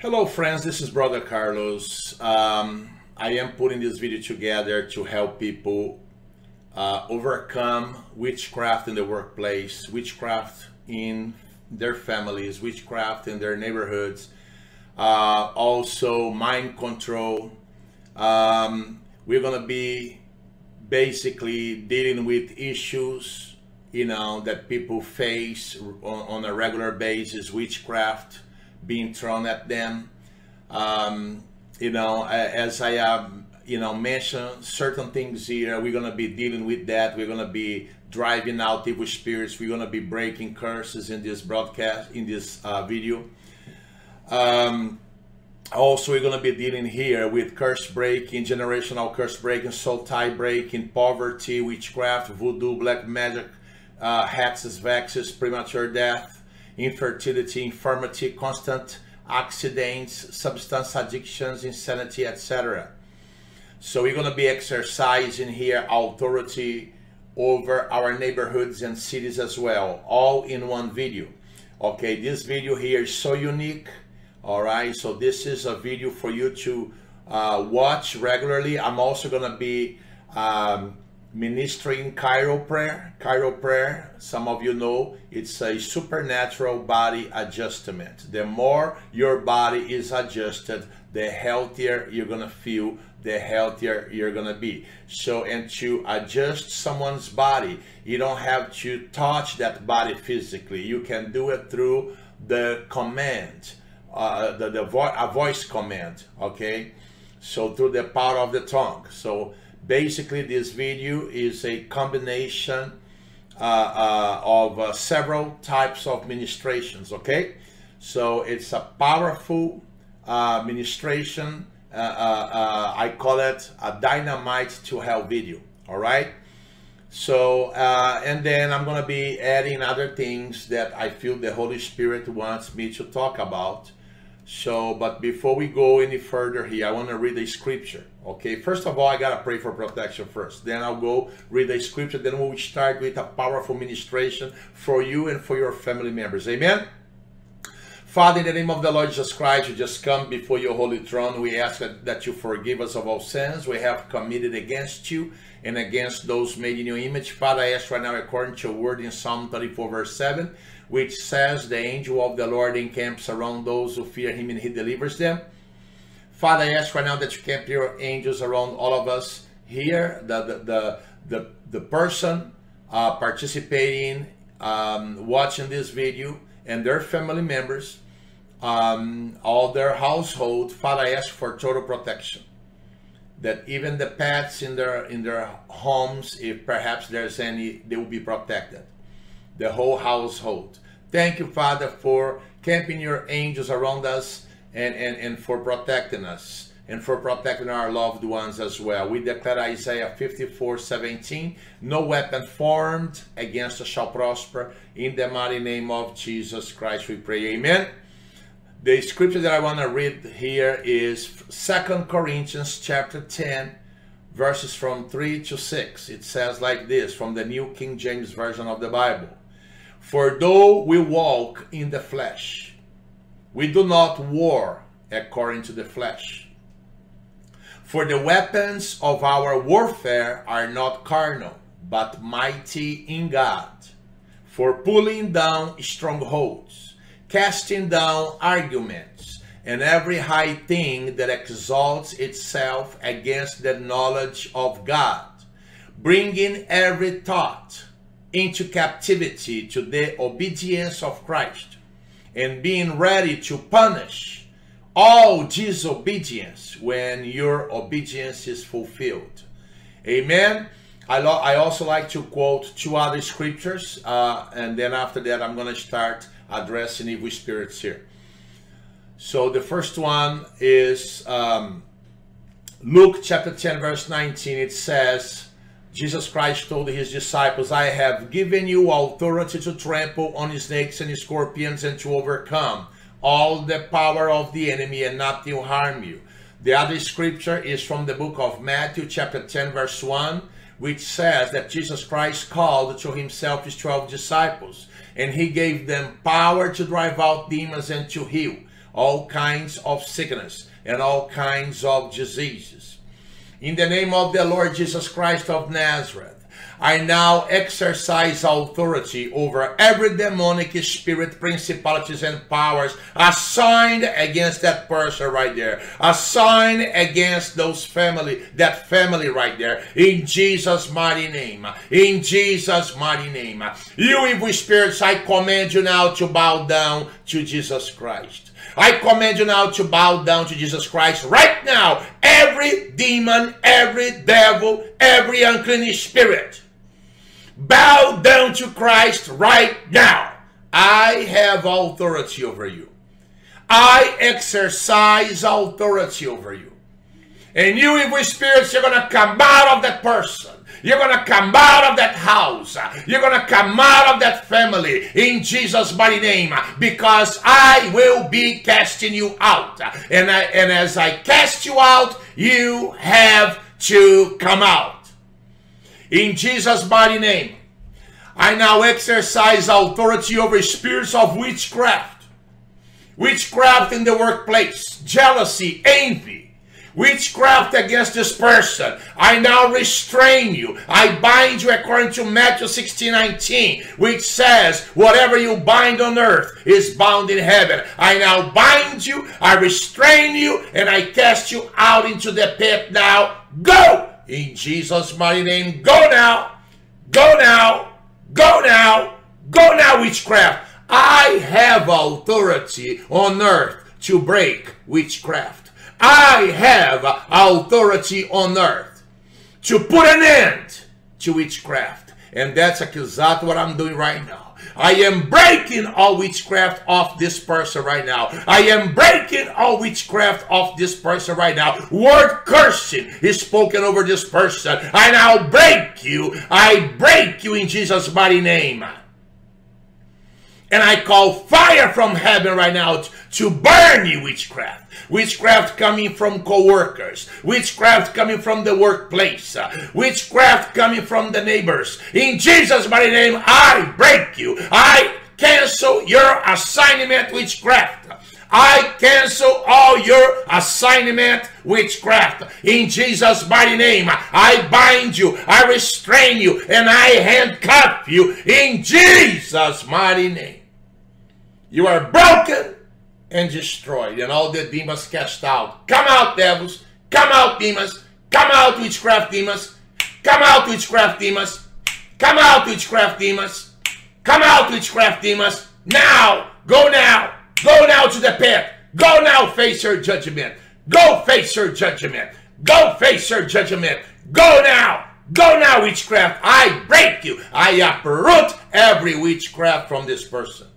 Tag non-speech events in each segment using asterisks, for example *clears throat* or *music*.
Hello friends, this is Brother Carlos. Um, I am putting this video together to help people uh, overcome witchcraft in the workplace, witchcraft in their families, witchcraft in their neighborhoods, uh, also mind control. Um, we're gonna be basically dealing with issues, you know, that people face on, on a regular basis, witchcraft being thrown at them. Um, you know, as I um, you know mentioned certain things here, we're gonna be dealing with that. We're gonna be driving out evil spirits. We're gonna be breaking curses in this broadcast, in this uh, video. Um, also, we're gonna be dealing here with curse breaking, generational curse breaking, soul tie breaking, poverty, witchcraft, voodoo, black magic, uh, hexes, vexes, premature death, infertility, infirmity, constant accidents, substance addictions, insanity, etc. So we're going to be exercising here authority over our neighborhoods and cities as well, all in one video. Okay, this video here is so unique. All right, so this is a video for you to uh, watch regularly. I'm also going to be um, ministering Chiro prayer. Chiro prayer, some of you know, it's a supernatural body adjustment. The more your body is adjusted, the healthier you're gonna feel, the healthier you're gonna be. So, and to adjust someone's body, you don't have to touch that body physically. You can do it through the command, uh, the, the vo a voice command, okay? So through the power of the tongue. So basically this video is a combination uh, uh, of uh, several types of ministrations okay? So it's a powerful uh, ministration uh, uh, I call it a dynamite to hell video all right? So and then I'm gonna be adding other things that I feel the Holy Spirit wants me to talk about. So, but before we go any further here, I want to read a scripture. Okay, first of all, I got to pray for protection first. Then I'll go read the scripture. Then we'll start with a powerful ministration for you and for your family members. Amen. Father, in the name of the Lord Jesus Christ, we just come before your holy throne. We ask that, that you forgive us of all sins we have committed against you and against those made in your image. Father, I ask right now, according to your word in Psalm 34, verse 7, which says, The angel of the Lord encamps around those who fear him and he delivers them. Father, I ask right now that you camp your angels around all of us here, the, the, the, the, the person uh, participating, um, watching this video, and their family members, um, all their household. Father, I ask for total protection that even the pets in their in their homes, if perhaps there's any, they will be protected. The whole household. Thank you, Father, for camping your angels around us and, and, and for protecting us and for protecting our loved ones as well. We declare Isaiah 54, 17, no weapon formed against us shall prosper. In the mighty name of Jesus Christ we pray. Amen. The scripture that I want to read here is Second Corinthians chapter 10, verses from 3 to 6. It says like this from the New King James Version of the Bible. For though we walk in the flesh, we do not war according to the flesh. For the weapons of our warfare are not carnal, but mighty in God, for pulling down strongholds casting down arguments and every high thing that exalts itself against the knowledge of God, bringing every thought into captivity to the obedience of Christ, and being ready to punish all disobedience when your obedience is fulfilled. Amen. I, I also like to quote two other scriptures, uh, and then after that, I'm going to start addressing evil spirits here. So the first one is um, Luke chapter 10, verse 19. It says, Jesus Christ told his disciples, I have given you authority to trample on snakes and scorpions and to overcome all the power of the enemy and not to harm you. The other scripture is from the book of Matthew chapter 10 verse 1 which says that Jesus Christ called to himself his 12 disciples and he gave them power to drive out demons and to heal all kinds of sickness and all kinds of diseases. In the name of the Lord Jesus Christ of Nazareth, I now exercise authority over every demonic spirit, principalities, and powers assigned against that person right there, assigned against those family, that family right there, in Jesus' mighty name. In Jesus' mighty name. You evil spirits, I command you now to bow down to Jesus Christ. I command you now to bow down to Jesus Christ right now. Every demon, every devil, every unclean spirit Bow down to Christ right now. I have authority over you. I exercise authority over you. And you evil spirits, you're going to come out of that person. You're going to come out of that house. You're going to come out of that family in Jesus' mighty name because I will be casting you out. And, I, and as I cast you out, you have to come out. In Jesus' mighty name, I now exercise authority over spirits of witchcraft. Witchcraft in the workplace, jealousy, envy, witchcraft against this person. I now restrain you. I bind you according to Matthew 16 19, which says, Whatever you bind on earth is bound in heaven. I now bind you, I restrain you, and I cast you out into the pit now. Go! In Jesus' mighty name, go now! Go now! Go now! Go now, witchcraft! I have authority on earth to break witchcraft. I have authority on earth to put an end to witchcraft. And that's exactly what I'm doing right now. I am breaking all witchcraft off this person right now. I am breaking all witchcraft off this person right now. Word cursing is spoken over this person. I now break you. I break you in Jesus' mighty name. And I call fire from heaven right now to burn you, witchcraft. Witchcraft coming from co-workers. Witchcraft coming from the workplace. Witchcraft coming from the neighbors. In Jesus' mighty name, I break you. I cancel your assignment, witchcraft. I cancel all your assignment witchcraft in Jesus' mighty name. I bind you, I restrain you, and I handcuff you in Jesus' mighty name. You are broken and destroyed, and all the demons cast out. Come out, devils. Come out, demons. Come out, witchcraft demons. Come out, witchcraft demons. Come out, witchcraft demons. Come out, witchcraft demons. Now. Go now. Go now to the pit. Go now face your judgment. Go face your judgment. Go face your judgment. Go now. Go now, witchcraft. I break you. I uproot every witchcraft from this person.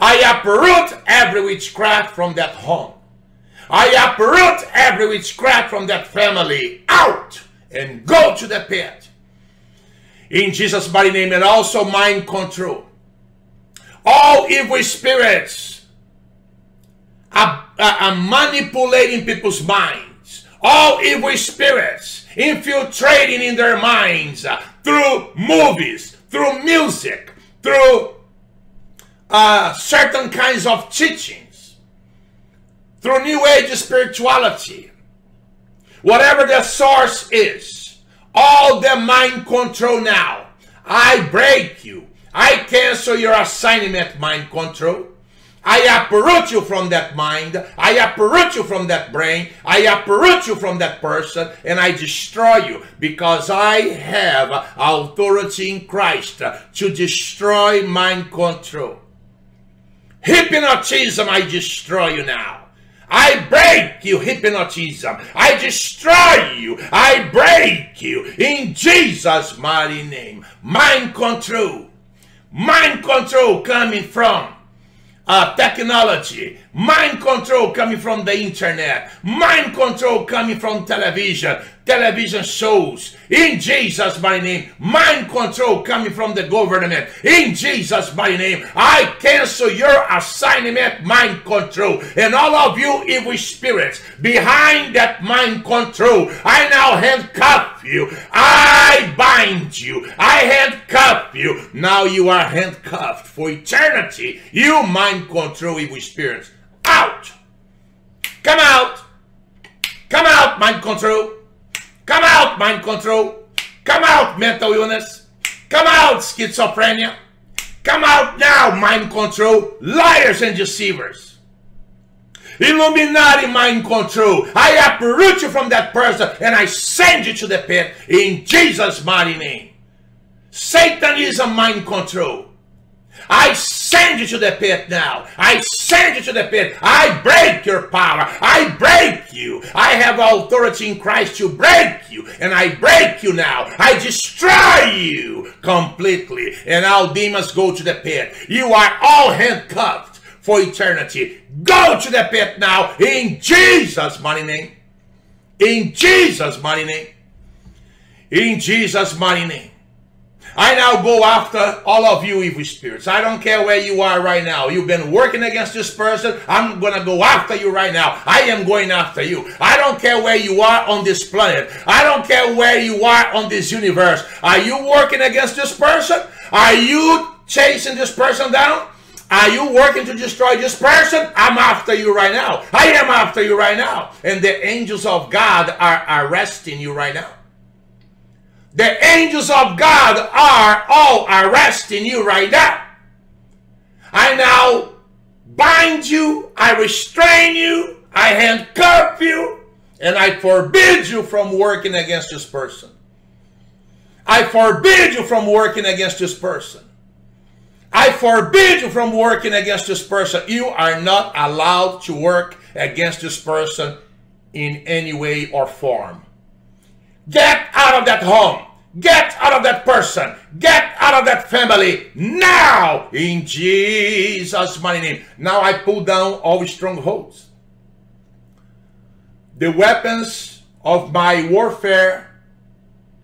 I uproot every witchcraft from that home. I uproot every witchcraft from that family out and go to the pit. In Jesus' mighty name and also mind control. All evil spirits are, are manipulating people's minds. All evil spirits infiltrating in their minds through movies, through music, through uh, certain kinds of teachings, through New Age spirituality, whatever the source is, all the mind control now. I break you. I cancel your assignment, mind control. I uproot you from that mind. I uproot you from that brain. I uproot you from that person and I destroy you because I have authority in Christ to destroy mind control. Hypnotism, I destroy you now. I break you, hypnotism. I destroy you. I break you in Jesus' mighty name. Mind control. Mind control coming from uh, technology, mind control coming from the internet, mind control coming from television, television shows, in Jesus' mighty name, mind control coming from the government, in Jesus' mighty name, I cancel your assignment, mind control, and all of you evil spirits behind that mind control, I now handcuff you, I bind you, I handcuff you, now you are handcuffed for eternity, you mind control evil spirits, out! Come out! Come out, mind control! Come out, mind control! Come out, mental illness! Come out, schizophrenia! Come out now, mind control, liars and deceivers! Illuminati mind control. I uproot you from that person and I send you to the pit in Jesus' mighty name. Satan is a mind control. I send you to the pit now. I send you to the pit. I break your power. I break you. I have authority in Christ to break you. And I break you now. I destroy you completely. And all demons go to the pit. You are all handcuffed for eternity. Go to the pit now in Jesus' mighty name. In Jesus' mighty name. In Jesus' mighty name. I now go after all of you evil spirits. I don't care where you are right now. You've been working against this person. I'm going to go after you right now. I am going after you. I don't care where you are on this planet. I don't care where you are on this universe. Are you working against this person? Are you chasing this person down? Are you working to destroy this person? I'm after you right now. I am after you right now. And the angels of God are arresting you right now. The angels of God are all arresting you right now. I now bind you, I restrain you, I handcuff you, and I forbid you from working against this person. I forbid you from working against this person. I forbid you from working against this person. You are not allowed to work against this person in any way or form. Get out of that home. Get out of that person. Get out of that family now in Jesus' mighty name. Now I pull down all strongholds. The weapons of my warfare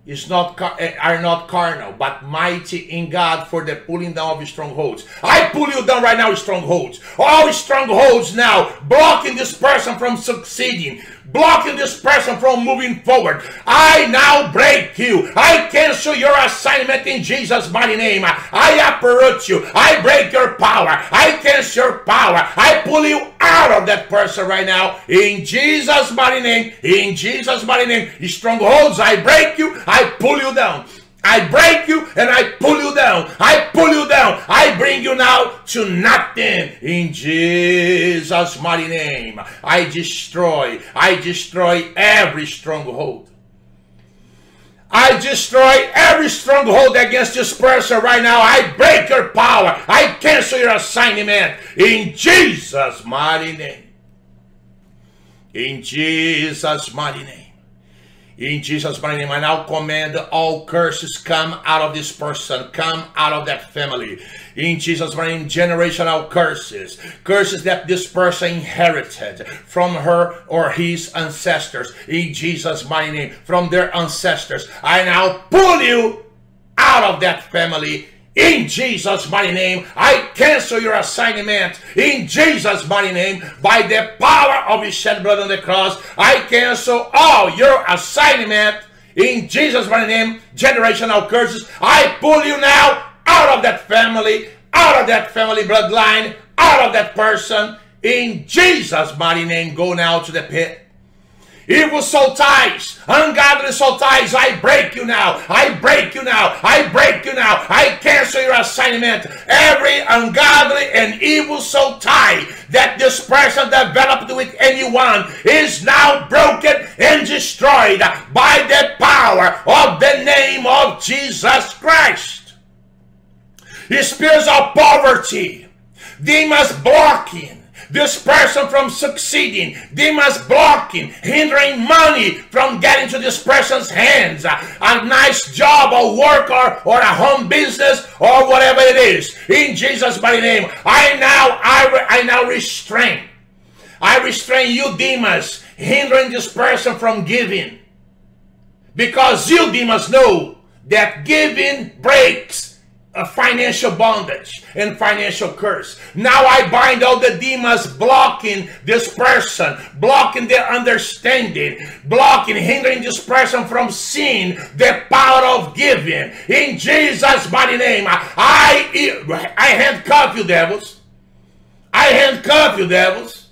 is not eh, are not carnal, but mighty in God for the pulling down of strongholds. I pull you down right now, strongholds. All strongholds now blocking this person from succeeding, blocking this person from moving forward. I now break you. I cancel your assignment in Jesus' mighty name. I uproot you. I break your power. I cancel your power. I pull you out of that person right now in Jesus' mighty name. In Jesus' mighty name. Strongholds, I break you. I pull you down. I break you and I pull you down. I pull you down. I bring you now to nothing in Jesus' mighty name. I destroy, I destroy every stronghold. I destroy every stronghold against this person right now. I break your power. I cancel your assignment in Jesus' mighty name. In Jesus' mighty name. In Jesus' mighty name, I now command all curses come out of this person, come out of that family. In Jesus' mighty name, generational curses, curses that this person inherited from her or his ancestors. In Jesus' mighty name, from their ancestors, I now pull you out of that family in Jesus' mighty name, I cancel your assignment. In Jesus' mighty name, by the power of His shed blood on the cross, I cancel all your assignment. In Jesus' mighty name, generational curses, I pull you now out of that family, out of that family bloodline, out of that person. In Jesus' mighty name, go now to the pit. Evil soul ties, ungodly soul ties, I break you now. I break you now. I break you now. I cancel your assignment. Every ungodly and evil soul tie that this person developed with anyone is now broken and destroyed by the power of the name of Jesus Christ. The spirits of poverty, demons blocking, this person from succeeding, demons blocking, hindering money from getting to this person's hands, a nice job or work or, or a home business or whatever it is. In Jesus' mighty name, I now I, I now restrain. I restrain you demons hindering this person from giving. Because you demons know that giving breaks a financial bondage and financial curse. Now I bind all the demons blocking this person, blocking their understanding, blocking, hindering this person from seeing the power of giving. In Jesus' mighty name, I, I handcuff you, devils. I handcuff you, devils.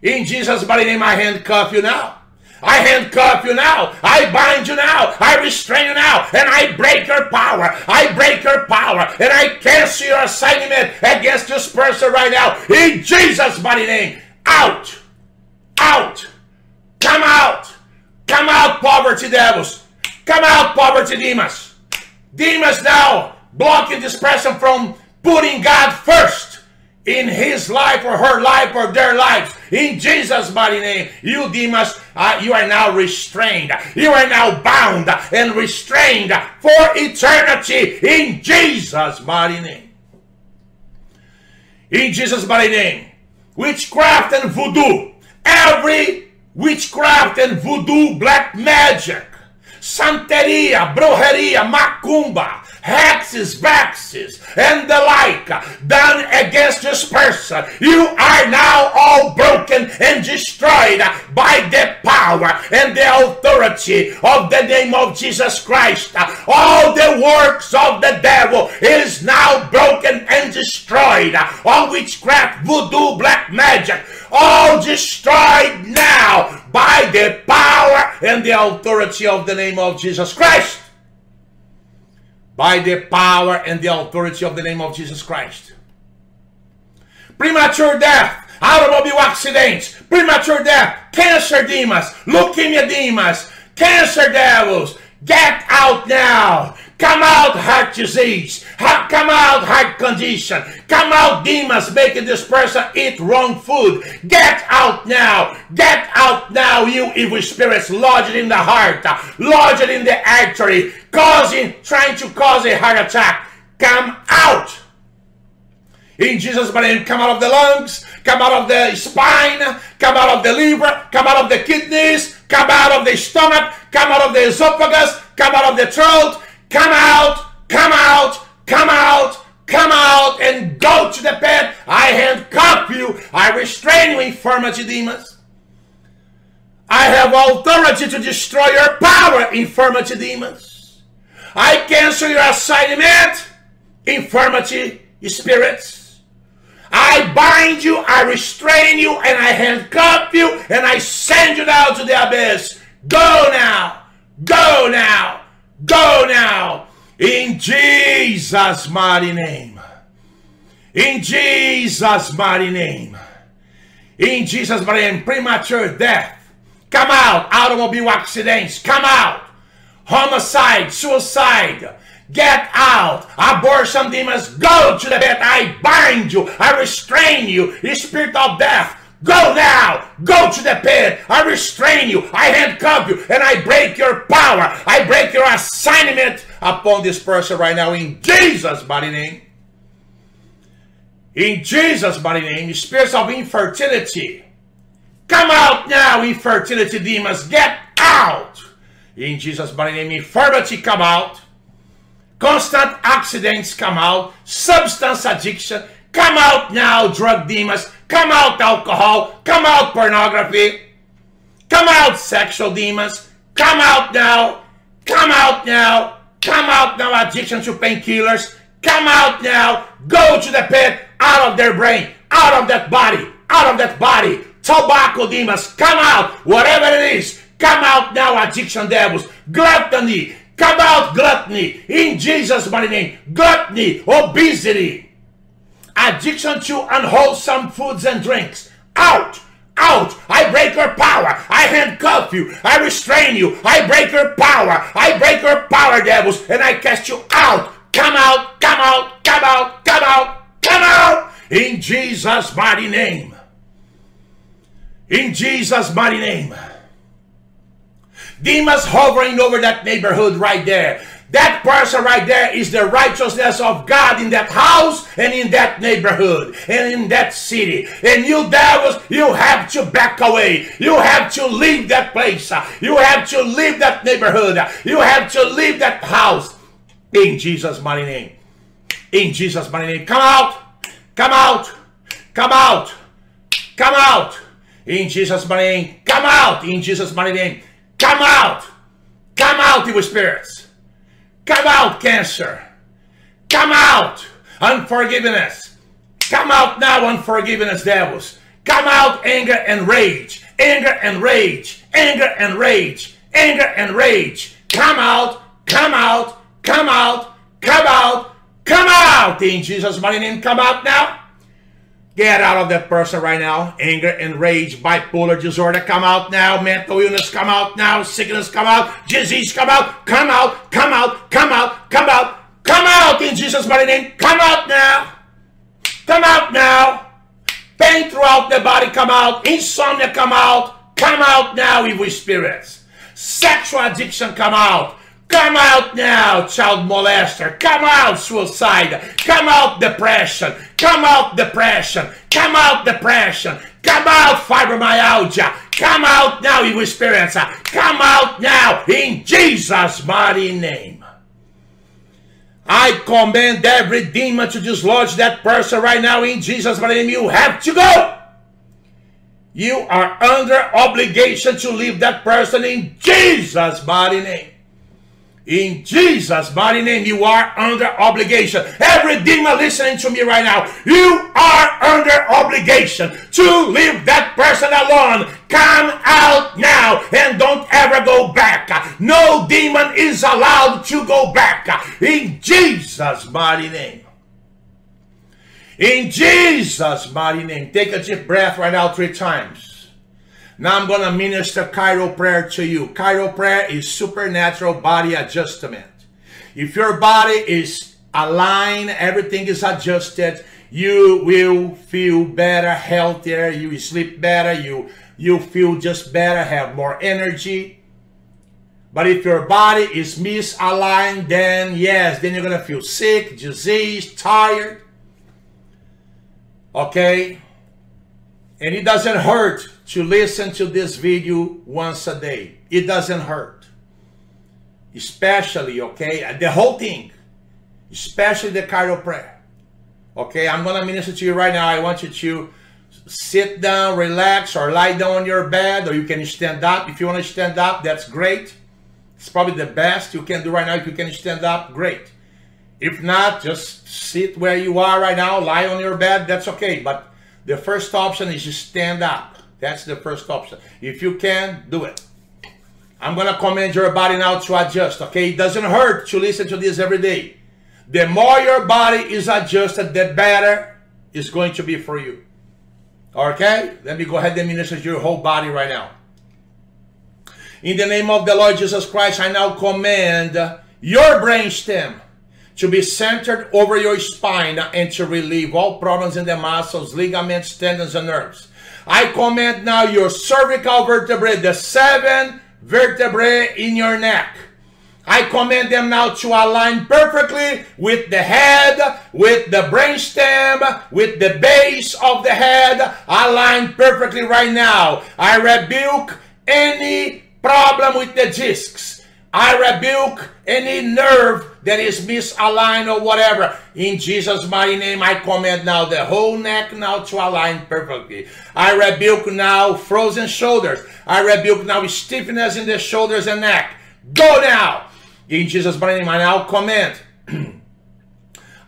In Jesus' mighty name, I handcuff you now. I handcuff you now. I bind you now. I restrain you now. And I break your power. I break your power. And I cancel your assignment against this person right now. In Jesus' mighty name. Out. Out. Come out. Come out, poverty devils. Come out, poverty demons. Demons now blocking this person from putting God first in his life or her life or their lives. In Jesus' mighty name, you demons, uh, you are now restrained. You are now bound and restrained for eternity in Jesus' mighty name. In Jesus' mighty name, witchcraft and voodoo, every witchcraft and voodoo, black magic, santeria, brujeria, macumba, hexes, vexes, and the like done against this person, you are now all broken and destroyed by the power and the authority of the name of Jesus Christ. All the works of the devil is now broken and destroyed. All witchcraft, voodoo, black magic, all destroyed now by the power and the authority of the name of Jesus Christ by the power and the authority of the name of Jesus Christ. Premature death, automobile accidents, premature death, cancer demons, leukemia demons, cancer devils, get out now. Come out, heart disease. Come out, heart condition. Come out, demons making this person eat wrong food. Get out now. Get out now, you evil spirits lodged in the heart, lodged in the artery, causing, trying to cause a heart attack. Come out. In Jesus' name, come out of the lungs, come out of the spine, come out of the liver, come out of the kidneys, come out of the stomach, come out of the esophagus, come out of the throat, Come out, come out, come out, come out, and go to the pit. I handcuff you. I restrain you, infirmity demons. I have authority to destroy your power, infirmity demons. I cancel your assignment, infirmity spirits. I bind you, I restrain you, and I handcuff you, and I send you down to the abyss. Go now, go now. Go now in Jesus' mighty name. In Jesus' mighty name. In Jesus' mighty name. Premature death. Come out. Automobile accidents. Come out. Homicide. Suicide. Get out. Abortion demons. Go to the bed. I bind you. I restrain you. The spirit of death. Go now! Go to the pit! I restrain you! I handcuff you! And I break your power! I break your assignment upon this person right now in Jesus' mighty name. In Jesus' mighty name, spirits of infertility. Come out now, infertility demons. Get out! In Jesus' mighty name, infirmity come out. Constant accidents come out. Substance addiction. Come out now, drug demons. Come out, alcohol. Come out, pornography. Come out, sexual demons. Come out now. Come out now. Come out now, addiction to painkillers. Come out now. Go to the pit. Out of their brain. Out of that body. Out of that body. Tobacco demons. Come out. Whatever it is. Come out now, addiction devils. Gluttony. Come out, gluttony. In Jesus' mighty name. Gluttony. Obesity addiction to unwholesome foods and drinks. Out! Out! I break your power! I handcuff you! I restrain you! I break your power! I break your power, devils! And I cast you out! Come out! Come out! Come out! Come out! Come out! In Jesus' mighty name! In Jesus' mighty name! Demons hovering over that neighborhood right there. That person right there is the righteousness of God in that house and in that neighborhood and in that city. And you devils, you have to back away. You have to leave that place. You have to leave that neighborhood. You have to leave that house. In Jesus' mighty name. In Jesus' mighty name. Come out. Come out. Come out. Come out. In Jesus' mighty name. Come out. In Jesus' mighty name. Come out. Come out, evil spirits. Come out, cancer. Come out, unforgiveness. Come out now, unforgiveness devils. Come out, anger and rage. Anger and rage. Anger and rage. Anger and rage. Come out, come out, come out, come out, come out. In Jesus' mighty name, come out now. Get out of that person right now. Anger and rage, bipolar disorder, come out now. Mental illness, come out now. Sickness, come out. Disease, come out. Come out, come out, come out, come out, come out in Jesus' mighty name. Come out now. Come out now. Pain throughout the body, come out. Insomnia, come out. Come out now, evil spirits. Sexual addiction, come out. Come out now, child molester. Come out, suicide. Come out, depression. Come out, depression. Come out, depression. Come out, fibromyalgia. Come out now, evil spirits. Come out now, in Jesus' mighty name. I command every demon to dislodge that person right now in Jesus' mighty name. You have to go. You are under obligation to leave that person in Jesus' mighty name. In Jesus' mighty name, you are under obligation. Every demon listening to me right now, you are under obligation to leave that person alone. Come out now and don't ever go back. No demon is allowed to go back. In Jesus' mighty name. In Jesus' mighty name. Take a deep breath right now three times. Now I'm going to minister Chiro prayer to you. Chiro prayer is supernatural body adjustment. If your body is aligned, everything is adjusted, you will feel better, healthier, you sleep better, you you feel just better, have more energy. But if your body is misaligned, then yes, then you're going to feel sick, diseased, tired. Okay? And it doesn't hurt to listen to this video once a day. It doesn't hurt. Especially, okay, the whole thing. Especially the chiro prayer. Okay, I'm going to minister to you right now. I want you to sit down, relax, or lie down on your bed, or you can stand up. If you want to stand up, that's great. It's probably the best you can do right now. If you can stand up, great. If not, just sit where you are right now, lie on your bed, that's okay. But the first option is to stand up. That's the first option. If you can, do it. I'm going to command your body now to adjust, okay? It doesn't hurt to listen to this every day. The more your body is adjusted, the better it's going to be for you. Okay? Let me go ahead and minister to your whole body right now. In the name of the Lord Jesus Christ, I now command your brainstem to be centered over your spine and to relieve all problems in the muscles, ligaments, tendons, and nerves. I command now your cervical vertebrae, the seven vertebrae in your neck. I command them now to align perfectly with the head, with the brainstem, with the base of the head. Align perfectly right now. I rebuke any problem with the discs. I rebuke any nerve that is misaligned or whatever. In Jesus' mighty name, I command now the whole neck now to align perfectly. I rebuke now frozen shoulders. I rebuke now stiffness in the shoulders and neck. Go now. In Jesus' mighty name, I now command *clears throat*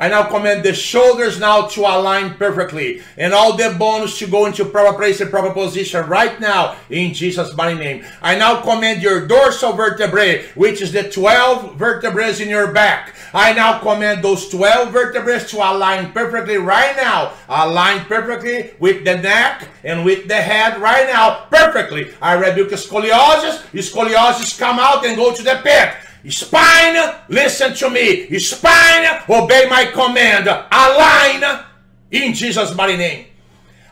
I now command the shoulders now to align perfectly and all the bones to go into proper place and proper position right now in Jesus' mighty name. I now command your dorsal vertebrae, which is the 12 vertebrae in your back. I now command those 12 vertebrae to align perfectly right now. Align perfectly with the neck and with the head right now. Perfectly. I rebuke scoliosis. Scoliosis come out and go to the pit. Spine, listen to me. Spine, obey my command. Align in Jesus' mighty name.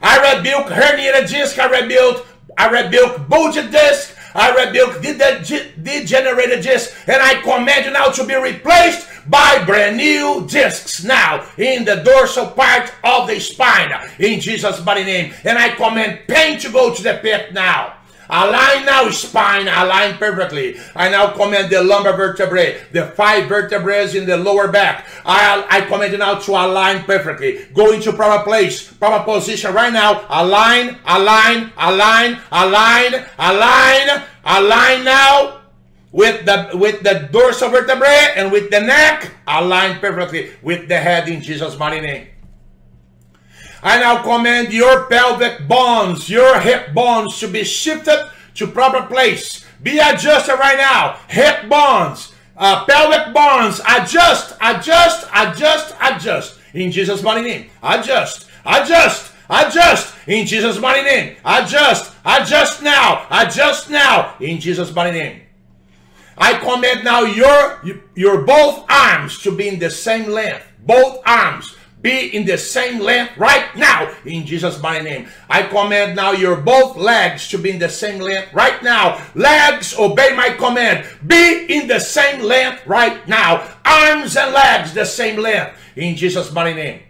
I rebuke herniated disc. I rebuke, I rebuke bulged disc. I rebuke degenerated disc. And I command you now to be replaced by brand new discs now in the dorsal part of the spine in Jesus' mighty name. And I command pain to go to the pit now. Align now, spine, align perfectly. I now command the lumbar vertebrae, the five vertebrae in the lower back. I, I command now to align perfectly. Go into proper place, proper position right now. Align, align, align, align, align, align now with the with the dorsal vertebrae and with the neck align perfectly with the head in Jesus' mighty name. I now command your pelvic bones, your hip bones to be shifted to proper place. Be adjusted right now. Hip bones, uh, pelvic bones, adjust, adjust, adjust, adjust. In Jesus' mighty name, adjust, adjust, adjust. In Jesus' mighty name, adjust, adjust now, adjust now. In Jesus' mighty name. I command now your your both arms to be in the same length. Both arms be in the same length right now in Jesus' mighty name. I command now your both legs to be in the same length right now. Legs, obey my command. Be in the same length right now. Arms and legs the same length in Jesus' mighty name.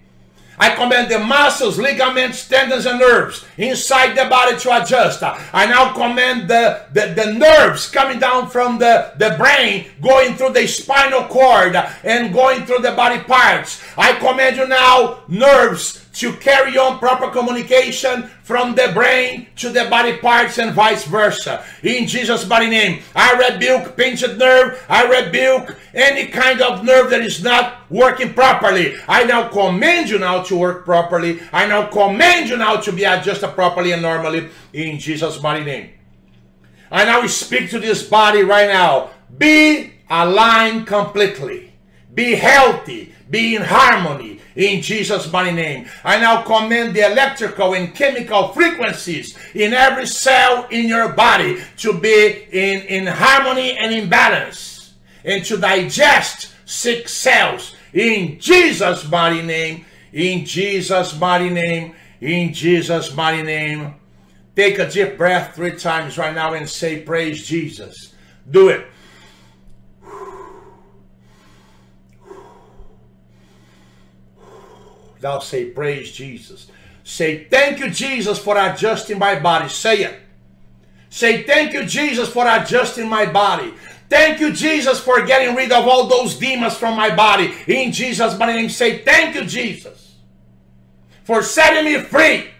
I command the muscles, ligaments, tendons, and nerves inside the body to adjust. I now command the, the, the nerves coming down from the, the brain, going through the spinal cord and going through the body parts. I command you now, nerves, to carry on proper communication from the brain to the body parts and vice versa. In Jesus' mighty name, I rebuke pinched nerve. I rebuke any kind of nerve that is not working properly. I now command you now to work properly. I now command you now to be adjusted properly and normally in Jesus' mighty name. I now speak to this body right now. Be aligned completely. Be healthy. Be in harmony in Jesus' mighty name. I now command the electrical and chemical frequencies in every cell in your body to be in, in harmony and in balance and to digest sick cells in Jesus' mighty name. In Jesus' mighty name. In Jesus' mighty name. Take a deep breath three times right now and say, Praise Jesus. Do it. Thou say, Praise Jesus. Say, Thank you, Jesus, for adjusting my body. Say it. Say, Thank you, Jesus, for adjusting my body. Thank you, Jesus, for getting rid of all those demons from my body. In Jesus' mighty name, say, Thank you, Jesus, for setting me free.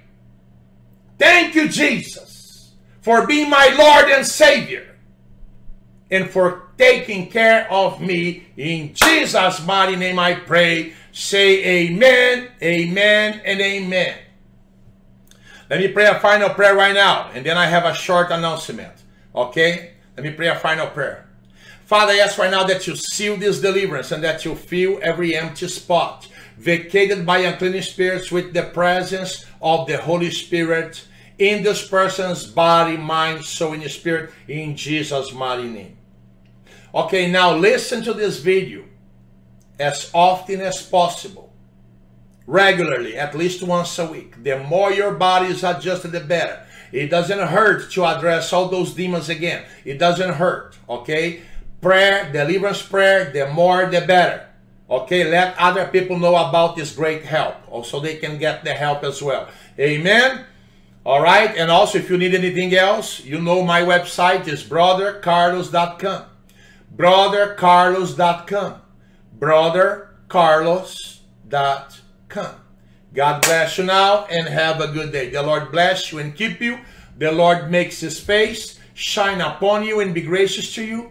Thank you, Jesus, for being my Lord and Savior and for taking care of me. In Jesus' mighty name, I pray. Say amen, amen, and amen. Let me pray a final prayer right now, and then I have a short announcement. Okay? Let me pray a final prayer. Father, I ask right now that you seal this deliverance and that you fill every empty spot vacated by unclean spirits with the presence of the Holy Spirit in this person's body, mind, soul, and spirit in Jesus' mighty name. Okay, now listen to this video as often as possible, regularly, at least once a week. The more your body is adjusted, the better. It doesn't hurt to address all those demons again. It doesn't hurt, okay? Prayer, deliverance prayer, the more the better. Okay, let other people know about this great help. Also, they can get the help as well. Amen. All right, and also if you need anything else, you know my website is brothercarlos.com. Brothercarlos.com brothercarlos.com. God bless you now and have a good day. The Lord bless you and keep you. The Lord makes his face shine upon you and be gracious to you.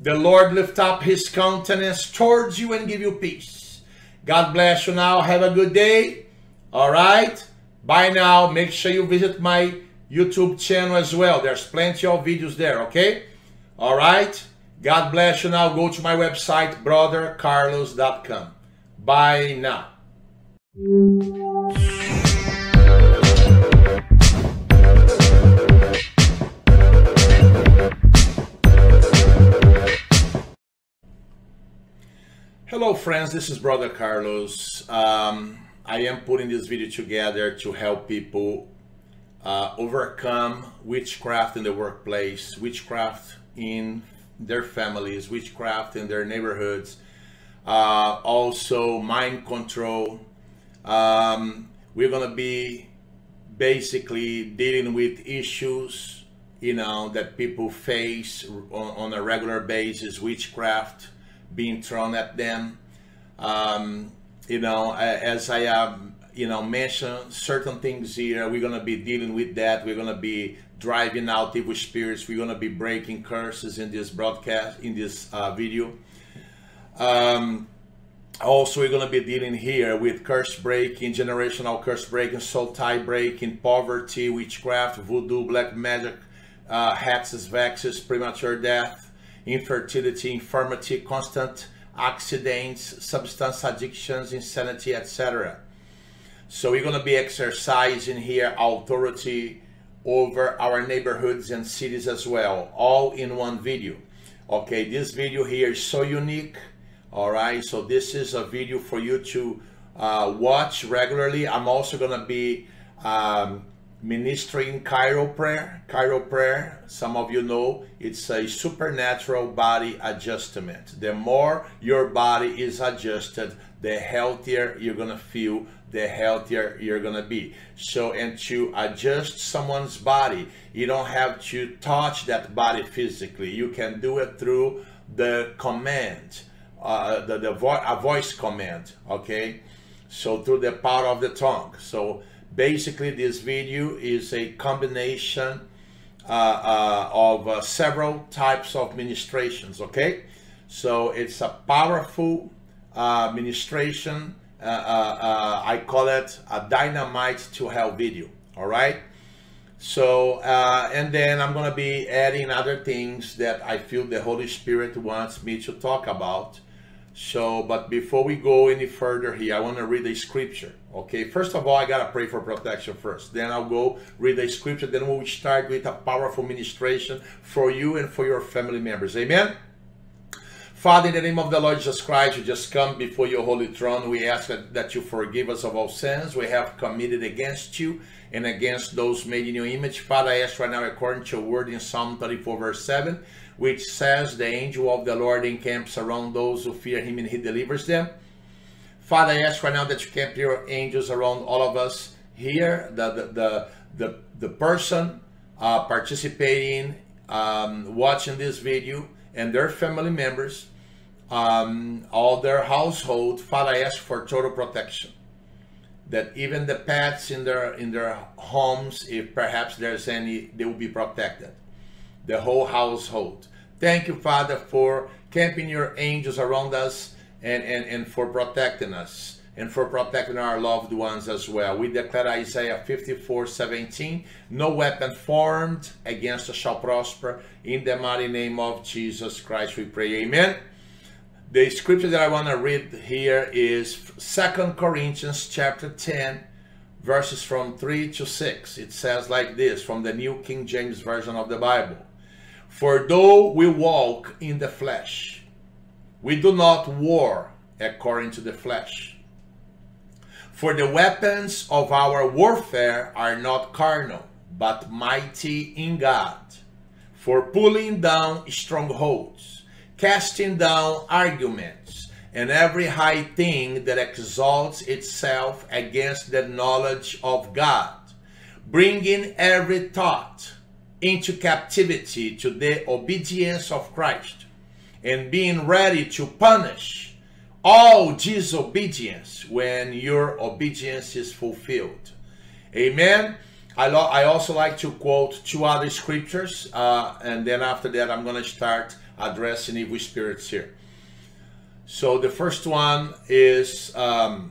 The Lord lift up his countenance towards you and give you peace. God bless you now. Have a good day. All right. Bye now. Make sure you visit my YouTube channel as well. There's plenty of videos there. Okay. All right. God bless you now. Go to my website, brothercarlos.com. Bye now. Hello friends, this is Brother Carlos. Um, I am putting this video together to help people uh, overcome witchcraft in the workplace, witchcraft in their families, witchcraft in their neighborhoods, uh, also mind control. Um, we're gonna be basically dealing with issues, you know, that people face on, on a regular basis, witchcraft being thrown at them. Um, you know, as I have, you know mentioned certain things here, we're gonna be dealing with that. We're gonna be driving out evil spirits. We're going to be breaking curses in this broadcast, in this uh, video. Um, also we're going to be dealing here with curse breaking generational curse breaking soul tie breaking poverty witchcraft voodoo black magic uh, hexes vexes premature death infertility infirmity constant accidents substance addictions insanity etc so we're going to be exercising here authority over our neighborhoods and cities as well all in one video. Okay this video here is so unique all right? So this is a video for you to uh, watch regularly. I'm also to be um, ministering Chiro prayer Chiro prayer. Some of you know it's a supernatural body adjustment. The more your body is adjusted the healthier you're to feel the healthier you're to be. So and to adjust someone's body you don't have to touch that body physically. You can do it through the command uh, the, the vo a voice command okay? So through the power of the tongue. So basically this video is a combination uh, uh, of uh, several types of ministrations okay? So it's a powerful uh, ministration uh, uh, I call it a dynamite to hell video all right so and then I'm gonna be adding other things that I feel the Holy Spirit wants me to talk about so, but before we go any further here, I want to read a scripture. Okay, first of all, I got to pray for protection first. Then I'll go read a scripture. Then we'll start with a powerful ministration for you and for your family members. Amen. Father, in the name of the Lord Jesus Christ, we just come before your holy throne. We ask that, you forgive us of all sins we have committed against you and against those made in your image. Father, I ask right now, according to your word in Psalm 34, verse 7, which says, The angel of the Lord encamps around those who fear him and he delivers them. Father, I ask right now that you camp your angels around all of us here, the, the, the, the, the person uh, participating, um, watching this video, and their family members, um, all their household. Father, I ask for total protection. That even the pets in their in their homes, if perhaps there's any, they will be protected the whole household. Thank you, Father, for camping your angels around us and, and, and for protecting us and for protecting our loved ones as well. We declare Isaiah 54 17, no weapon formed against us shall prosper. In the mighty name of Jesus Christ, we pray. Amen. The scripture that I want to read here is Second Corinthians chapter 10, verses from 3 to 6. It says like this from the New King James Version of the Bible. For though we walk in the flesh, we do not war according to the flesh. For the weapons of our warfare are not carnal, but mighty in God, for pulling down strongholds, casting down arguments, and every high thing that exalts itself against the knowledge of God, bringing every thought into captivity to the obedience of Christ and being ready to punish all disobedience when your obedience is fulfilled. Amen. I, I also like to quote two other scriptures, uh, and then after that, I'm going to start addressing evil spirits here. So the first one is um,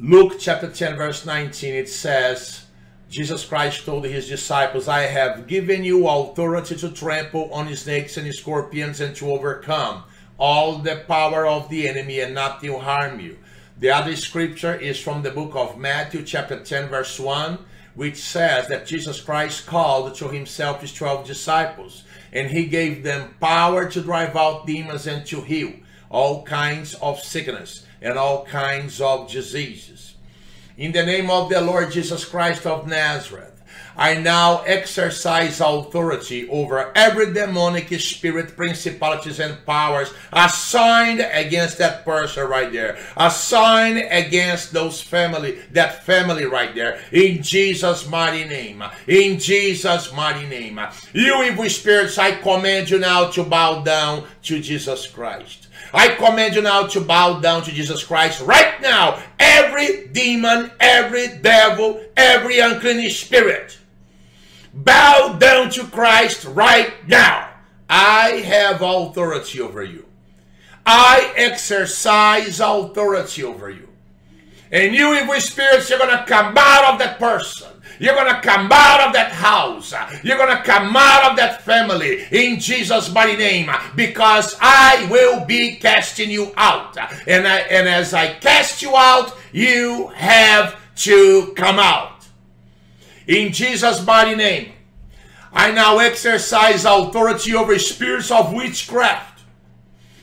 Luke chapter 10, verse 19. It says, Jesus Christ told his disciples, I have given you authority to trample on snakes and scorpions and to overcome all the power of the enemy and nothing will harm you. The other scripture is from the book of Matthew chapter 10 verse 1 which says that Jesus Christ called to himself his 12 disciples and he gave them power to drive out demons and to heal all kinds of sickness and all kinds of diseases. In the name of the Lord Jesus Christ of Nazareth, I now exercise authority over every demonic spirit, principalities, and powers assigned against that person right there. Assigned against those family, that family right there. In Jesus' mighty name. In Jesus' mighty name. You evil spirits, I command you now to bow down to Jesus Christ. I command you now to bow down to Jesus Christ right now. Every demon, every devil, every unclean spirit, bow down to Christ right now. I have authority over you. I exercise authority over you. And you evil spirits, you're going to come out of that person. You're going to come out of that house. You're going to come out of that family in Jesus' mighty name because I will be casting you out. And, I, and as I cast you out, you have to come out. In Jesus' mighty name, I now exercise authority over spirits of witchcraft.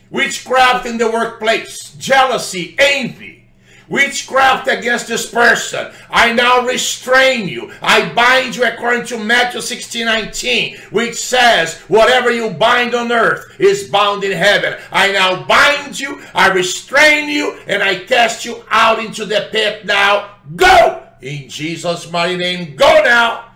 Witchcraft in the workplace, jealousy, envy, witchcraft against this person. I now restrain you. I bind you according to Matthew 16 19, which says, Whatever you bind on earth is bound in heaven. I now bind you, I restrain you, and I cast you out into the pit now. Go! In Jesus' mighty name, go now,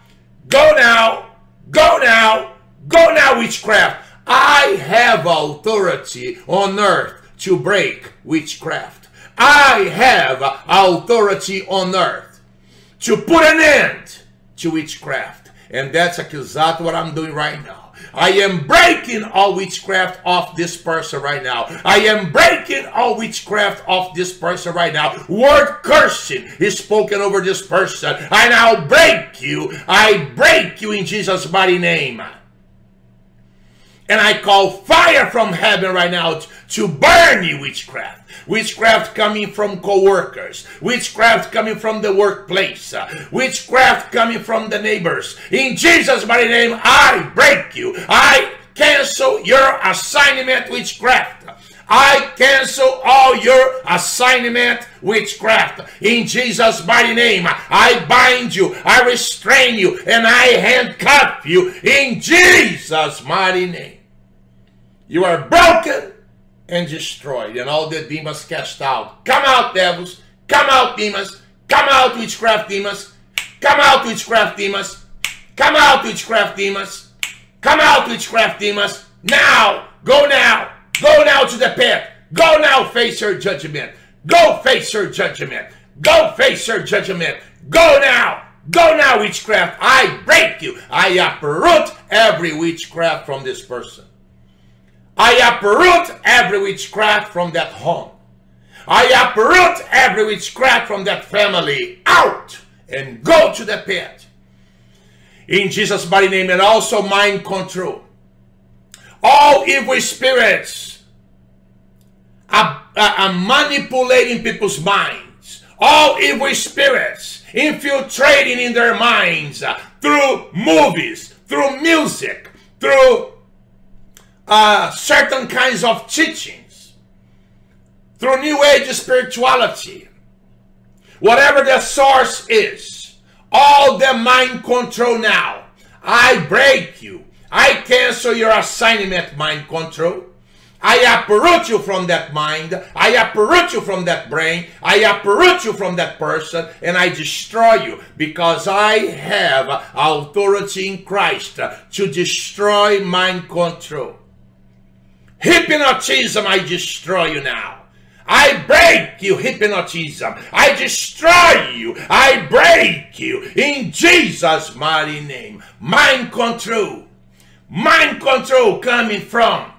go now, go now, go now, witchcraft. I have authority on earth to break witchcraft. I have authority on earth to put an end to witchcraft. And that's exactly what I'm doing right now. I am breaking all witchcraft off this person right now. I am breaking all witchcraft off this person right now. Word cursing is spoken over this person. I now break you. I break you in Jesus' mighty name. And I call fire from heaven right now to burn you, witchcraft. Witchcraft coming from co-workers. Witchcraft coming from the workplace. Witchcraft coming from the neighbors. In Jesus' mighty name, I break you. I cancel your assignment, witchcraft. I cancel all your assignment witchcraft in Jesus' mighty name. I bind you, I restrain you, and I handcuff you in Jesus' mighty name. You are broken and destroyed, and all the demons cast out. Come out, devils. Come out, demons. Come out, witchcraft demons. Come out, witchcraft demons. Come out, witchcraft demons. Come out, witchcraft demons. Now, go now. Go now to the pit. Go now, face your judgment. Go face your judgment. Go face your judgment. Go now. Go now, witchcraft. I break you. I uproot every witchcraft from this person. I uproot every witchcraft from that home. I uproot every witchcraft from that family out and go to the pit. In Jesus' mighty name and also mind control. All evil spirits are, are manipulating people's minds. All evil spirits infiltrating in their minds uh, through movies, through music, through uh, certain kinds of teachings, through New Age spirituality, whatever the source is, all the mind control now. I break you. I cancel your assignment, mind control. I uproot you from that mind. I uproot you from that brain. I uproot you from that person and I destroy you because I have authority in Christ to destroy mind control. Hypnotism, I destroy you now. I break you, hypnotism. I destroy you. I break you in Jesus' mighty name. Mind control. Mind control coming from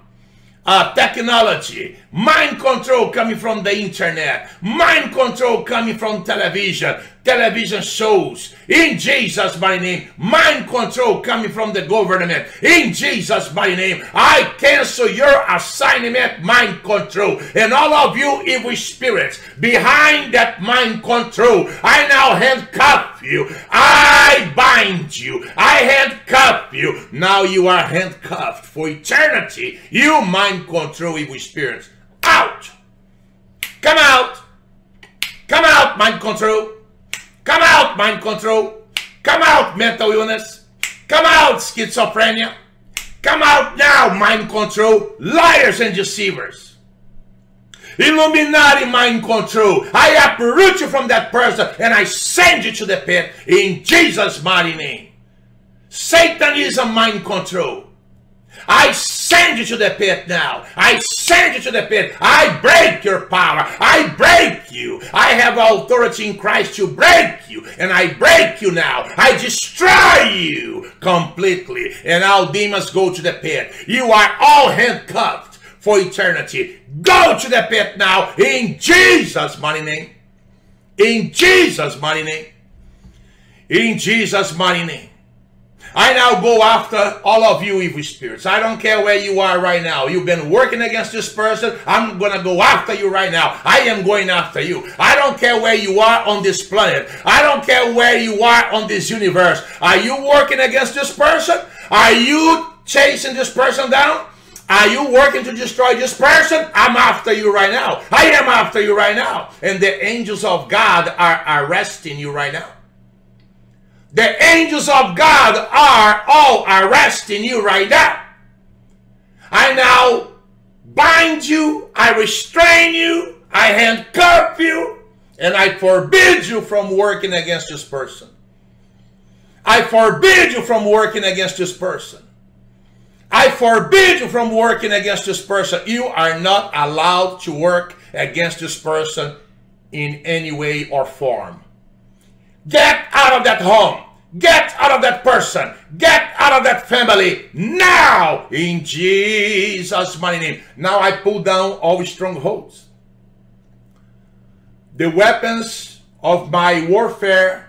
uh, technology, mind control coming from the internet, mind control coming from television, television shows, in Jesus' mighty name, mind control coming from the government, in Jesus' mighty name, I cancel your assignment, mind control, and all of you evil spirits behind that mind control, I now handcuff you, I bind you, I handcuff you, now you are handcuffed for eternity, you mind control evil spirits, out, come out, come out, mind control, Come out, mind control. Come out, mental illness. Come out, schizophrenia. Come out now, mind control. Liars and deceivers. Illuminati mind control. I uproot you from that person and I send you to the pit in Jesus' mighty name. Satan is a mind control. I send you to the pit now. I send you to the pit. I break your power. I break you. I have authority in Christ to break you. And I break you now. I destroy you completely. And all demons go to the pit. You are all handcuffed for eternity. Go to the pit now in Jesus' mighty name. In Jesus' mighty name. In Jesus' mighty name. I now go after all of you evil spirits. I don't care where you are right now. You've been working against this person. I'm going to go after you right now. I am going after you. I don't care where you are on this planet. I don't care where you are on this universe. Are you working against this person? Are you chasing this person down? Are you working to destroy this person? I'm after you right now. I am after you right now. And the angels of God are arresting you right now. The angels of God are all arresting you right now. I now bind you, I restrain you, I handcuff you, and I forbid you from working against this person. I forbid you from working against this person. I forbid you from working against this person. You are not allowed to work against this person in any way or form. Get out of that home. Get out of that person. Get out of that family now in Jesus' mighty name. Now I pull down all strongholds. The weapons of my warfare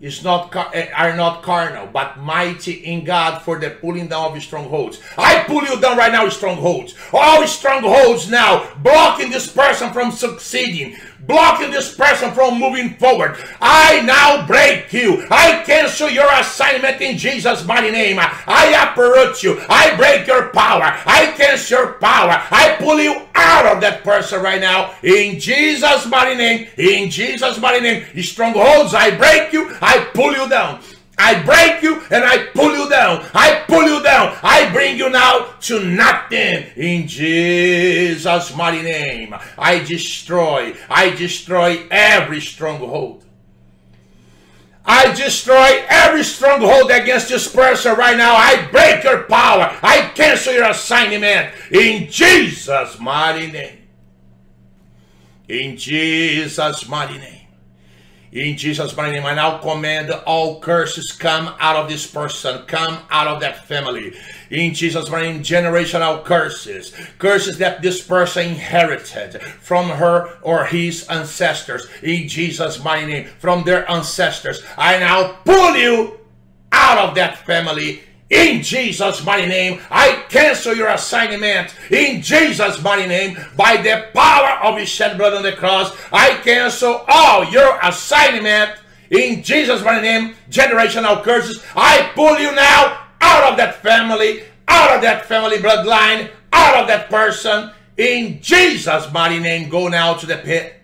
is not eh, are not carnal, but mighty in God for the pulling down of strongholds. I pull you down right now, strongholds. All strongholds now, blocking this person from succeeding, blocking this person from moving forward. I now break you. I cancel your assignment in Jesus' mighty name. I uproot you. I break your power. I cancel your power. I pull you out of that person right now in Jesus' mighty name. In Jesus' mighty name. Strongholds, I break you. I pull you down. I break you and I pull you down. I pull you down. I bring you now to nothing in Jesus' mighty name. I destroy. I destroy every stronghold. I destroy every stronghold against this person right now. I break your power. I cancel your assignment in Jesus' mighty name. In Jesus' mighty name. In Jesus' mighty name, I now command all curses come out of this person, come out of that family. In Jesus' mighty name, generational curses, curses that this person inherited from her or his ancestors. In Jesus' mighty name, from their ancestors, I now pull you out of that family in Jesus' mighty name, I cancel your assignment. In Jesus' mighty name, by the power of His shed blood on the cross, I cancel all your assignment. In Jesus' mighty name, generational curses, I pull you now out of that family, out of that family bloodline, out of that person. In Jesus' mighty name, go now to the pit.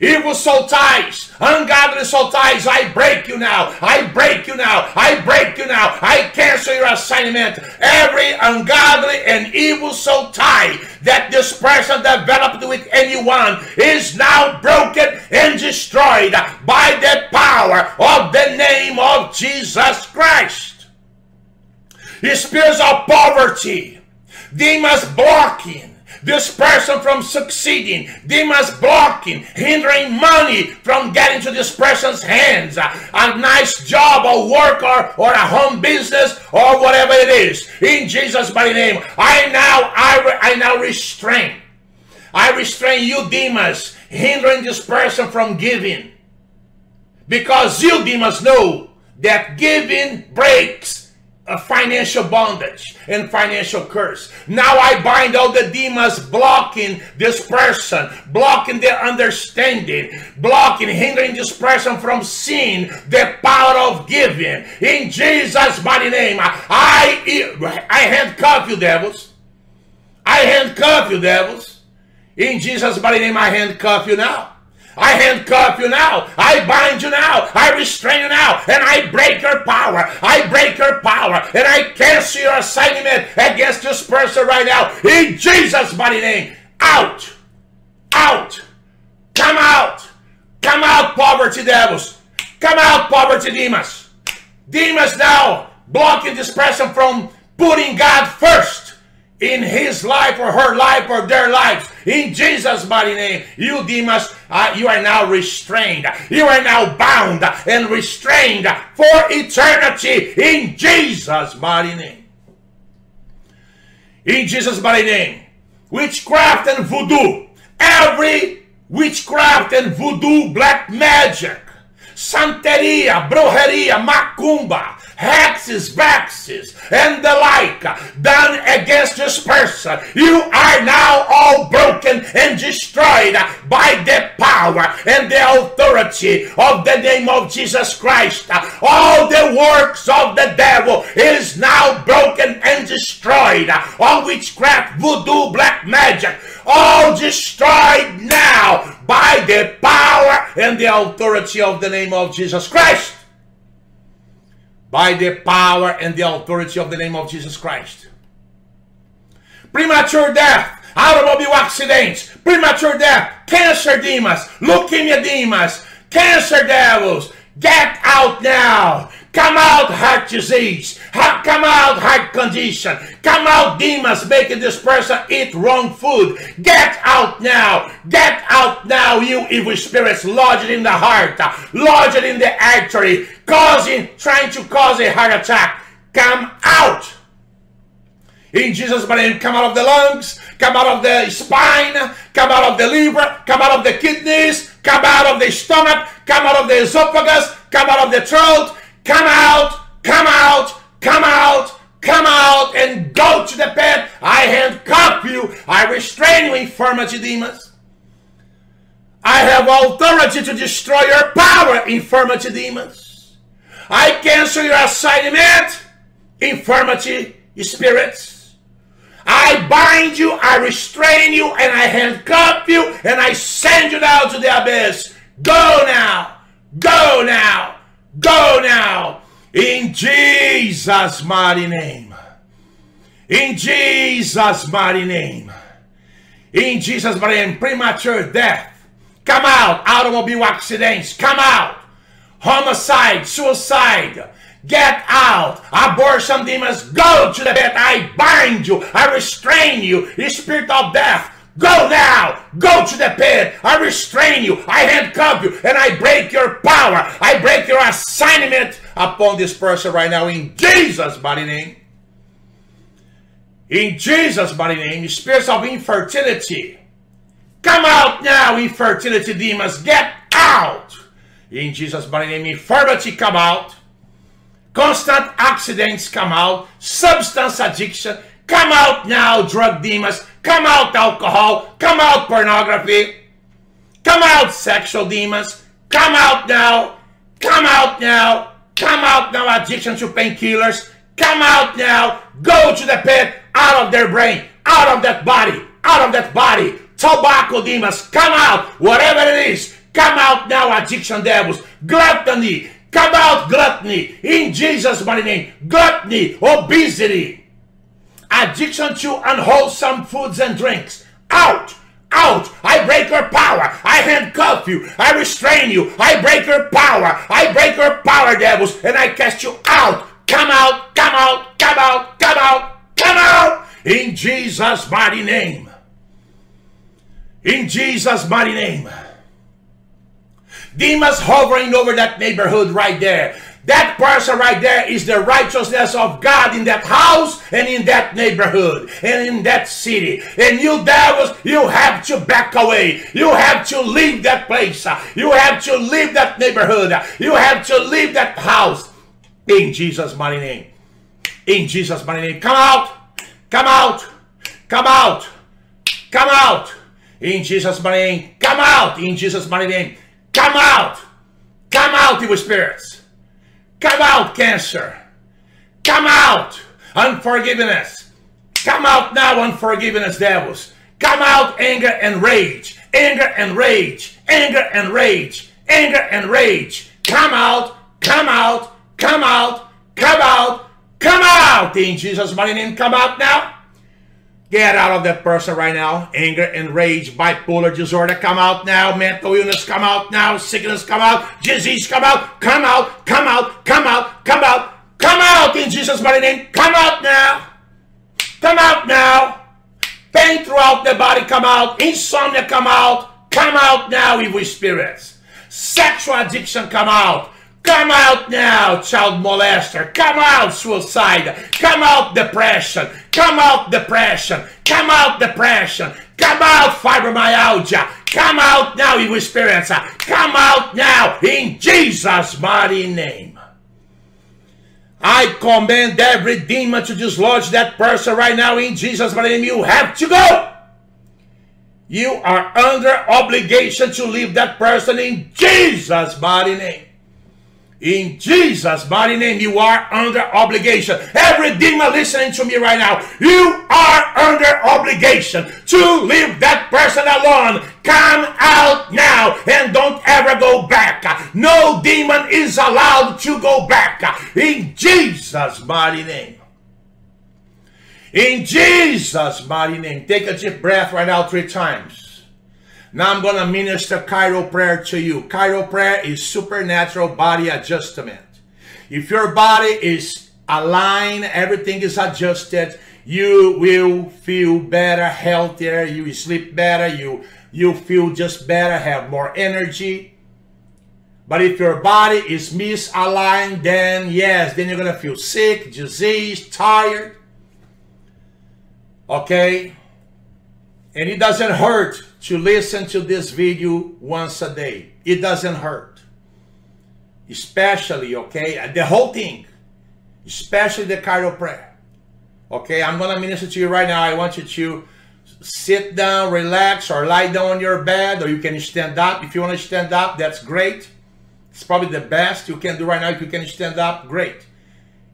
Evil soul ties, ungodly soul ties, I break you now. I break you now. I break you now. I cancel your assignment. Every ungodly and evil soul tie that this person developed with anyone is now broken and destroyed by the power of the name of Jesus Christ. Spirits of poverty, demons blocking, this person from succeeding, demons blocking, hindering money from getting to this person's hands, a nice job or work or, or a home business or whatever it is. In Jesus' mighty name, I now I, I now restrain. I restrain you demons hindering this person from giving. Because you demons know that giving breaks a financial bondage and financial curse. Now I bind all the demons blocking this person, blocking their understanding, blocking, hindering this person from seeing the power of giving. In Jesus' mighty name, I, I handcuff you, devils. I handcuff you, devils. In Jesus' mighty name, I handcuff you now. I handcuff you now. I bind you now. I restrain you now. And I break your power. I break your power. And I cancel your assignment against this person right now. In Jesus' mighty name. Out. Out. Come out. Come out, poverty devils. Come out, poverty demons. Demons now blocking this person from putting God first in his life or her life or their lives. In Jesus' mighty name, you demons, uh, you are now restrained. You are now bound and restrained for eternity in Jesus' mighty name. In Jesus' mighty name, witchcraft and voodoo, every witchcraft and voodoo, black magic, santeria, brujeria, macumba, hexes, vexes, and the like done against this person, you are now all broken and destroyed by the power and the authority of the name of Jesus Christ. All the works of the devil is now broken and destroyed. All witchcraft, voodoo, black magic, all destroyed now by the power and the authority of the name of Jesus Christ by the power and the authority of the name of Jesus Christ. Premature death, automobile accidents, premature death, cancer demons, leukemia demons, cancer devils, get out now. Come out, heart disease. Come out, heart condition. Come out, demons making this person eat wrong food. Get out now. Get out now, you evil spirits lodged in the heart, lodged in the artery, causing, trying to cause a heart attack. Come out. In Jesus' name, come out of the lungs, come out of the spine, come out of the liver, come out of the kidneys, come out of the stomach, come out of the esophagus, come out of the throat, Come out, come out, come out, come out and go to the pit. I handcuff you. I restrain you, infirmity demons. I have authority to destroy your power, infirmity demons. I cancel your assignment, infirmity spirits. I bind you, I restrain you, and I handcuff you, and I send you down to the abyss. Go now, go now, Go now in Jesus' mighty name. In Jesus' mighty name. In Jesus' mighty name. Premature death. Come out. Automobile accidents. Come out. Homicide. Suicide. Get out. Abortion demons. Go to the bed. I bind you. I restrain you. The spirit of death Go now! Go to the pit! I restrain you! I handcuff you! And I break your power! I break your assignment upon this person right now in Jesus' mighty name. In Jesus' mighty name, spirits of infertility. Come out now, infertility demons. Get out! In Jesus' mighty name, infirmity come out. Constant accidents come out. Substance addiction. Come out now, drug demons. Come out alcohol. Come out pornography. Come out sexual demons. Come out now. Come out now. Come out now addiction to painkillers. Come out now. Go to the pit. Out of their brain. Out of that body. Out of that body. Tobacco demons. Come out. Whatever it is. Come out now addiction devils. Gluttony. Come out gluttony. In Jesus' mighty name. Gluttony. Obesity addiction to unwholesome foods and drinks. Out! Out! I break your power! I handcuff you! I restrain you! I break your power! I break your power, devils! And I cast you out! Come out! Come out! Come out! Come out! Come out! In Jesus' mighty name! In Jesus' mighty name! Demons hovering over that neighborhood right there. That person right there is the righteousness of God in that house and in that neighborhood and in that city. And you devils, you have to back away. You have to leave that place. You have to leave that neighborhood. You have to leave that house. In Jesus' mighty name. In Jesus' mighty name. Come out. Come out. Come out. Come out. In Jesus' mighty name. Come out. In Jesus' mighty name. Come out. Come out, evil spirits. Come out, cancer. Come out, unforgiveness. Come out now, unforgiveness devils. Come out, anger and rage. Anger and rage. Anger and rage. Anger and rage. Come out, come out, come out, come out, come out. In Jesus' mighty name, come out now. Get out of that person right now. Anger and rage, bipolar disorder, come out now. Mental illness, come out now. Sickness, come out. Disease, come out. Come out, come out, come out, come out. Come out in Jesus' mighty name. Come out now. Come out now. Pain throughout the body, come out. Insomnia, come out. Come out now, evil spirits. Sexual addiction, come out. Come out now, child molester. Come out, suicide. Come out, depression. Come out, depression. Come out, depression. Come out, fibromyalgia. Come out now, evil experience. Come out now in Jesus' mighty name. I command every demon to dislodge that person right now in Jesus' mighty name. You have to go. You are under obligation to leave that person in Jesus' mighty name. In Jesus' mighty name, you are under obligation. Every demon listening to me right now, you are under obligation to leave that person alone. Come out now and don't ever go back. No demon is allowed to go back. In Jesus' mighty name. In Jesus' mighty name. Take a deep breath right now three times. Now I'm going to minister chiro prayer to you. Chiro prayer is supernatural body adjustment. If your body is aligned, everything is adjusted, you will feel better, healthier, you sleep better, you you feel just better, have more energy. But if your body is misaligned, then yes, then you're going to feel sick, diseased, tired. Okay? And it doesn't hurt to listen to this video once a day. It doesn't hurt. Especially, okay, uh, the whole thing. Especially the chiro prayer. Okay, I'm going to minister to you right now. I want you to sit down, relax, or lie down on your bed, or you can stand up. If you want to stand up, that's great. It's probably the best you can do right now. If you can stand up, great.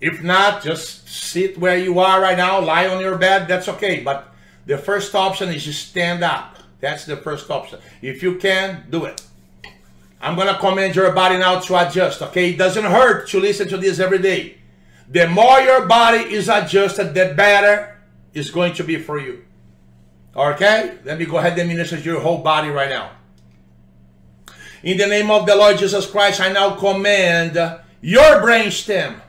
If not, just sit where you are right now, lie on your bed, that's okay. But the first option is to stand up. That's the first option. If you can, do it. I'm going to command your body now to adjust, okay? It doesn't hurt to listen to this every day. The more your body is adjusted, the better it's going to be for you. Okay? Let me go ahead and minister your whole body right now. In the name of the Lord Jesus Christ, I now command your brainstem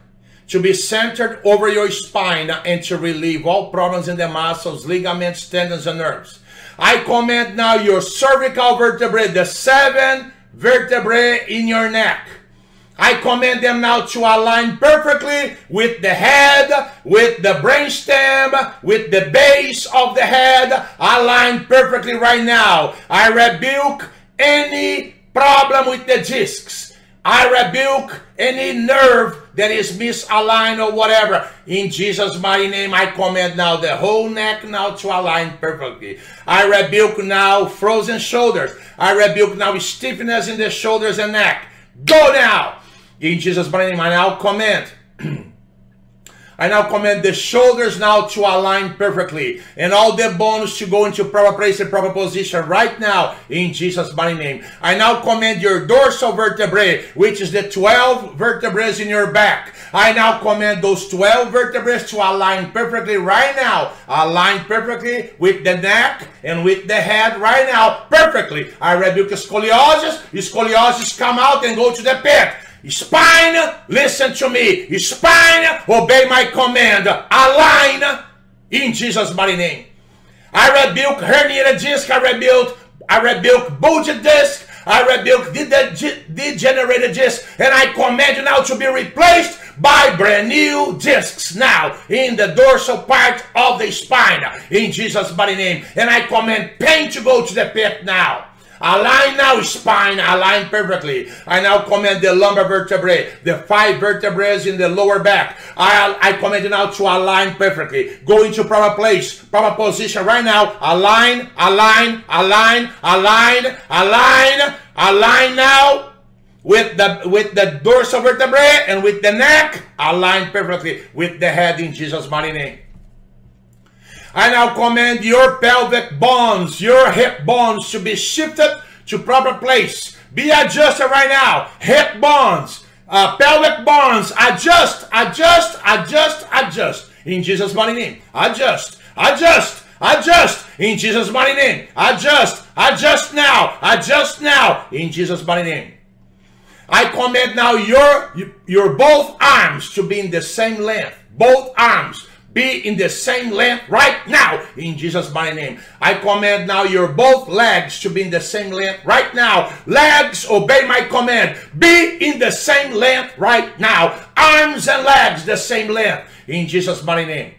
to be centered over your spine and to relieve all problems in the muscles, ligaments, tendons, and nerves. I command now your cervical vertebrae, the seven vertebrae in your neck. I command them now to align perfectly with the head, with the brainstem, with the base of the head. Align perfectly right now. I rebuke any problem with the discs. I rebuke any nerve that is misaligned or whatever. In Jesus' mighty name, I command now the whole neck now to align perfectly. I rebuke now frozen shoulders. I rebuke now stiffness in the shoulders and neck. Go now. In Jesus' mighty name, I now command *clears throat* I now command the shoulders now to align perfectly and all the bones to go into proper place and proper position right now in Jesus' mighty name. I now command your dorsal vertebrae, which is the 12 vertebrae in your back. I now command those 12 vertebrae to align perfectly right now. Align perfectly with the neck and with the head right now. Perfectly. I rebuke scoliosis. Scoliosis come out and go to the pit. Spine, listen to me. Spine, obey my command. Align in Jesus' mighty name. I rebuke herniated disc. I rebuke, I rebuke bulged disc. I rebuke degenerated disc. And I command you now to be replaced by brand new discs now in the dorsal part of the spine in Jesus' mighty name. And I command pain to go to the pit now. Align now, spine, align perfectly. I now command the lumbar vertebrae, the five vertebrae in the lower back. I, I command you now to align perfectly. Go into proper place, proper position right now. Align, align, align, align, align, align now with the with the dorsal vertebrae and with the neck. Align perfectly with the head in Jesus' mighty name. I now command your pelvic bones, your hip bones to be shifted to proper place. Be adjusted right now. Hip bones, uh, pelvic bones, adjust, adjust, adjust, adjust. In Jesus' mighty name. Adjust, adjust, adjust. In Jesus' mighty name. Adjust, adjust now, adjust now. In Jesus' mighty name. I command now your, your both arms to be in the same length. Both arms be in the same length right now in Jesus' mighty name. I command now your both legs to be in the same length right now. Legs, obey my command. Be in the same length right now. Arms and legs, the same length in Jesus' mighty name.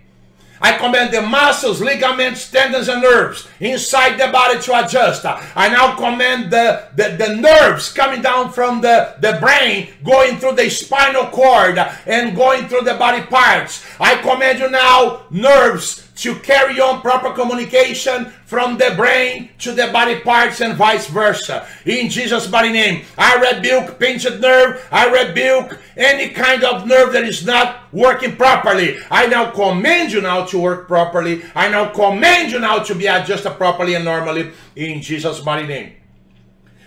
I command the muscles, ligaments, tendons, and nerves inside the body to adjust. I now command the, the, the nerves coming down from the, the brain, going through the spinal cord and going through the body parts. I command you now, nerves, to carry on proper communication from the brain to the body parts and vice versa. In Jesus' mighty name, I rebuke pinched nerve. I rebuke any kind of nerve that is not working properly. I now command you now to work properly. I now command you now to be adjusted properly and normally in Jesus' mighty name.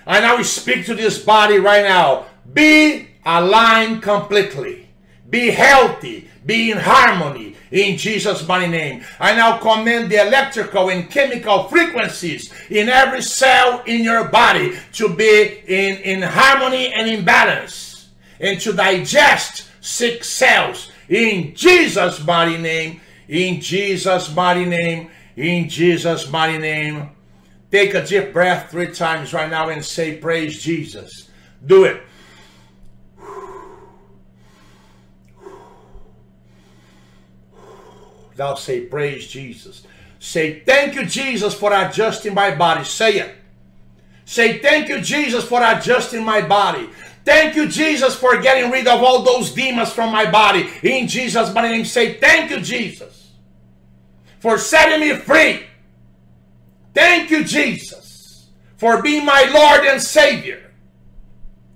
I now speak to this body right now. Be aligned completely. Be healthy. Be in harmony in Jesus' mighty name. I now command the electrical and chemical frequencies in every cell in your body to be in, in harmony and in balance and to digest sick cells in Jesus' mighty name. In Jesus' mighty name. In Jesus' mighty name. Take a deep breath three times right now and say, Praise Jesus. Do it. Thou say, Praise Jesus. Say, Thank you, Jesus, for adjusting my body. Say it. Say, Thank you, Jesus, for adjusting my body. Thank you, Jesus, for getting rid of all those demons from my body. In Jesus' mighty name, say, Thank you, Jesus, for setting me free. Thank you, Jesus, for being my Lord and Savior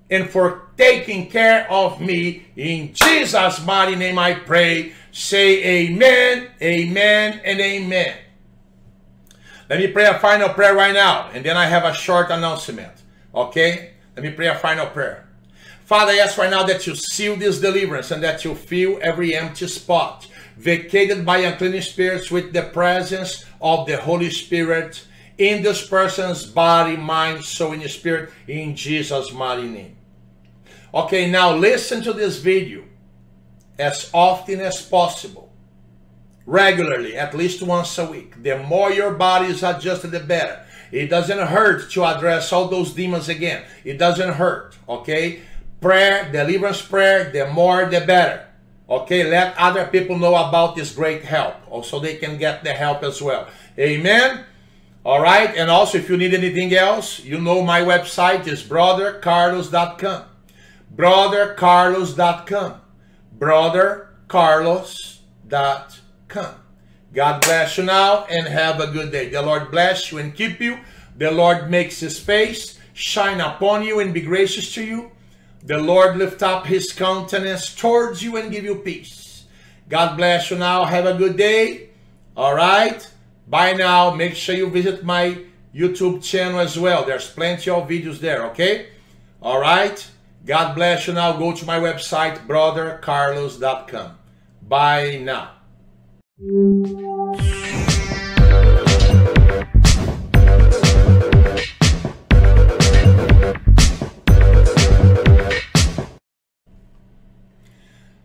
and for taking care of me. In Jesus' mighty name, I pray. Say amen, amen, and amen. Let me pray a final prayer right now, and then I have a short announcement. Okay? Let me pray a final prayer. Father, I ask right now that you seal this deliverance and that you fill every empty spot vacated by unclean spirits with the presence of the Holy Spirit in this person's body, mind, soul, and spirit in Jesus' mighty name. Okay, now listen to this video as often as possible, regularly, at least once a week. The more your body is adjusted, the better. It doesn't hurt to address all those demons again. It doesn't hurt, okay? Prayer, deliverance prayer, the more the better. Okay, let other people know about this great help, oh, also they can get the help as well. Amen. All right, and also if you need anything else, you know my website is brothercarlos.com. Brothercarlos.com brothercarlos.com. God bless you now and have a good day. The Lord bless you and keep you. The Lord makes his face shine upon you and be gracious to you. The Lord lift up his countenance towards you and give you peace. God bless you now. Have a good day. All right. Bye now. Make sure you visit my YouTube channel as well. There's plenty of videos there. Okay. All right. God bless you now. Go to my website, brothercarlos.com. Bye now.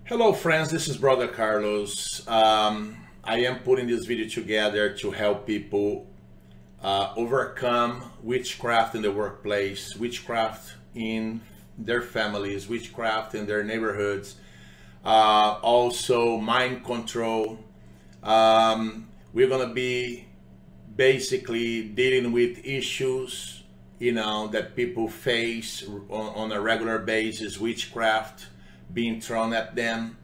Hello friends, this is Brother Carlos. Um, I am putting this video together to help people uh, overcome witchcraft in the workplace, witchcraft in their families, witchcraft in their neighborhoods, uh, also mind control. Um, we're gonna be basically dealing with issues, you know, that people face on, on a regular basis, witchcraft being thrown at them.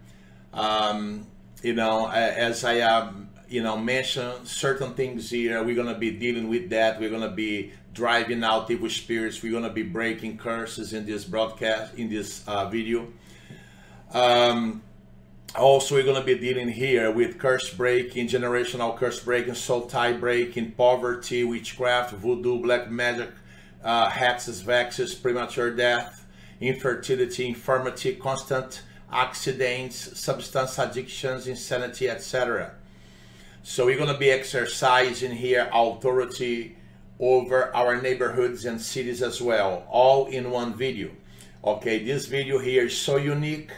Um, you know, as I have, you know mentioned certain things here, we're gonna be dealing with that. We're gonna be driving out evil spirits. We're going to be breaking curses in this broadcast, in this uh, video. Um, also, we're going to be dealing here with curse breaking, generational curse breaking, soul tie breaking, poverty, witchcraft, voodoo, black magic, uh, hexes, vexes, premature death, infertility, infirmity, constant accidents, substance addictions, insanity, etc. So we're going to be exercising here authority over our neighborhoods and cities as well, all in one video. Okay, this video here is so unique.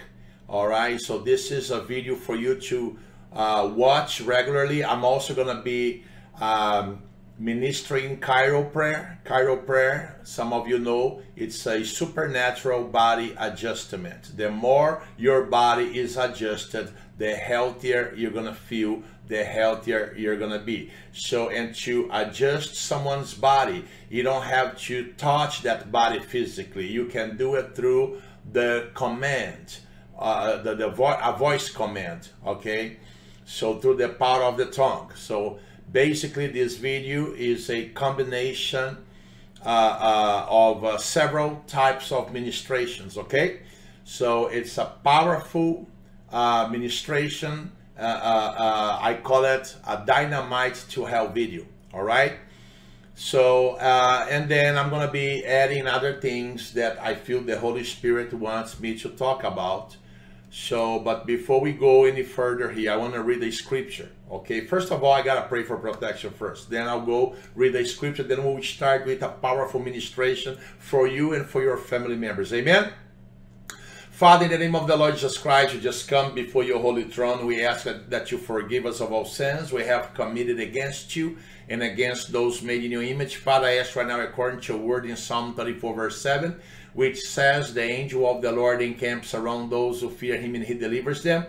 All right, so this is a video for you to uh, watch regularly. I'm also to be um, ministering Chiro prayer. Chiro prayer, some of you know, it's a supernatural body adjustment. The more your body is adjusted, the healthier you're to feel, the healthier you're to be. So, and to adjust someone's body, you don't have to touch that body physically. You can do it through the command, uh, the, the vo a voice command, okay? So through the power of the tongue. So basically this video is a combination uh, uh, of uh, several types of ministrations, okay? So it's a powerful uh, ministration. Uh, uh, I call it a dynamite to hell video, all right? So, and then I'm going to be adding other things that I feel the Holy Spirit wants me to talk about. So, but before we go any further here, I want to read a scripture. Okay, first of all, I got to pray for protection first. Then I'll go read the scripture. Then we'll start with a powerful ministration for you and for your family members. Amen. Father, in the name of the Lord Jesus Christ, we just come before your holy throne. We ask that, you forgive us of all sins we have committed against you and against those made in your image. Father, I ask right now, according to your word in Psalm 34, verse 7, which says, The angel of the Lord encamps around those who fear him and he delivers them.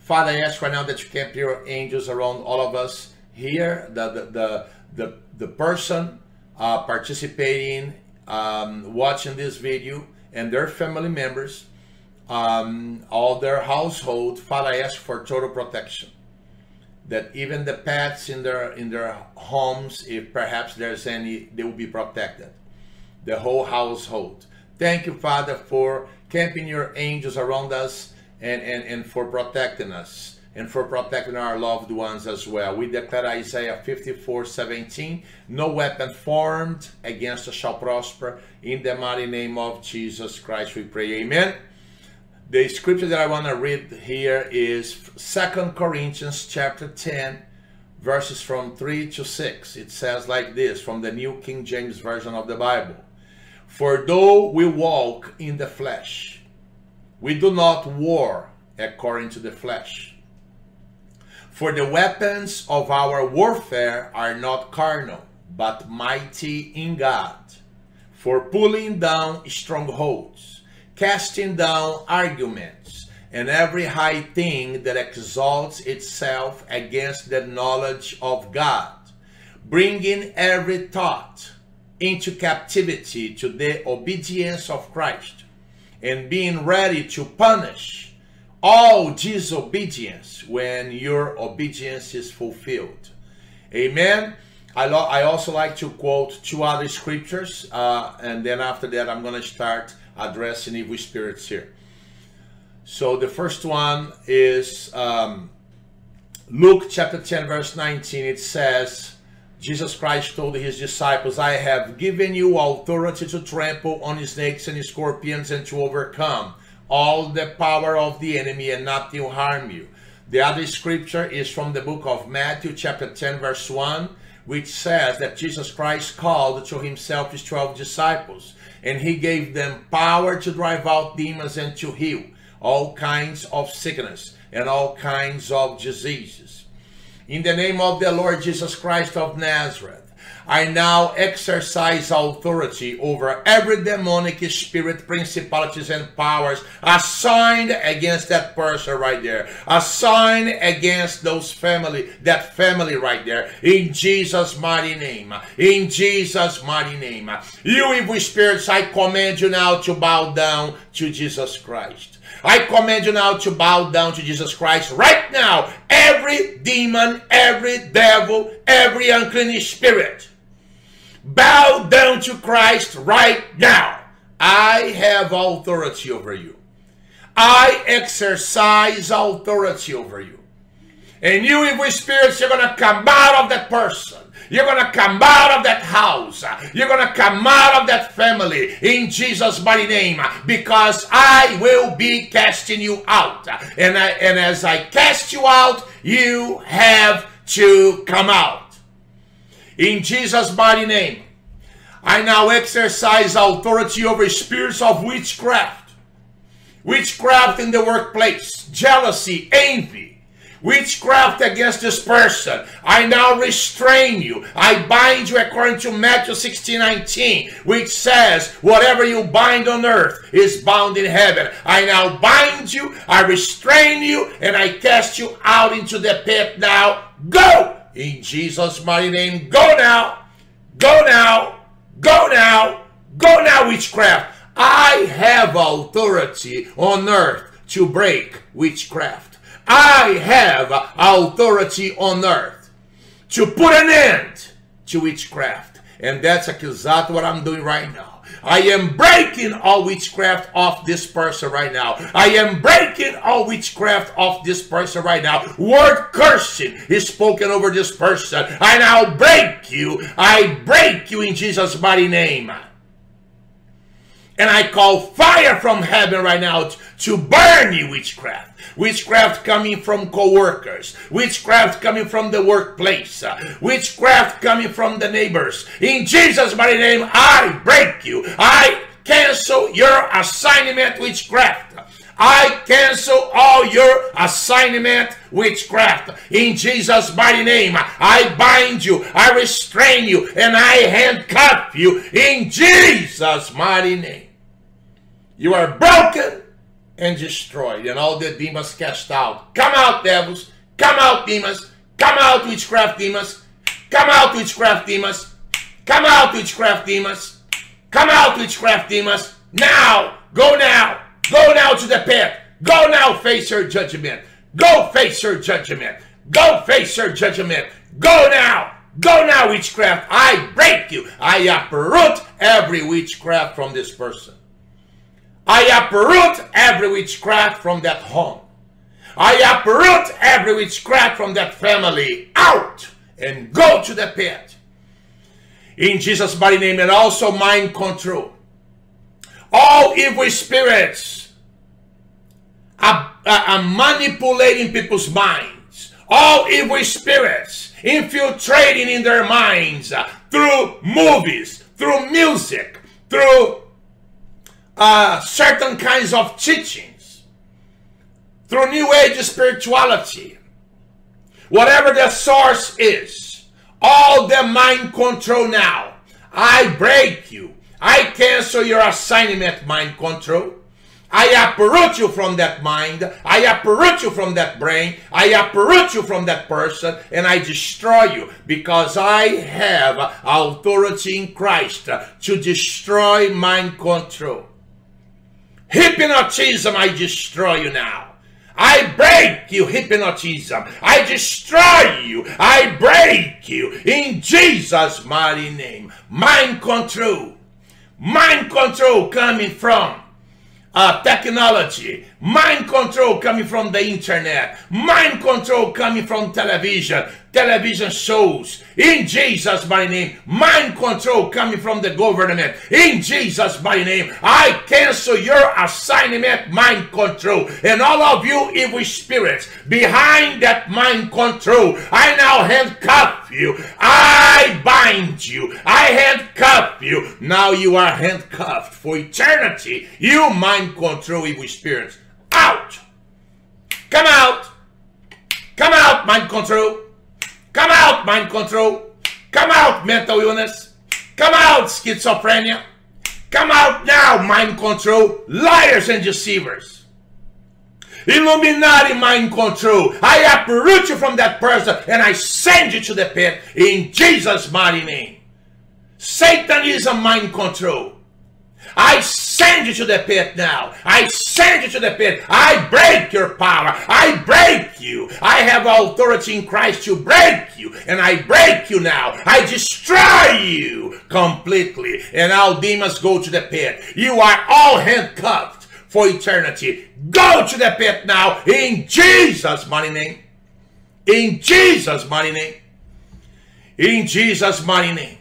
Father, I ask right now that you camp your angels around all of us here, the the the the, the person uh, participating, um, watching this video, and their family members, um, all their household. Father, I ask for total protection. That even the pets in their in their homes, if perhaps there's any, they will be protected. The whole household. Thank you, Father, for camping your angels around us and, and, and for protecting us and for protecting our loved ones as well. We declare Isaiah 54 17, no weapon formed against us shall prosper. In the mighty name of Jesus Christ, we pray. Amen. The scripture that I want to read here is Second Corinthians chapter 10, verses from 3 to 6. It says like this from the New King James Version of the Bible. For though we walk in the flesh, we do not war according to the flesh. For the weapons of our warfare are not carnal, but mighty in God, for pulling down strongholds, casting down arguments, and every high thing that exalts itself against the knowledge of God, bringing every thought into captivity to the obedience of Christ and being ready to punish all disobedience when your obedience is fulfilled. Amen. I, I also like to quote two other scriptures, uh, and then after that, I'm going to start addressing evil spirits here. So the first one is um, Luke chapter 10, verse 19. It says, Jesus Christ told his disciples, I have given you authority to trample on snakes and scorpions and to overcome all the power of the enemy and nothing will harm you. The other scripture is from the book of Matthew chapter 10 verse 1 which says that Jesus Christ called to himself his 12 disciples and he gave them power to drive out demons and to heal all kinds of sickness and all kinds of diseases. In the name of the Lord Jesus Christ of Nazareth, I now exercise authority over every demonic spirit, principalities, and powers assigned against that person right there. Assigned against those family, that family right there. In Jesus' mighty name. In Jesus' mighty name. You evil spirits, I command you now to bow down to Jesus Christ. I command you now to bow down to Jesus Christ right now. Every demon, every devil, every unclean spirit, bow down to Christ right now. I have authority over you. I exercise authority over you. And you evil spirits, you're going to come out of that person. You're going to come out of that house. You're going to come out of that family in Jesus' mighty name because I will be casting you out. And, I, and as I cast you out, you have to come out. In Jesus' mighty name, I now exercise authority over spirits of witchcraft. Witchcraft in the workplace, jealousy, envy, witchcraft against this person. I now restrain you. I bind you according to Matthew 16 19, which says, Whatever you bind on earth is bound in heaven. I now bind you, I restrain you, and I cast you out into the pit now. Go! In Jesus' mighty name, go now, go now, go now, go now, witchcraft. I have authority on earth to break witchcraft. I have authority on earth to put an end to witchcraft. And that's exactly what I'm doing right now. I am breaking all witchcraft off this person right now. I am breaking all witchcraft off this person right now. Word cursing is spoken over this person. I now break you. I break you in Jesus' mighty name. And I call fire from heaven right now to burn you, witchcraft. Witchcraft coming from co-workers. Witchcraft coming from the workplace. Witchcraft coming from the neighbors. In Jesus' mighty name, I break you. I cancel your assignment, witchcraft. I cancel all your assignment witchcraft in Jesus' mighty name. I bind you, I restrain you, and I handcuff you in Jesus' mighty name. You are broken and destroyed, and all the demons cast out. Come out, devils. Come out, demons. Come out, witchcraft demons. Come out, witchcraft demons. Come out, witchcraft demons. Come out, witchcraft demons. Now, go now. Go now to the pit. Go now, face her judgment. Go face her judgment. Go face her judgment. Go now. Go now, witchcraft. I break you. I uproot every witchcraft from this person. I uproot every witchcraft from that home. I uproot every witchcraft from that family out and go to the pit. In Jesus' mighty name and also mind control. All evil spirits are, are manipulating people's minds. All evil spirits infiltrating in their minds uh, through movies, through music, through uh, certain kinds of teachings, through New Age spirituality, whatever the source is, all the mind control now. I break you. I cancel your assignment, mind control. I uproot you from that mind. I uproot you from that brain. I uproot you from that person and I destroy you because I have authority in Christ to destroy mind control. Hypnotism, I destroy you now. I break you, hypnotism. I destroy you. I break you in Jesus' mighty name. Mind control. Mind control coming from uh, technology, mind control coming from the internet, mind control coming from television, television shows, in Jesus' mighty name, mind control coming from the government, in Jesus' mighty name, I cancel your assignment, mind control, and all of you evil spirits behind that mind control, I now handcuff you, I bind you, I handcuff you, now you are handcuffed for eternity, you mind control evil spirits, out, come out, come out, mind control, Come out, mind control. Come out, mental illness. Come out, schizophrenia. Come out now, mind control. Liars and deceivers. Illuminati mind control. I uproot you from that person and I send you to the pit in Jesus' mighty name. Satan is a mind control. I send you to the pit now. I send you to the pit. I break your power. I break you. I have authority in Christ to break you. And I break you now. I destroy you completely. And all demons go to the pit. You are all handcuffed for eternity. Go to the pit now in Jesus' mighty name. In Jesus' mighty name. In Jesus' mighty name.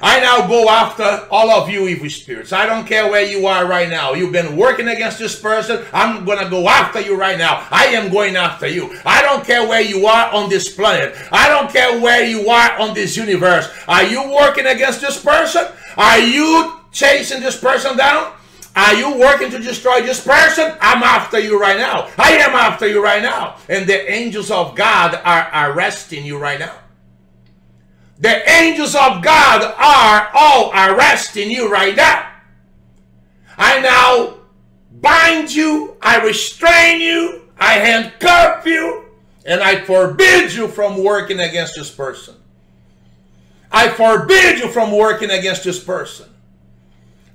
I now go after all of you evil spirits. I don't care where you are right now. You've been working against this person. I'm going to go after you right now. I am going after you. I don't care where you are on this planet. I don't care where you are on this universe. Are you working against this person? Are you chasing this person down? Are you working to destroy this person? I'm after you right now. I am after you right now. And the angels of God are arresting you right now. The angels of God are all arresting you right now. I now bind you, I restrain you, I handcuff you, and I forbid you from working against this person. I forbid you from working against this person.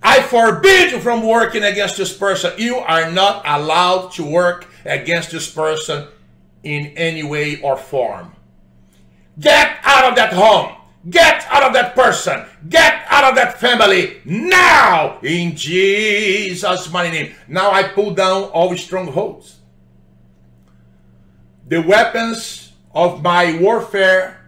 I forbid you from working against this person. You are not allowed to work against this person in any way or form. Get out of that home. Get out of that person. Get out of that family now in Jesus' mighty name. Now I pull down all strongholds. The weapons of my warfare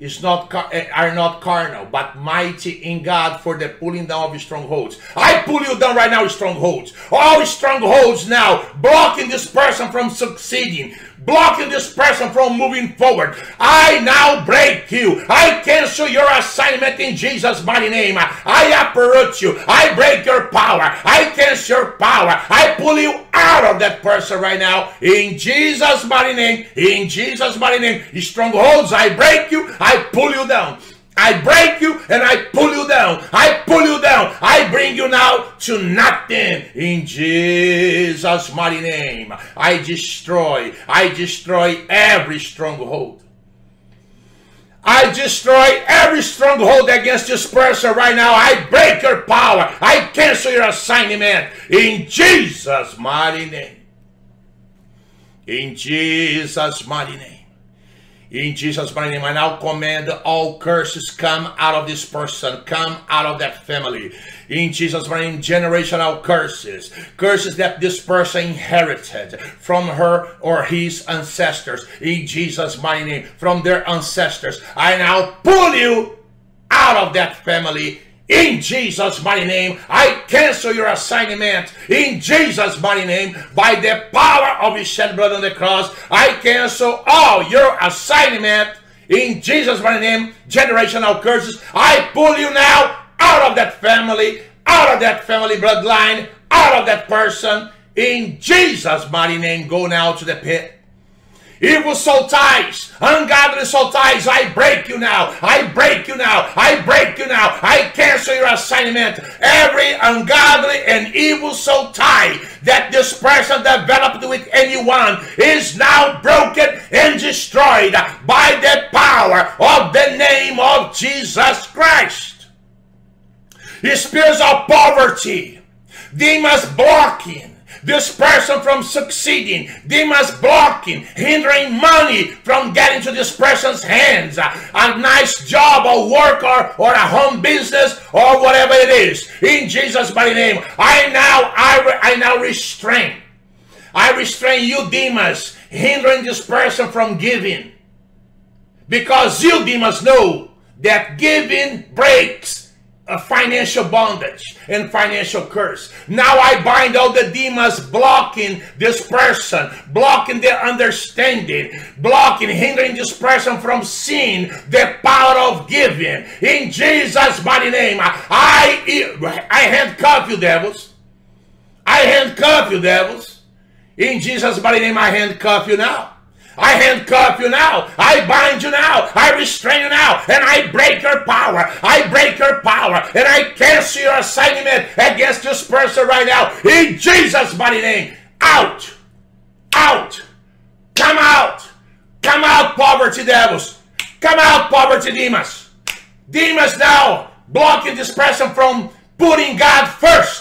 is not eh, are not carnal, but mighty in God for the pulling down of strongholds. I pull you down right now, strongholds. All strongholds now blocking this person from succeeding, blocking this person from moving forward. I now break you. I cancel your assignment in Jesus' mighty name. I uproot you. I break your power. I cancel your power. I pull you out of that person right now in Jesus' mighty name. In Jesus' mighty name. Strongholds, I break you. I pull you down. I break you and I pull you down. I pull you down. I bring you now to nothing in Jesus' mighty name. I destroy. I destroy every stronghold. I destroy every stronghold against this person right now. I break your power. I cancel your assignment in Jesus' mighty name. In Jesus' mighty name. In Jesus' mighty name, I now command all curses come out of this person, come out of that family. In Jesus' mighty name, generational curses, curses that this person inherited from her or his ancestors. In Jesus' mighty name, from their ancestors, I now pull you out of that family in Jesus' mighty name, I cancel your assignment. In Jesus' mighty name, by the power of His shed blood on the cross, I cancel all your assignment. In Jesus' mighty name, generational curses, I pull you now out of that family, out of that family bloodline, out of that person. In Jesus' mighty name, go now to the pit. Evil soul ties, ungodly soul ties, I break you now. I break you now. I break you now. I cancel your assignment. Every ungodly and evil soul tie that this person developed with anyone is now broken and destroyed by the power of the name of Jesus Christ. Spirits of poverty, demons blocking, this person from succeeding, demons blocking, hindering money from getting to this person's hands, a nice job or work or, or a home business or whatever it is. In Jesus' mighty name, I now I, I now restrain. I restrain you demons hindering this person from giving. Because you demons know that giving breaks a financial bondage and financial curse. Now I bind all the demons blocking this person, blocking their understanding, blocking, hindering this person from seeing the power of giving. In Jesus' mighty name, I, I handcuff you, devils. I handcuff you, devils. In Jesus' mighty name, I handcuff you now. I handcuff you now. I bind you now. I restrain you now. And I break your power. I break your power. And I cancel your assignment against this person right now. In Jesus' mighty name. Out. Out. Come out. Come out, poverty devils. Come out, poverty demons. Demons now blocking this person from putting God first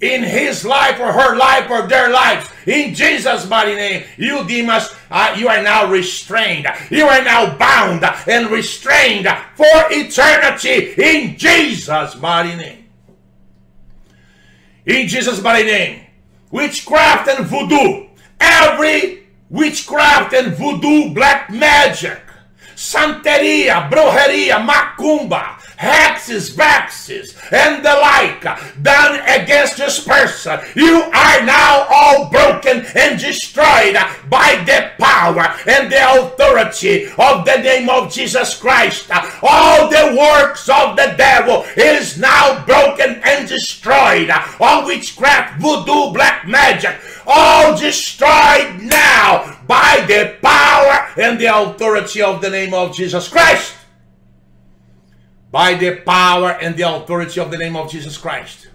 in his life or her life or their lives. In Jesus' mighty name, you demons, uh, you are now restrained. You are now bound and restrained for eternity in Jesus' mighty name. In Jesus' mighty name, witchcraft and voodoo, every witchcraft and voodoo black magic, santeria, brujeria, macumba, hexes, vexes, and the like done against this person, you are now all broken and destroyed by the power and the authority of the name of Jesus Christ. All the works of the devil is now broken and destroyed. All witchcraft, voodoo, black magic, all destroyed now by the power and the authority of the name of Jesus Christ. By the power and the authority of the name of Jesus Christ.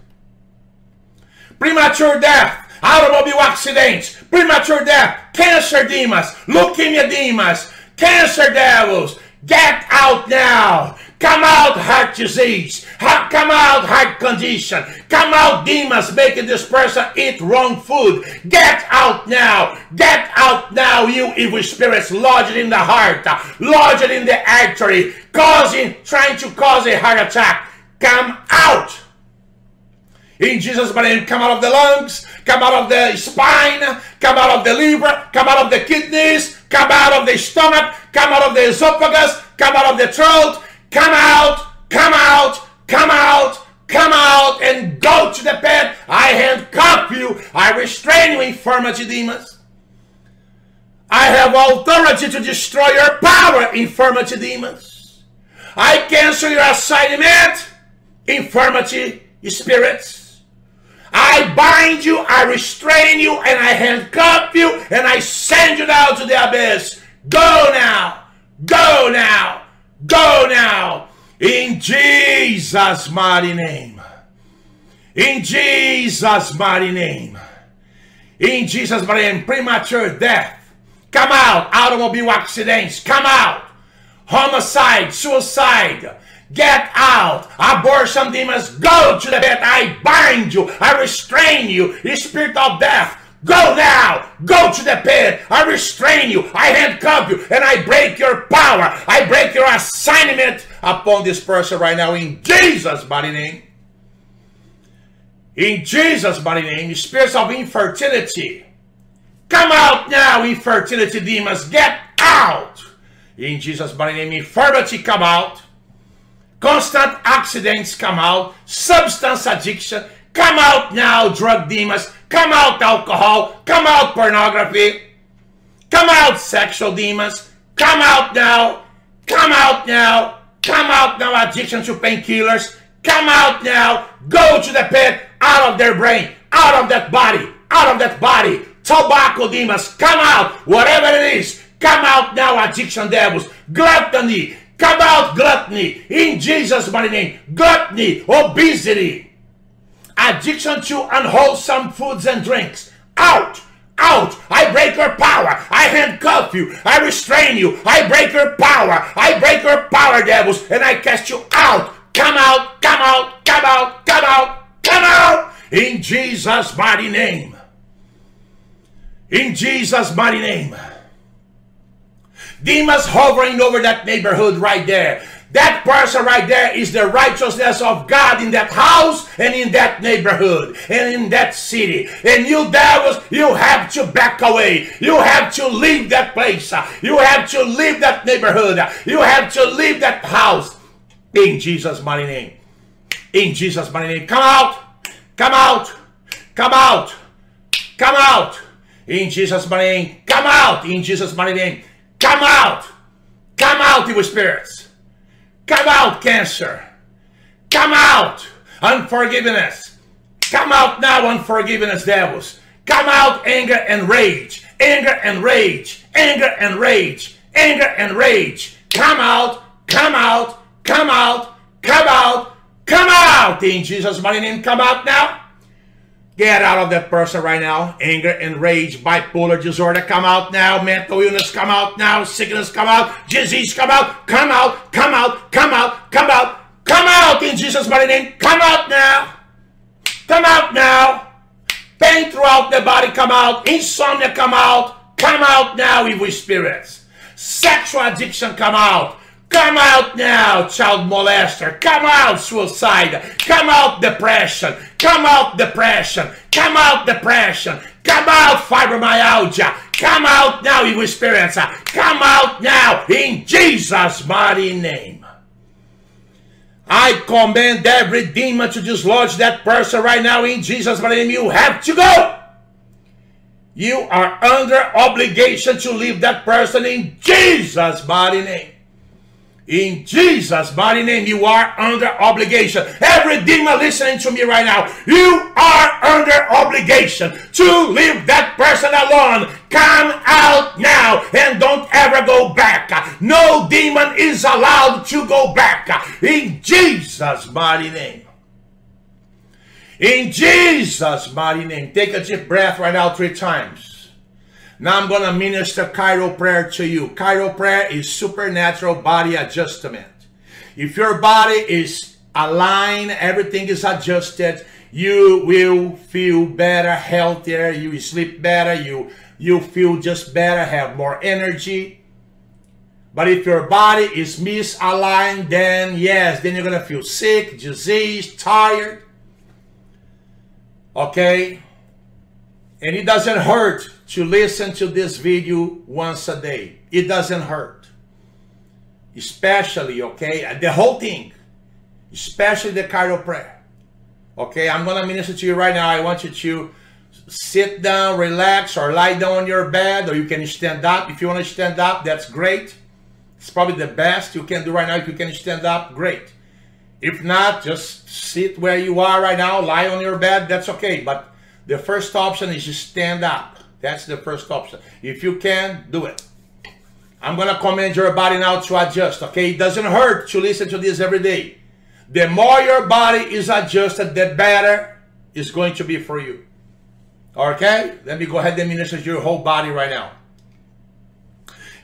Premature death, automobile accidents, premature death, cancer demons, leukemia demons, cancer devils, get out now. Come out, heart disease. Come out, heart condition. Come out, demons making this person eat wrong food. Get out now. Get out now, you evil spirits lodged in the heart, lodged in the artery, causing, trying to cause a heart attack. Come out. In Jesus' name, come out of the lungs, come out of the spine, come out of the liver, come out of the kidneys, come out of the stomach, come out of the esophagus, come out of the throat, come out, come out, come out, come out, and go to the pit. I handcuff you, I restrain you, infirmity demons. I have authority to destroy your power, infirmity demons. I cancel your assignment, infirmity spirits. I bind you, I restrain you, and I handcuff you, and I send you down to the abyss. Go now, go now, go now, in Jesus' mighty name. In Jesus' mighty name. In Jesus' mighty name, premature death. Come out, automobile accidents, come out. Homicide, suicide, Get out! Abortion demons, go to the pit! I bind you! I restrain you! The spirit of death, go now! Go to the pit! I restrain you! I handcuff you! And I break your power! I break your assignment upon this person right now in Jesus' mighty name. In Jesus' mighty name, spirits of infertility, come out now, infertility demons, get out! In Jesus' mighty name, infirmity, come out. Constant accidents come out. Substance addiction. Come out now, drug demons. Come out, alcohol. Come out, pornography. Come out, sexual demons. Come out now. Come out now. Come out now, addiction to painkillers. Come out now. Go to the pit. Out of their brain. Out of that body. Out of that body. Tobacco demons. Come out. Whatever it is. Come out now, addiction devils. Gluttony. Come out gluttony in Jesus' mighty name. Gluttony, obesity, addiction to unwholesome foods and drinks. Out, out. I break your power. I handcuff you. I restrain you. I break your power. I break your power, devils, and I cast you out. Come out, come out, come out, come out, come out. In Jesus' mighty name. In Jesus' mighty name. Demons hovering over that neighborhood right there. That person right there is the righteousness of God in that house and in that neighborhood and in that city. And you devils, you have to back away. You have to leave that place. You have to leave that neighborhood. You have to leave that house. In Jesus' mighty name. In Jesus' mighty name. Come out. Come out. Come out. Come out. In Jesus' mighty name. Come out. In Jesus' mighty name. Come out! Come out, evil spirits! Come out, cancer! Come out, unforgiveness! Come out now, unforgiveness devils! Come out, anger and rage! Anger and rage! Anger and rage! Anger and rage! Come out! Come out! Come out! Come out! Come out! In Jesus' mighty name, come out now! Get out of that person right now. Anger and rage, bipolar disorder, come out now. Mental illness, come out now. Sickness, come out. Disease, come out. Come out, come out, come out, come out. Come out in Jesus' mighty name. Come out now. Come out now. Pain throughout the body, come out. Insomnia, come out. Come out now, evil spirits. Sexual addiction, come out. Come out now, child molester. Come out, suicide. Come out, depression. Come out, depression. Come out, depression. Come out, fibromyalgia. Come out now, evil spirits. Come out now in Jesus' mighty name. I command every demon to dislodge that person right now in Jesus' mighty name. You have to go. You are under obligation to leave that person in Jesus' mighty name. In Jesus' mighty name, you are under obligation. Every demon listening to me right now, you are under obligation to leave that person alone. Come out now and don't ever go back. No demon is allowed to go back. In Jesus' mighty name. In Jesus' mighty name. Take a deep breath right now three times. Now I'm going to minister Chiro prayer to you. Chiro prayer is supernatural body adjustment. If your body is aligned, everything is adjusted, you will feel better, healthier, you sleep better, you you feel just better, have more energy. But if your body is misaligned, then yes, then you're gonna feel sick, diseased, tired. Okay? And it doesn't hurt to listen to this video once a day. It doesn't hurt. Especially, okay, uh, the whole thing. Especially the chiro prayer. Okay, I'm going to minister to you right now. I want you to sit down, relax, or lie down on your bed, or you can stand up. If you want to stand up, that's great. It's probably the best you can do right now. If you can stand up, great. If not, just sit where you are right now, lie on your bed, that's okay. But the first option is to stand up. That's the first option. If you can, do it. I'm going to command your body now to adjust, okay? It doesn't hurt to listen to this every day. The more your body is adjusted, the better it's going to be for you. Okay? Let me go ahead and minister to your whole body right now.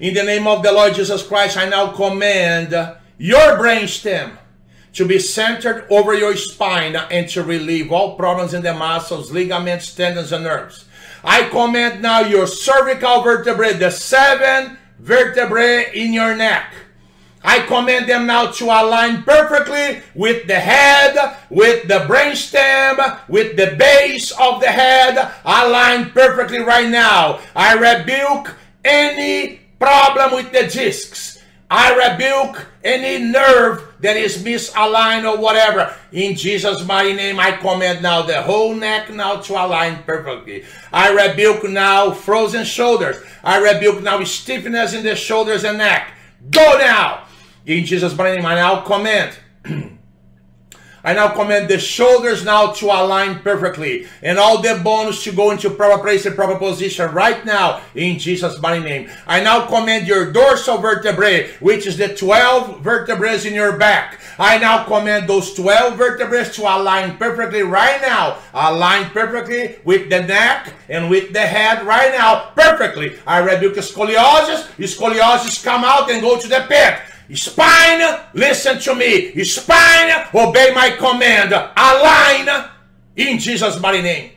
In the name of the Lord Jesus Christ, I now command your brainstem to be centered over your spine and to relieve all problems in the muscles, ligaments, tendons, and nerves. I command now your cervical vertebrae, the seven vertebrae in your neck. I command them now to align perfectly with the head, with the brainstem, with the base of the head. Align perfectly right now. I rebuke any problem with the discs. I rebuke any nerve that is misaligned or whatever. In Jesus' mighty name, I command now the whole neck now to align perfectly. I rebuke now frozen shoulders. I rebuke now stiffness in the shoulders and neck. Go now. In Jesus' mighty name, I now command *clears throat* I now command the shoulders now to align perfectly and all the bones to go into proper place and proper position right now in Jesus' mighty name. I now command your dorsal vertebrae, which is the 12 vertebrae in your back. I now command those 12 vertebrae to align perfectly right now. Align perfectly with the neck and with the head right now. Perfectly. I rebuke scoliosis. Scoliosis come out and go to the pit. Spine, listen to me. Spine, obey my command. Align in Jesus' mighty name.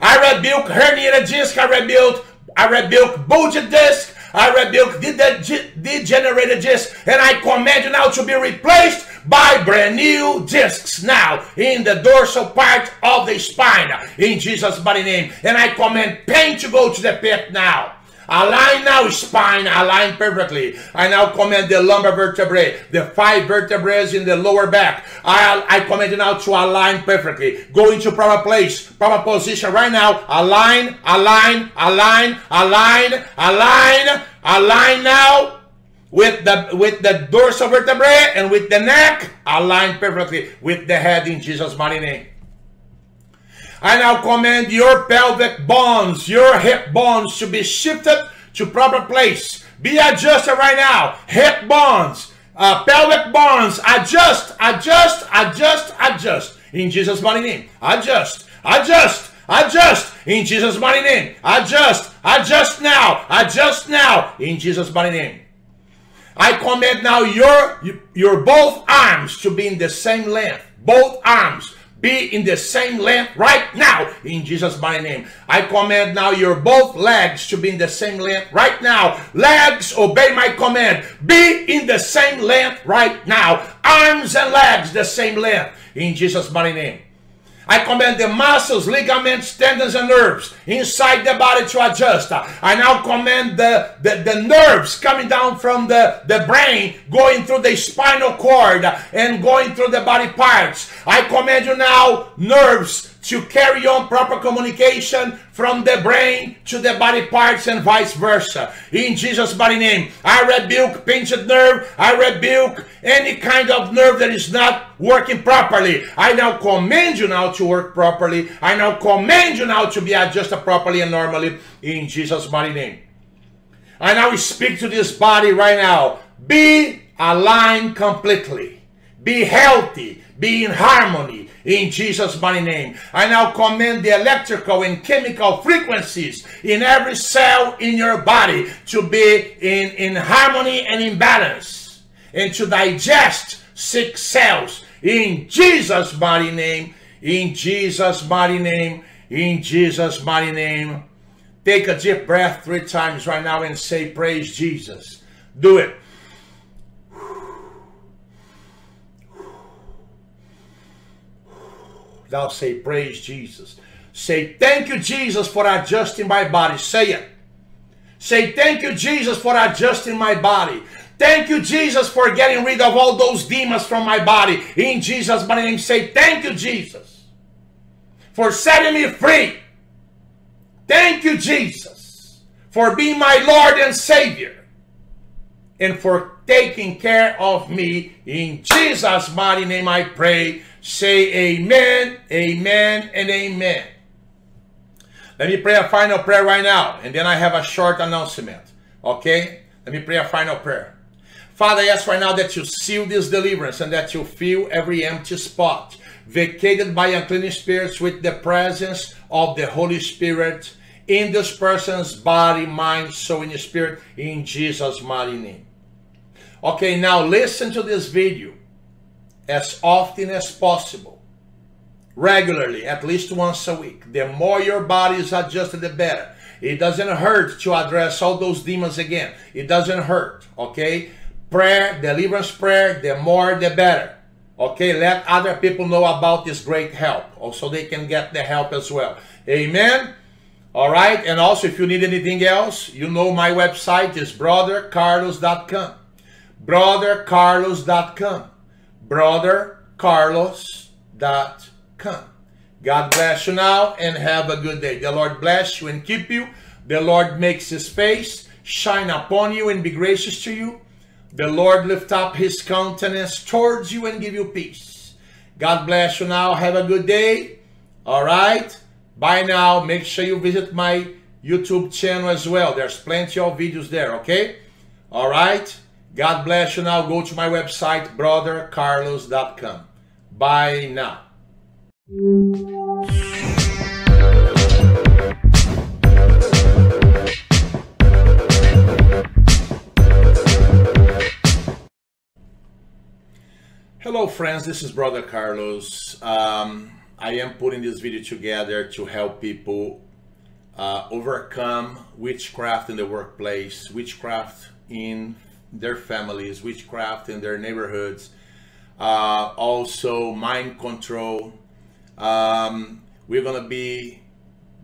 I rebuke herniated disc. I rebuke, I rebuke bulged disc. I rebuke degenerated disc. And I command you now to be replaced by brand new discs now in the dorsal part of the spine in Jesus' mighty name. And I command pain to go to the pit now. Align now, spine, align perfectly. I now command the lumbar vertebrae, the five vertebrae in the lower back. I, I command you now to align perfectly. Go into proper place, proper position right now. Align, align, align, align, align, align now with the with the dorsal vertebrae and with the neck. Align perfectly with the head in Jesus' mighty name. I now command your pelvic bones, your hip bones to be shifted to proper place. Be adjusted right now. Hip bones, uh, pelvic bones, adjust, adjust, adjust, adjust. In Jesus' mighty name. Adjust, adjust, adjust. In Jesus' mighty name. Adjust, adjust now, adjust now. In Jesus' mighty name. I command now your, your both arms to be in the same length. Both arms be in the same length right now in Jesus' mighty name. I command now your both legs to be in the same length right now. Legs, obey my command. Be in the same length right now. Arms and legs the same length in Jesus' mighty name. I command the muscles, ligaments, tendons, and nerves inside the body to adjust. I now command the, the, the nerves coming down from the, the brain, going through the spinal cord and going through the body parts. I command you now, nerves, to carry on proper communication from the brain to the body parts and vice versa. In Jesus' body name, I rebuke pinched nerve. I rebuke any kind of nerve that is not working properly. I now command you now to work properly. I now command you now to be adjusted properly and normally in Jesus' mighty name. I now speak to this body right now. Be aligned completely. Be healthy. Be in harmony in Jesus' mighty name. I now command the electrical and chemical frequencies in every cell in your body to be in, in harmony and in balance and to digest sick cells in Jesus' mighty name. In Jesus' mighty name. In Jesus' mighty name. Take a deep breath three times right now and say, Praise Jesus. Do it. Thou say, Praise Jesus. Say, Thank you, Jesus, for adjusting my body. Say it. Say, Thank you, Jesus, for adjusting my body. Thank you, Jesus, for getting rid of all those demons from my body. In Jesus' mighty name, say, Thank you, Jesus, for setting me free. Thank you, Jesus, for being my Lord and Savior and for taking care of me. In Jesus' mighty name, I pray. Say amen, amen, and amen. Let me pray a final prayer right now, and then I have a short announcement. Okay? Let me pray a final prayer. Father, I ask right now that you seal this deliverance and that you fill every empty spot vacated by unclean spirits with the presence of the Holy Spirit in this person's body, mind, soul, and spirit in Jesus' mighty name. Okay, now listen to this video as often as possible, regularly, at least once a week. The more your body is adjusted, the better. It doesn't hurt to address all those demons again. It doesn't hurt, okay? Prayer, deliverance prayer, the more the better. Okay, let other people know about this great help, oh, also they can get the help as well. Amen. All right, and also if you need anything else, you know my website is brothercarlos.com. Brothercarlos.com brothercarlos.com. God bless you now and have a good day. The Lord bless you and keep you. The Lord makes his face shine upon you and be gracious to you. The Lord lift up his countenance towards you and give you peace. God bless you now. Have a good day. All right. Bye now. Make sure you visit my YouTube channel as well. There's plenty of videos there. Okay. All right. God bless you now. Go to my website, brothercarlos.com. Bye now. Hello friends, this is Brother Carlos. Um, I am putting this video together to help people uh, overcome witchcraft in the workplace, witchcraft in their families, witchcraft in their neighborhoods, uh, also mind control. Um, we're gonna be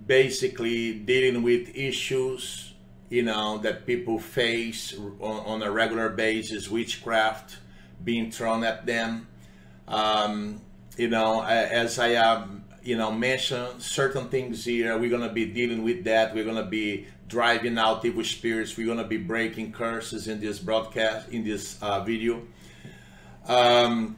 basically dealing with issues, you know, that people face on, on a regular basis, witchcraft being thrown at them. Um, you know, as I have, you know mentioned certain things here, we're gonna be dealing with that. We're gonna be driving out evil spirits. We're gonna be breaking curses in this broadcast, in this uh, video. Um,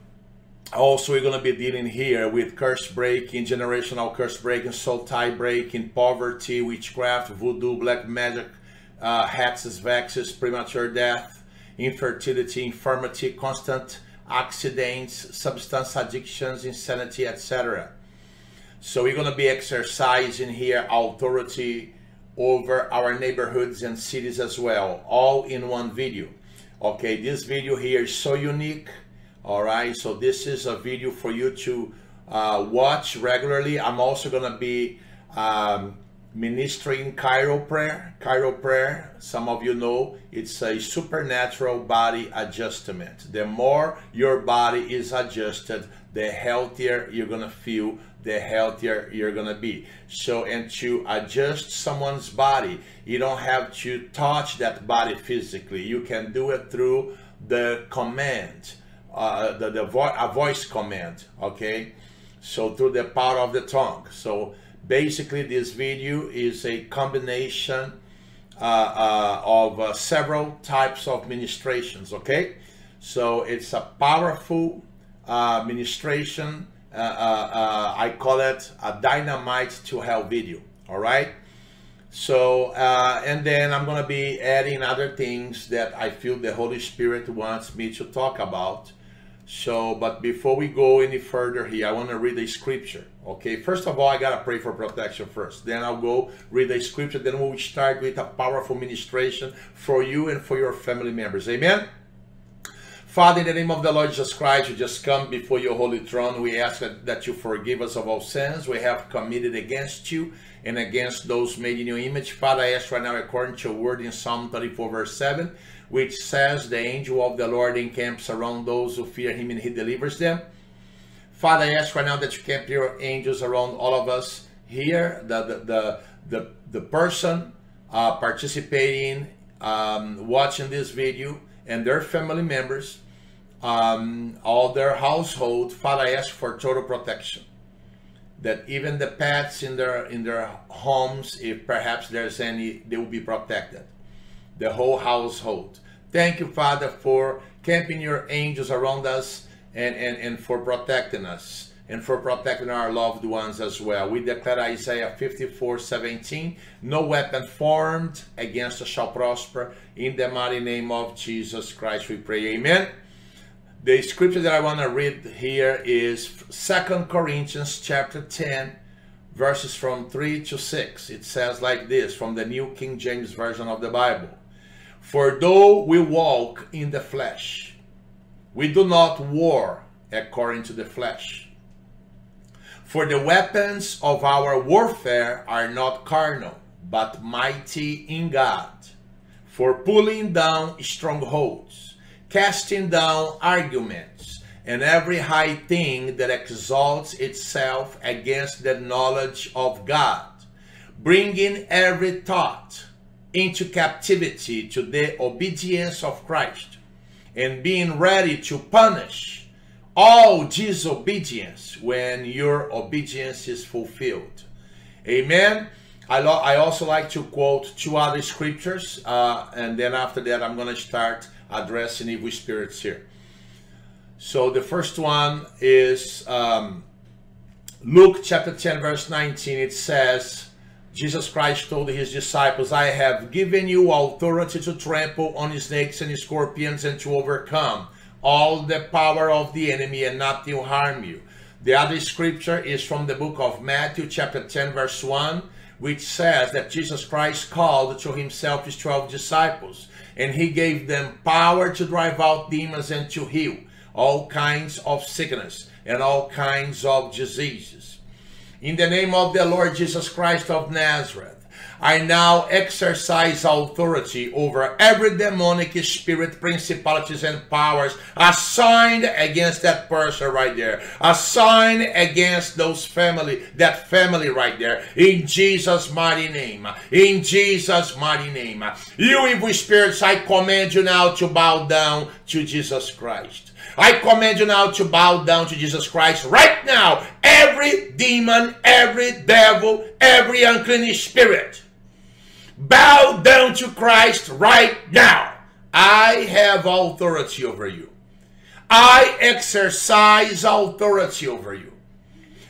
also, we're gonna be dealing here with curse breaking, generational curse breaking, soul tie breaking, poverty, witchcraft, voodoo, black magic, uh, hexes, vexes, premature death, infertility, infirmity, constant accidents, substance addictions, insanity, etc. So we're gonna be exercising here authority over our neighborhoods and cities as well, all in one video. Okay, this video here is so unique. All right, so this is a video for you to uh, watch regularly. I'm also gonna be um, ministering Chiro prayer. Chiro prayer, some of you know, it's a supernatural body adjustment. The more your body is adjusted, the healthier you're gonna feel, the healthier you're gonna be. So, and to adjust someone's body, you don't have to touch that body physically. You can do it through the command, uh, the, the vo- a voice command, okay? So through the power of the tongue. So basically this video is a combination uh, uh, of uh, several types of ministrations, okay? So it's a powerful uh, ministration. Uh, uh, I call it a dynamite to hell video, all right? So, and then I'm gonna be adding other things that I feel the Holy Spirit wants me to talk about. So, but before we go any further here, I want to read a scripture. Okay, first of all, I gotta pray for protection first. Then I'll go read the scripture. Then we'll start with a powerful ministration for you and for your family members. Amen. Father, in the name of the Lord Jesus Christ, we just come before your holy throne. We ask that, you forgive us of all sins we have committed against you and against those made in your image. Father, I ask right now, according to your word in Psalm 34, verse 7, which says, The angel of the Lord encamps around those who fear him and he delivers them. Father, I ask right now that you camp your angels around all of us here, the the the the, the person uh, participating, um, watching this video, and their family members, um, all their household. Father, ask for total protection. That even the pets in their in their homes, if perhaps there's any, they will be protected. The whole household. Thank you, Father, for camping your angels around us and, and, and for protecting us and for protecting our loved ones as well. We declare Isaiah 54 17, no weapon formed against us shall prosper. In the mighty name of Jesus Christ, we pray. Amen. The scripture that I want to read here is Second Corinthians chapter 10, verses from 3 to 6. It says like this from the New King James Version of the Bible. For though we walk in the flesh, we do not war according to the flesh. For the weapons of our warfare are not carnal, but mighty in God, for pulling down strongholds, casting down arguments, and every high thing that exalts itself against the knowledge of God, bringing every thought into captivity to the obedience of Christ, and being ready to punish all disobedience when your obedience is fulfilled. Amen. I, I also like to quote two other scriptures, uh, and then after that, I'm going to start addressing evil spirits here. So the first one is um, Luke chapter 10, verse 19. It says, Jesus Christ told his disciples, I have given you authority to trample on snakes and scorpions and to overcome all the power of the enemy and nothing will harm you. The other scripture is from the book of Matthew, chapter 10, verse 1, which says that Jesus Christ called to himself his 12 disciples and he gave them power to drive out demons and to heal all kinds of sickness and all kinds of diseases. In the name of the Lord Jesus Christ of Nazareth, I now exercise authority over every demonic spirit, principalities, and powers assigned against that person right there, assigned against those family, that family right there, in Jesus' mighty name. In Jesus' mighty name. You evil spirits, I command you now to bow down to Jesus Christ. I command you now to bow down to Jesus Christ right now. Every demon, every devil, every unclean spirit, bow down to Christ right now. I have authority over you. I exercise authority over you.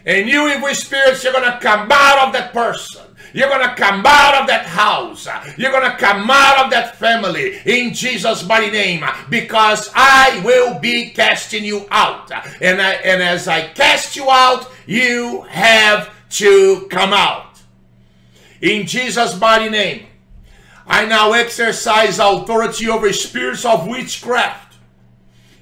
And you evil spirits, you're going to come out of that person. You're going to come out of that house. You're going to come out of that family in Jesus' mighty name because I will be casting you out. And, I, and as I cast you out, you have to come out. In Jesus' mighty name, I now exercise authority over spirits of witchcraft.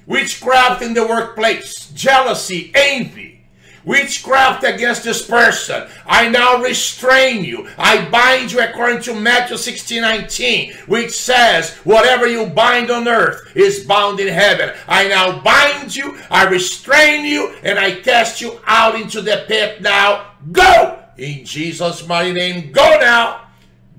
Witchcraft in the workplace, jealousy, envy, witchcraft against this person. I now restrain you. I bind you according to Matthew 16 19, which says, Whatever you bind on earth is bound in heaven. I now bind you, I restrain you, and I cast you out into the pit now. Go! In Jesus' mighty name, go now,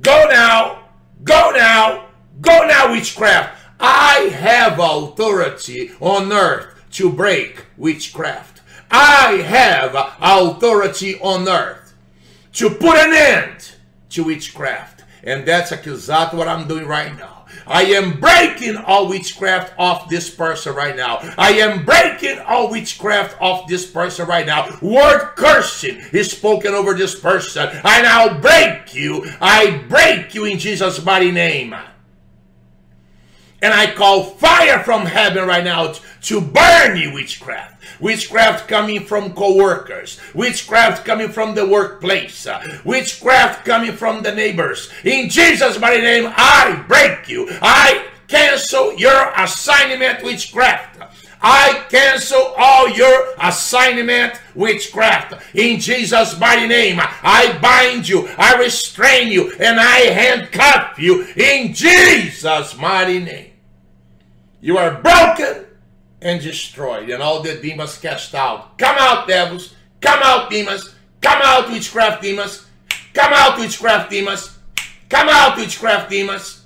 go now, go now, go now, witchcraft. I have authority on earth to break witchcraft. I have authority on earth to put an end to witchcraft. And that's exactly what I'm doing right now. I am breaking all witchcraft off this person right now. I am breaking all witchcraft off this person right now. Word cursing is spoken over this person. I now break you. I break you in Jesus' mighty name. And I call fire from heaven right now to burn you, witchcraft. Witchcraft coming from co-workers. Witchcraft coming from the workplace. Witchcraft coming from the neighbors. In Jesus' mighty name, I break you. I cancel your assignment, witchcraft. I cancel all your assignment witchcraft in Jesus' mighty name. I bind you, I restrain you, and I handcuff you in Jesus' mighty name. You are broken and destroyed, and all the demons cast out. Come out, devils. Come out, demons. Come out, witchcraft demons. Come out, witchcraft demons. Come out, witchcraft demons.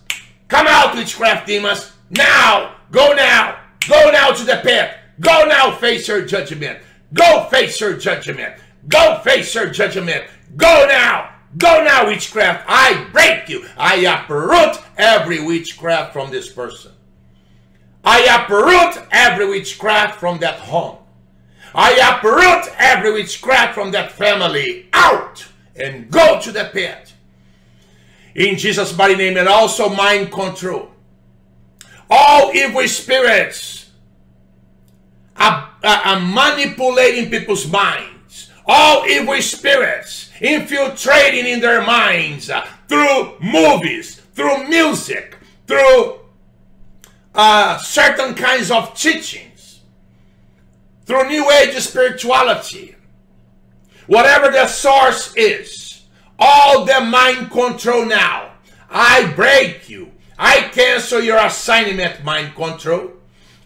Come out, witchcraft demons. Now. Go now. Go now to the pit. Go now face her judgment. Go face her judgment. Go face her judgment. Go now. Go now, witchcraft. I break you. I uproot every witchcraft from this person. I uproot every witchcraft from that home. I uproot every witchcraft from that family out and go to the pit. In Jesus' mighty name and also mind control. All evil spirits are, are manipulating people's minds. All evil spirits infiltrating in their minds through movies, through music, through uh, certain kinds of teachings, through New Age spirituality, whatever the source is, all the mind control now. I break you. I cancel your assignment, mind control.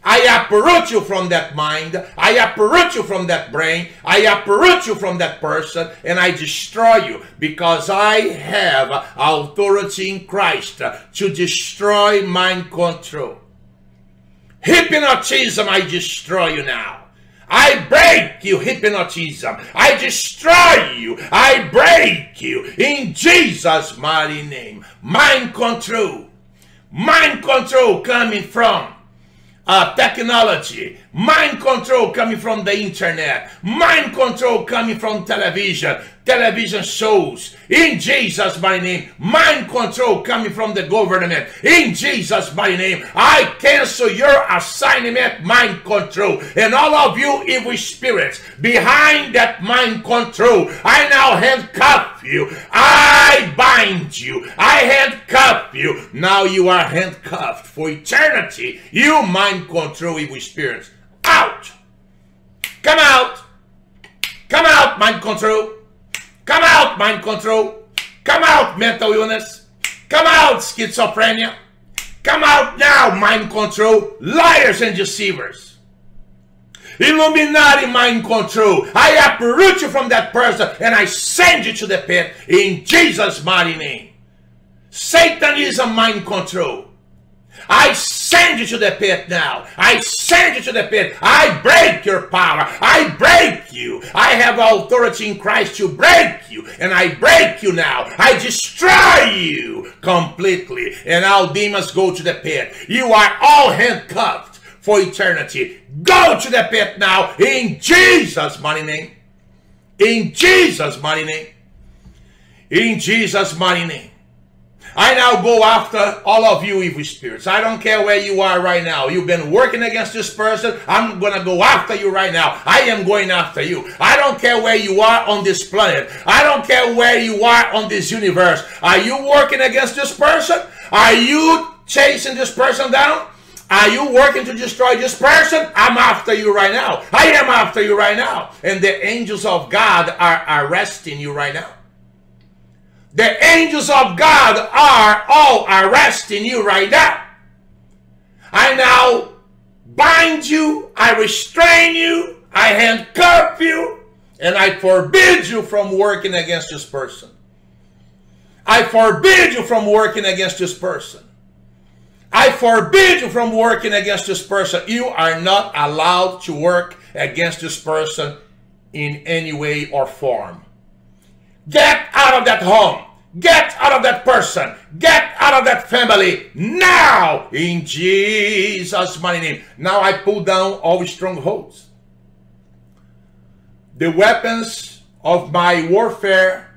I uproot you from that mind. I uproot you from that brain. I uproot you from that person and I destroy you because I have authority in Christ to destroy mind control. Hypnotism, I destroy you now. I break you, hypnotism. I destroy you. I break you in Jesus' mighty name. Mind control. Mind control coming from uh, technology, mind control coming from the internet, mind control coming from television, television shows, in Jesus' mighty name, mind control coming from the government, in Jesus' mighty name, I cancel your assignment, mind control, and all of you evil spirits behind that mind control, I now handcuff you, I bind you, I handcuff you, now you are handcuffed for eternity, you mind control evil spirits, out, come out, come out, mind control, Come out, mind control. Come out, mental illness. Come out, schizophrenia. Come out now, mind control. Liars and deceivers. Illuminati mind control. I uproot you from that person and I send you to the pit in Jesus' mighty name. Satan is a mind control. I send you to the pit now. I send you to the pit. I break your power. I break you. I have authority in Christ to break you. And I break you now. I destroy you completely. And all demons go to the pit. You are all handcuffed for eternity. Go to the pit now in Jesus' mighty name. In Jesus' mighty name. In Jesus' mighty name. I now go after all of you evil spirits. I don't care where you are right now. You've been working against this person. I'm going to go after you right now. I am going after you. I don't care where you are on this planet. I don't care where you are on this universe. Are you working against this person? Are you chasing this person down? Are you working to destroy this person? I'm after you right now. I am after you right now. And the angels of God are arresting you right now. The angels of God are all arresting you right now. I now bind you, I restrain you, I handcuff you, and I forbid you from working against this person. I forbid you from working against this person. I forbid you from working against this person. You are not allowed to work against this person in any way or form. Get out of that home. Get out of that person. Get out of that family now in Jesus' mighty name. Now I pull down all strongholds. The weapons of my warfare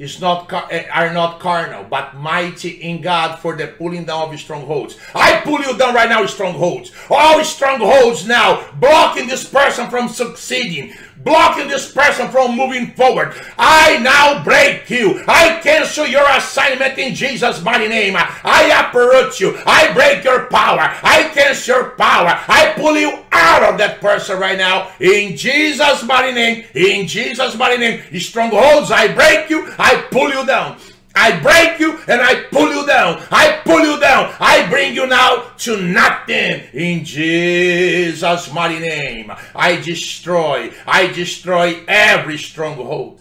is not eh, are not carnal, but mighty in God for the pulling down of strongholds. I pull you down right now, strongholds. All strongholds now blocking this person from succeeding, blocking this person from moving forward. I now break you. I cancel your assignment in Jesus' mighty name. I uproot you. I break your power. I cancel your power. I pull you out of that person right now in Jesus' mighty name. In Jesus' mighty name. Strongholds, I break you. I pull you down. I break you and I pull you down. I pull you down. I bring you now to nothing in Jesus' mighty name. I destroy, I destroy every stronghold.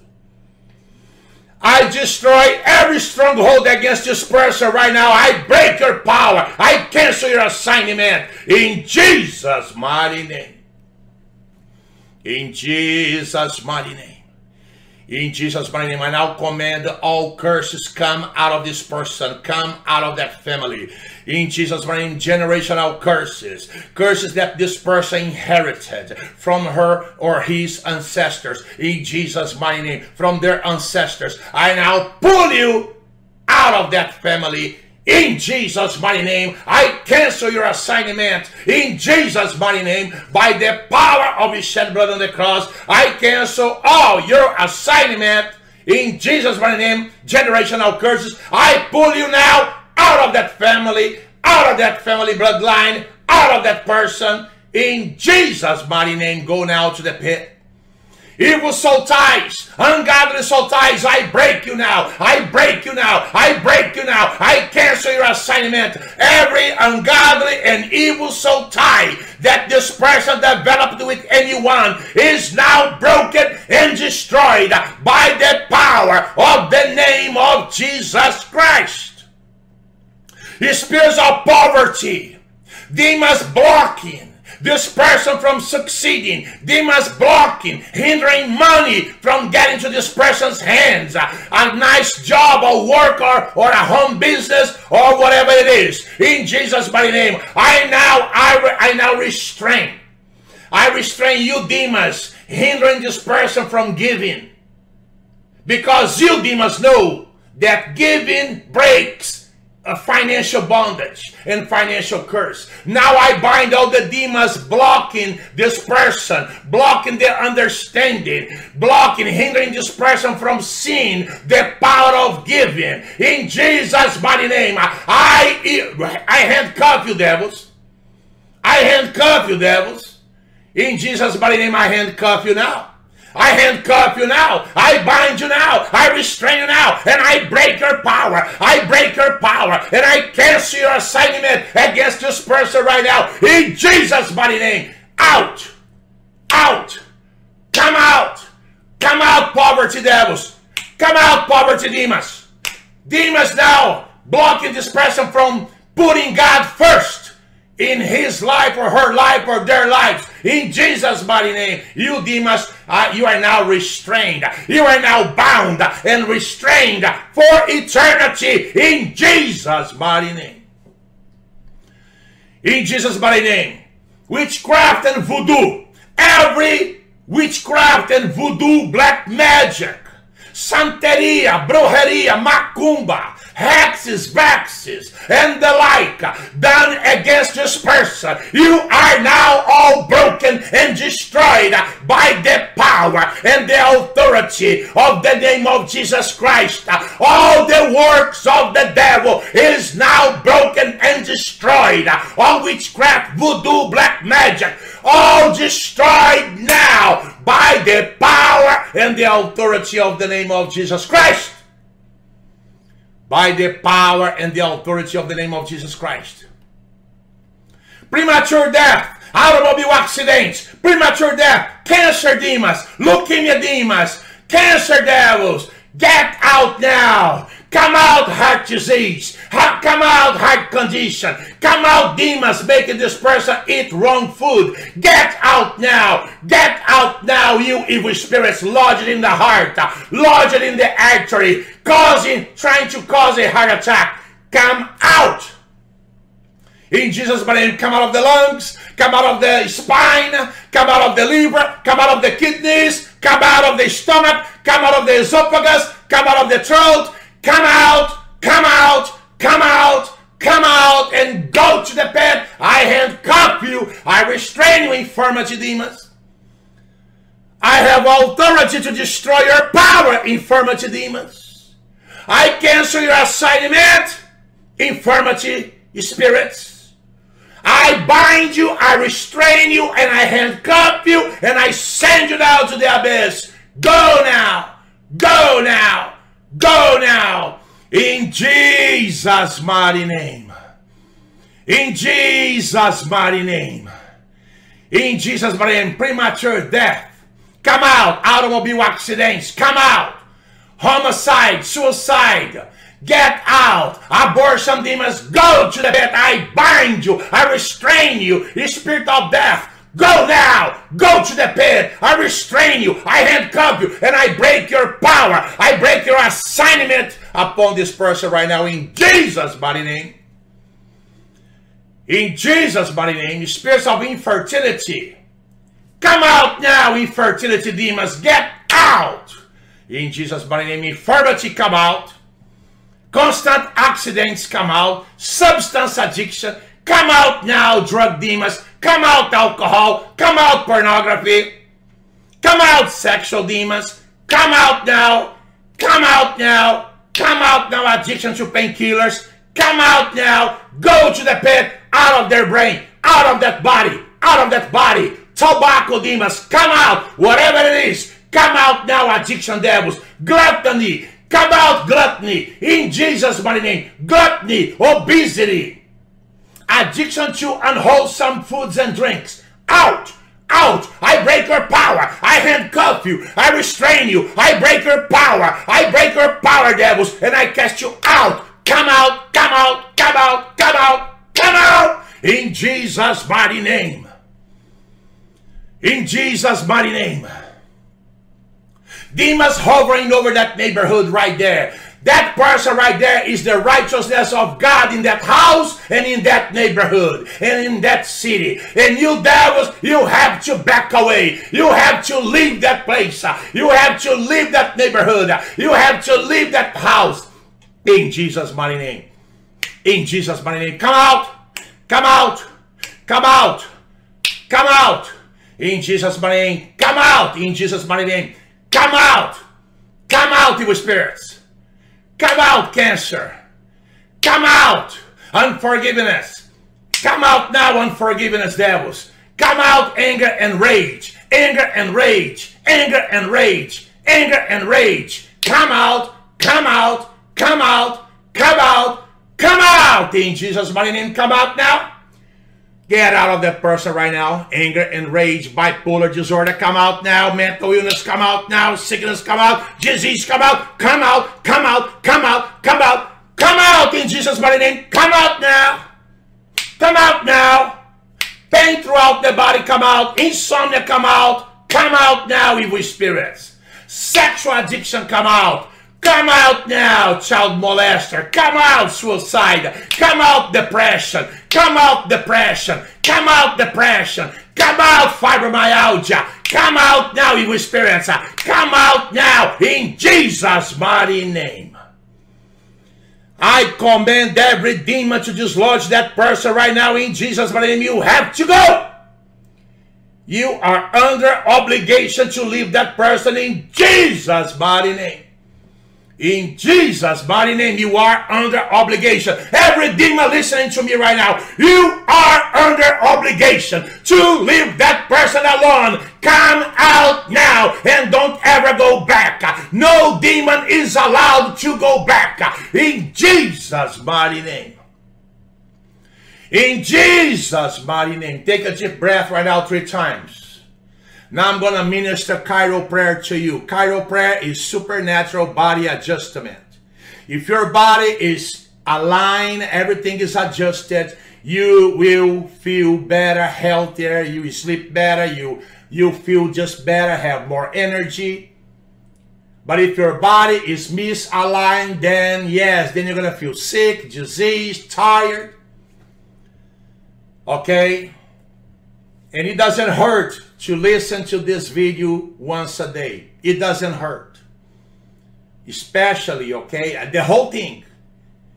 I destroy every stronghold against this person right now. I break your power. I cancel your assignment in Jesus' mighty name. In Jesus' mighty name. In Jesus' mighty name, I now command all curses come out of this person, come out of that family. In Jesus' mighty name, generational curses, curses that this person inherited from her or his ancestors. In Jesus' mighty name, from their ancestors, I now pull you out of that family in Jesus' mighty name, I cancel your assignment. In Jesus' mighty name, by the power of His shed blood on the cross, I cancel all your assignment. In Jesus' mighty name, generational curses, I pull you now out of that family, out of that family bloodline, out of that person. In Jesus' mighty name, go now to the pit. Evil soul ties, ungodly soul ties, I break you now. I break you now. I break you now. I cancel your assignment. Every ungodly and evil soul tie that this person developed with anyone is now broken and destroyed by the power of the name of Jesus Christ. Spirits of poverty, demons blocking, this person from succeeding. Demons blocking, hindering money from getting to this person's hands. A nice job or work or, or a home business or whatever it is. In Jesus' mighty name, I now I, I now restrain. I restrain you demons hindering this person from giving. Because you demons know that giving breaks a financial bondage and financial curse. Now I bind all the demons blocking this person, blocking their understanding, blocking, hindering this person from seeing the power of giving. In Jesus' mighty name, I, I handcuff you, devils. I handcuff you, devils. In Jesus' mighty name, I handcuff you now. I handcuff you now. I bind you now. I restrain you now. And I break your power. I break your power. And I cancel your assignment against this person right now. In Jesus' mighty name. Out. Out. Come out. Come out, poverty devils. Come out, poverty demons. Demons now blocking this person from putting God first in his life or her life or their lives. In Jesus' mighty name, you demons, uh, you are now restrained. You are now bound and restrained for eternity in Jesus' mighty name. In Jesus' mighty name, witchcraft and voodoo, every witchcraft and voodoo black magic, santeria, brujeria, macumba, hexes, vexes, and the like done against this person, you are now all broken and destroyed by the power and the authority of the name of Jesus Christ. All the works of the devil is now broken and destroyed. All witchcraft, voodoo, black magic, all destroyed now by the power and the authority of the name of Jesus Christ. By the power and the authority of the name of Jesus Christ. Premature death, automobile accidents, premature death, cancer demons, leukemia demons, cancer devils, get out now. Come out, heart disease. Come out, heart condition. Come out, demons making this person eat wrong food. Get out now. Get out now, you evil spirits lodged in the heart, lodged in the artery, causing, trying to cause a heart attack. Come out. In Jesus' name, come out of the lungs, come out of the spine, come out of the liver, come out of the kidneys, come out of the stomach, come out of the esophagus, come out of the throat, Come out, come out, come out, come out and go to the bed. I handcuff you. I restrain you, infirmity demons. I have authority to destroy your power, infirmity demons. I cancel your assignment, infirmity spirits. I bind you, I restrain you, and I handcuff you, and I send you down to the abyss. Go now, go now, Go now in Jesus' mighty name. In Jesus' mighty name. In Jesus' mighty name. Premature death. Come out. Automobile accidents. Come out. Homicide. Suicide. Get out. Abortion demons. Go to the bed. I bind you. I restrain you. The spirit of death. Go now! Go to the pit! I restrain you! I handcuff you! And I break your power! I break your assignment upon this person right now in Jesus' mighty name. In Jesus' mighty name, spirits of infertility. Come out now, infertility demons. Get out! In Jesus' mighty name, infirmity come out. Constant accidents come out. Substance addiction Come out now, drug demons. Come out, alcohol. Come out, pornography. Come out, sexual demons. Come out now. Come out now. Come out now, addiction to painkillers. Come out now. Go to the pit. Out of their brain. Out of that body. Out of that body. Tobacco demons. Come out. Whatever it is. Come out now, addiction devils. Gluttony. Come out, gluttony. In Jesus' mighty name. Gluttony. Obesity addiction to unwholesome foods and drinks. Out! Out! I break your power! I handcuff you! I restrain you! I break your power! I break your power, devils, and I cast you out! Come out! Come out! Come out! Come out! Come out! In Jesus' mighty name. In Jesus' mighty name. Demons hovering over that neighborhood right there. That person right there is the righteousness of God in that house and in that neighborhood and in that city. And you devils, you have to back away. You have to leave that place. You have to leave that neighborhood. You have to leave that house. In Jesus' mighty name. In Jesus' mighty name. Come out. Come out. Come out. Come out. In Jesus' mighty name. Come out. In Jesus' mighty name. Come out. Come out, evil spirits. Come out, cancer. Come out, unforgiveness. Come out now, unforgiveness devils. Come out, anger and rage. Anger and rage. Anger and rage. Anger and rage. Come out, come out, come out, come out, come out. In Jesus' mighty name, come out now. Get out of that person right now. Anger and rage, bipolar disorder, come out now. Mental illness, come out now. Sickness, come out. Disease, come out. Come out, come out, come out, come out. Come out in Jesus' mighty name. Come out now. Come out now. Pain throughout the body, come out. Insomnia, come out. Come out now, evil spirits. Sexual addiction, come out. Come out now, child molester. Come out, suicide. Come out, depression. Come out, depression. Come out, depression. Come out, fibromyalgia. Come out now, evil spirits. Come out now in Jesus' mighty name. I command every demon to dislodge that person right now in Jesus' mighty name. You have to go. You are under obligation to leave that person in Jesus' mighty name. In Jesus' mighty name, you are under obligation. Every demon listening to me right now, you are under obligation to leave that person alone. Come out now and don't ever go back. No demon is allowed to go back. In Jesus' mighty name. In Jesus' mighty name. Take a deep breath right now three times. Now I'm going to minister chiro prayer to you. Chiro prayer is supernatural body adjustment. If your body is aligned, everything is adjusted, you will feel better, healthier, you sleep better, you you feel just better, have more energy. But if your body is misaligned, then yes, then you're gonna feel sick, diseased, tired. Okay? And it doesn't hurt to listen to this video once a day. It doesn't hurt. Especially, okay, uh, the whole thing.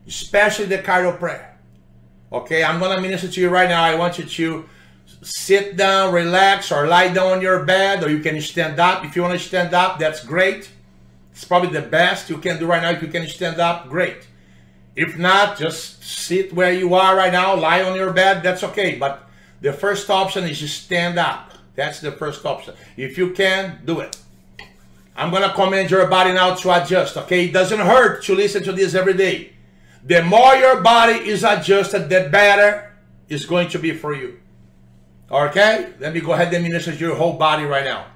Especially the chiro prayer. Okay, I'm going to minister to you right now. I want you to sit down, relax, or lie down on your bed, or you can stand up. If you want to stand up, that's great. It's probably the best you can do right now. If you can stand up, great. If not, just sit where you are right now, lie on your bed, that's okay. But the first option is to stand up. That's the first option. If you can, do it. I'm going to command your body now to adjust, okay? It doesn't hurt to listen to this every day. The more your body is adjusted, the better it's going to be for you. Okay? Let me go ahead and minister to your whole body right now.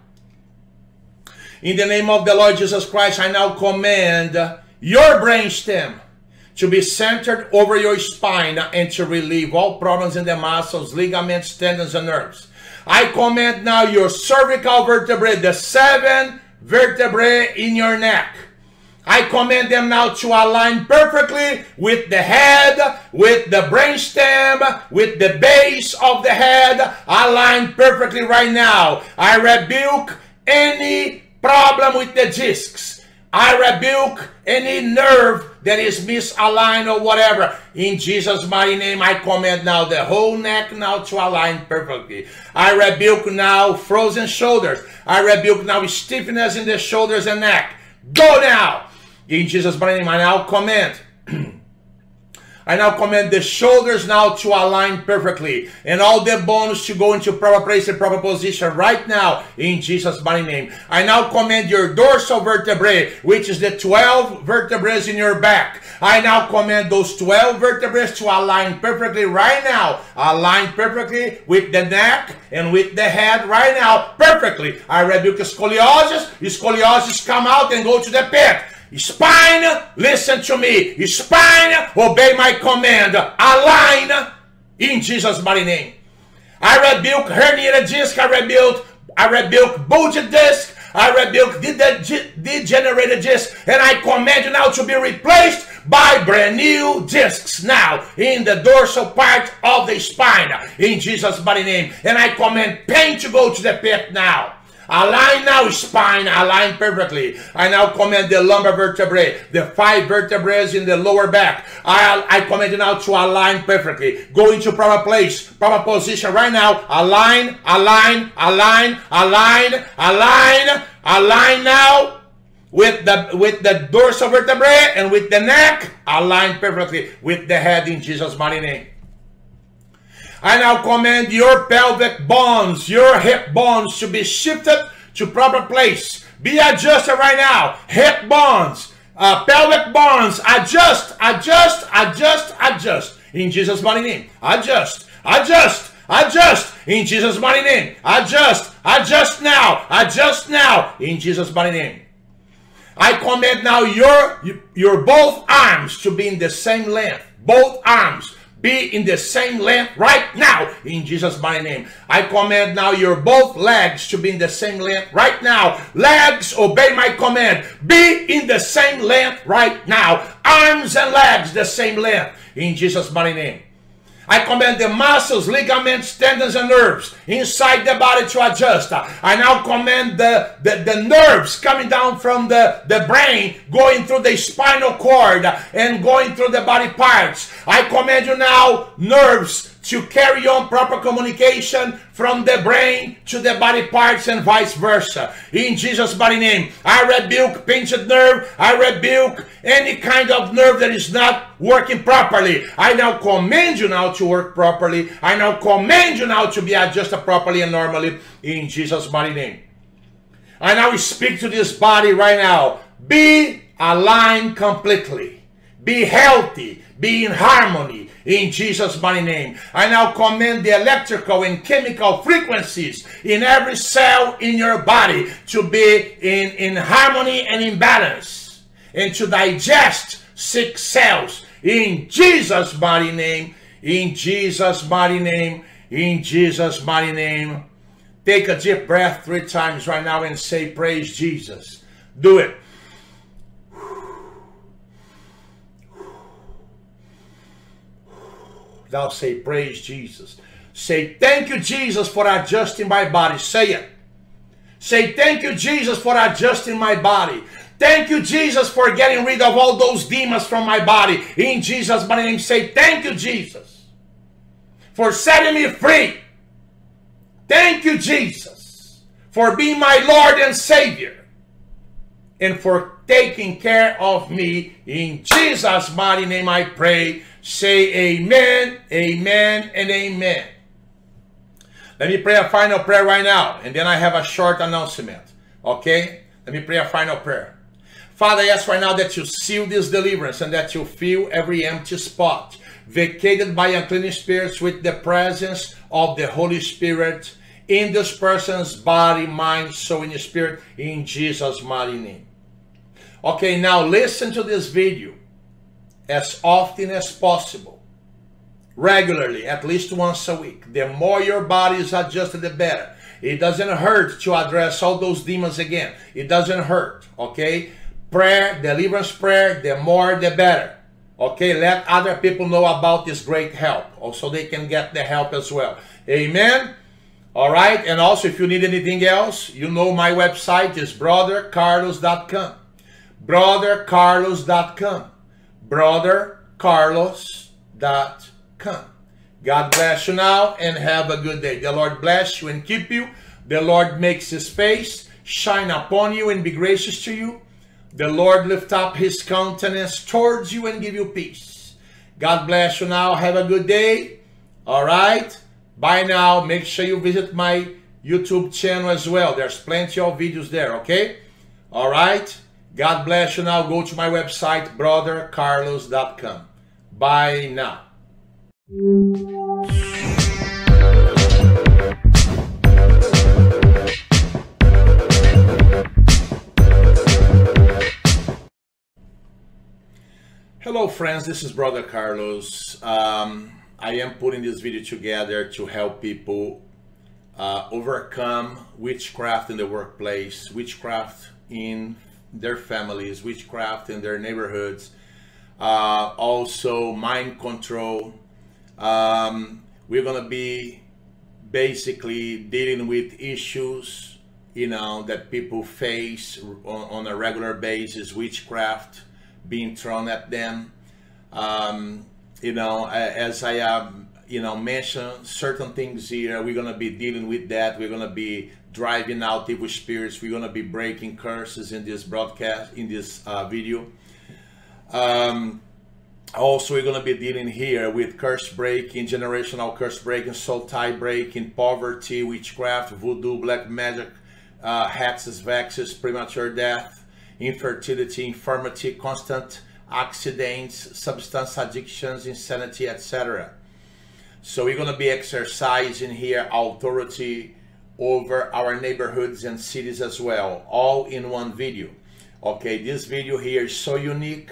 In the name of the Lord Jesus Christ, I now command your brainstem to be centered over your spine and to relieve all problems in the muscles, ligaments, tendons, and nerves. I command now your cervical vertebrae, the seven vertebrae in your neck. I command them now to align perfectly with the head, with the brainstem, with the base of the head, align perfectly right now. I rebuke any problem with the discs. I rebuke any nerve that is misaligned or whatever. In Jesus' mighty name, I command now the whole neck now to align perfectly. I rebuke now frozen shoulders. I rebuke now stiffness in the shoulders and neck. Go now. In Jesus' mighty name, I now command *clears throat* I now command the shoulders now to align perfectly and all the bones to go into proper place and proper position right now in Jesus' mighty name. I now command your dorsal vertebrae, which is the 12 vertebrae in your back. I now command those 12 vertebrae to align perfectly right now. Align perfectly with the neck and with the head right now. Perfectly. I rebuke scoliosis. Scoliosis come out and go to the pit. Spine, listen to me. Spine, obey my command. Align in Jesus' mighty name. I rebuke herniated disc. I rebuke, I rebuke bulged disc. I rebuke degenerated disc. And I command you now to be replaced by brand new discs now in the dorsal part of the spine in Jesus' mighty name. And I command pain to go to the pit now. Align now, spine, align perfectly. I now command the lumbar vertebrae, the five vertebrae in the lower back. I, I command you now to align perfectly. Go into proper place, proper position right now. Align, align, align, align, align, align now with the with the dorsal vertebrae and with the neck. Align perfectly with the head in Jesus' mighty name. I now command your pelvic bones, your hip bones to be shifted to proper place. Be adjusted right now. Hip bones, uh, pelvic bones, adjust, adjust, adjust, adjust. In Jesus' mighty name. Adjust, adjust, adjust. In Jesus' mighty name. Adjust, adjust now, adjust now. In Jesus' mighty name. I command now your, your both arms to be in the same length. Both arms be in the same length right now in Jesus' mighty name. I command now your both legs to be in the same length right now. Legs, obey my command. Be in the same length right now. Arms and legs the same length in Jesus' mighty name. I command the muscles, ligaments, tendons, and nerves inside the body to adjust. I now command the, the, the nerves coming down from the, the brain, going through the spinal cord and going through the body parts. I command you now, nerves, to carry on proper communication from the brain to the body parts and vice versa. In Jesus' mighty name, I rebuke pinched nerve. I rebuke any kind of nerve that is not working properly. I now command you now to work properly. I now command you now to be adjusted properly and normally in Jesus' mighty name. I now speak to this body right now. Be aligned completely. Be healthy. Be in harmony in Jesus' mighty name. I now command the electrical and chemical frequencies in every cell in your body to be in, in harmony and in balance and to digest sick cells in Jesus' mighty name. In Jesus' mighty name. In Jesus' mighty name. Take a deep breath three times right now and say, Praise Jesus. Do it. Thou say, Praise Jesus. Say, Thank you, Jesus, for adjusting my body. Say it. Say, Thank you, Jesus, for adjusting my body. Thank you, Jesus, for getting rid of all those demons from my body. In Jesus' mighty name, say, Thank you, Jesus, for setting me free. Thank you, Jesus, for being my Lord and Savior and for taking care of me. In Jesus' mighty name, I pray. Say amen, amen, and amen. Let me pray a final prayer right now, and then I have a short announcement. Okay? Let me pray a final prayer. Father, I ask right now that you seal this deliverance and that you fill every empty spot vacated by unclean spirits with the presence of the Holy Spirit in this person's body, mind, soul, and spirit in Jesus' mighty name. Okay, now listen to this video as often as possible, regularly, at least once a week. The more your body is adjusted, the better. It doesn't hurt to address all those demons again. It doesn't hurt, okay? Prayer, deliverance prayer, the more the better. Okay, let other people know about this great help, oh, so they can get the help as well. Amen. All right, and also if you need anything else, you know my website is brothercarlos.com. Brothercarlos.com brothercarlos.com. God bless you now and have a good day. The Lord bless you and keep you. The Lord makes his face shine upon you and be gracious to you. The Lord lift up his countenance towards you and give you peace. God bless you now. Have a good day. All right. Bye now. Make sure you visit my YouTube channel as well. There's plenty of videos there. Okay. All right. God bless you now. Go to my website, brothercarlos.com. Bye now. Hello friends, this is Brother Carlos. Um, I am putting this video together to help people uh, overcome witchcraft in the workplace, witchcraft in their families, witchcraft in their neighborhoods, uh, also mind control. Um, we're gonna be basically dealing with issues, you know, that people face on, on a regular basis, witchcraft being thrown at them. Um, you know, as I have, you know mentioned certain things here, we're gonna be dealing with that. We're gonna be driving out evil spirits. We're gonna be breaking curses in this broadcast, in this uh, video. Um, also, we're gonna be dealing here with curse breaking, generational curse breaking, soul tie breaking, poverty, witchcraft, voodoo, black magic, uh, hexes, vexes, premature death, infertility, infirmity, constant accidents, substance addictions, insanity, etc. So we're gonna be exercising here authority over our neighborhoods and cities as well, all in one video. Okay, this video here is so unique.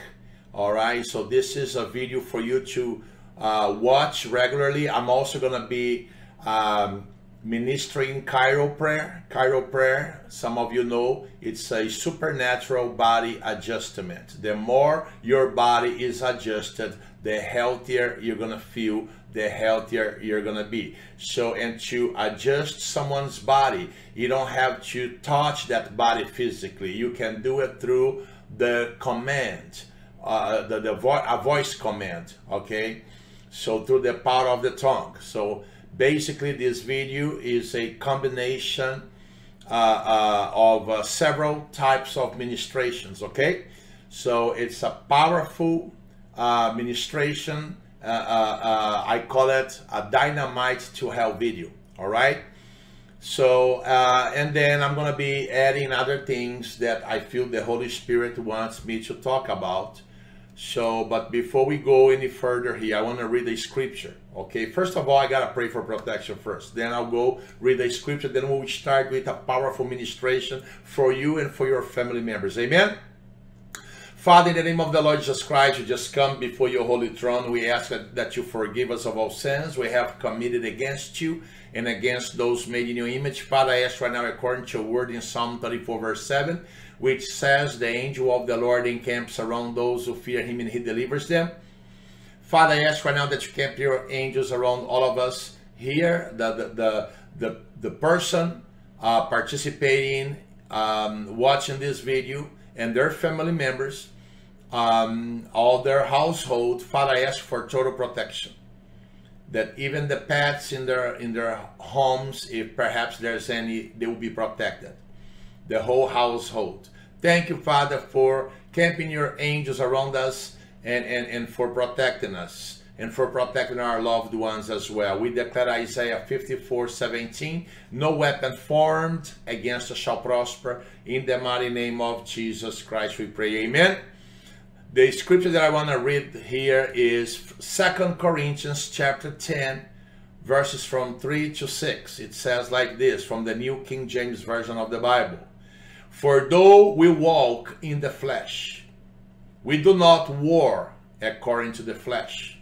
All right, so this is a video for you to uh, watch regularly. I'm also gonna be um, ministering Chiro prayer. Chiro prayer, some of you know, it's a supernatural body adjustment. The more your body is adjusted, the healthier you're gonna feel, the healthier you're gonna be. So, and to adjust someone's body, you don't have to touch that body physically. You can do it through the command, uh, the, the vo a voice command, okay? So through the power of the tongue. So basically this video is a combination uh, uh, of uh, several types of ministrations, okay? So it's a powerful uh, ministration. Uh, uh, I call it a dynamite to hell video, all right? So, and then I'm going to be adding other things that I feel the Holy Spirit wants me to talk about. So, but before we go any further here, I want to read a scripture. Okay, first of all, I gotta pray for protection first. Then I'll go read the scripture. Then we'll start with a powerful ministration for you and for your family members. Amen. Father, in the name of the Lord Jesus Christ, we just come before your holy throne. We ask that, you forgive us of all sins we have committed against you and against those made in your image. Father, I ask right now, according to your word in Psalm 34, verse 7, which says, The angel of the Lord encamps around those who fear him and he delivers them. Father, I ask right now that you camp your angels around all of us here, the the the the, the person uh, participating, um, watching this video, and their family members, um, all their household. Father, I ask for total protection. That even the pets in their in their homes, if perhaps there's any, they will be protected. The whole household. Thank you, Father, for camping your angels around us and, and, and for protecting us and for protecting our loved ones as well. We declare Isaiah 54 17, no weapon formed against us shall prosper. In the mighty name of Jesus Christ, we pray. Amen. The scripture that I want to read here is Second Corinthians chapter 10, verses from 3 to 6. It says like this from the New King James Version of the Bible. For though we walk in the flesh, we do not war according to the flesh.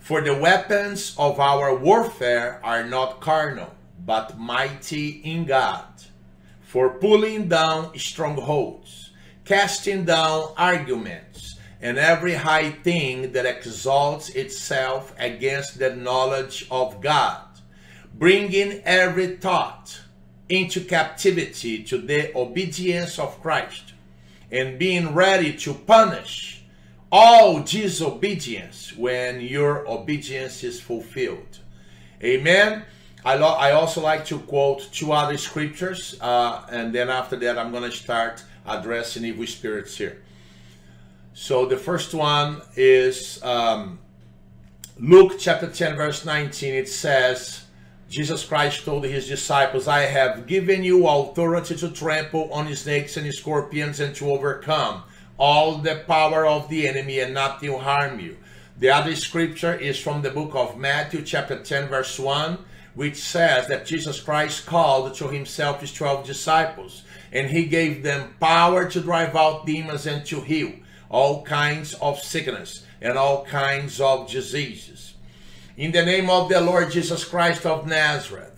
For the weapons of our warfare are not carnal, but mighty in God, for pulling down strongholds, casting down arguments, and every high thing that exalts itself against the knowledge of God, bringing every thought into captivity to the obedience of Christ and being ready to punish all disobedience when your obedience is fulfilled. Amen. I, I also like to quote two other scriptures, uh, and then after that, I'm going to start addressing evil spirits here. So the first one is um, Luke chapter 10, verse 19. It says, Jesus Christ told his disciples, I have given you authority to trample on snakes and scorpions and to overcome all the power of the enemy and nothing will harm you. The other scripture is from the book of Matthew chapter 10 verse 1 which says that Jesus Christ called to himself his 12 disciples and he gave them power to drive out demons and to heal all kinds of sickness and all kinds of diseases. In the name of the Lord Jesus Christ of Nazareth,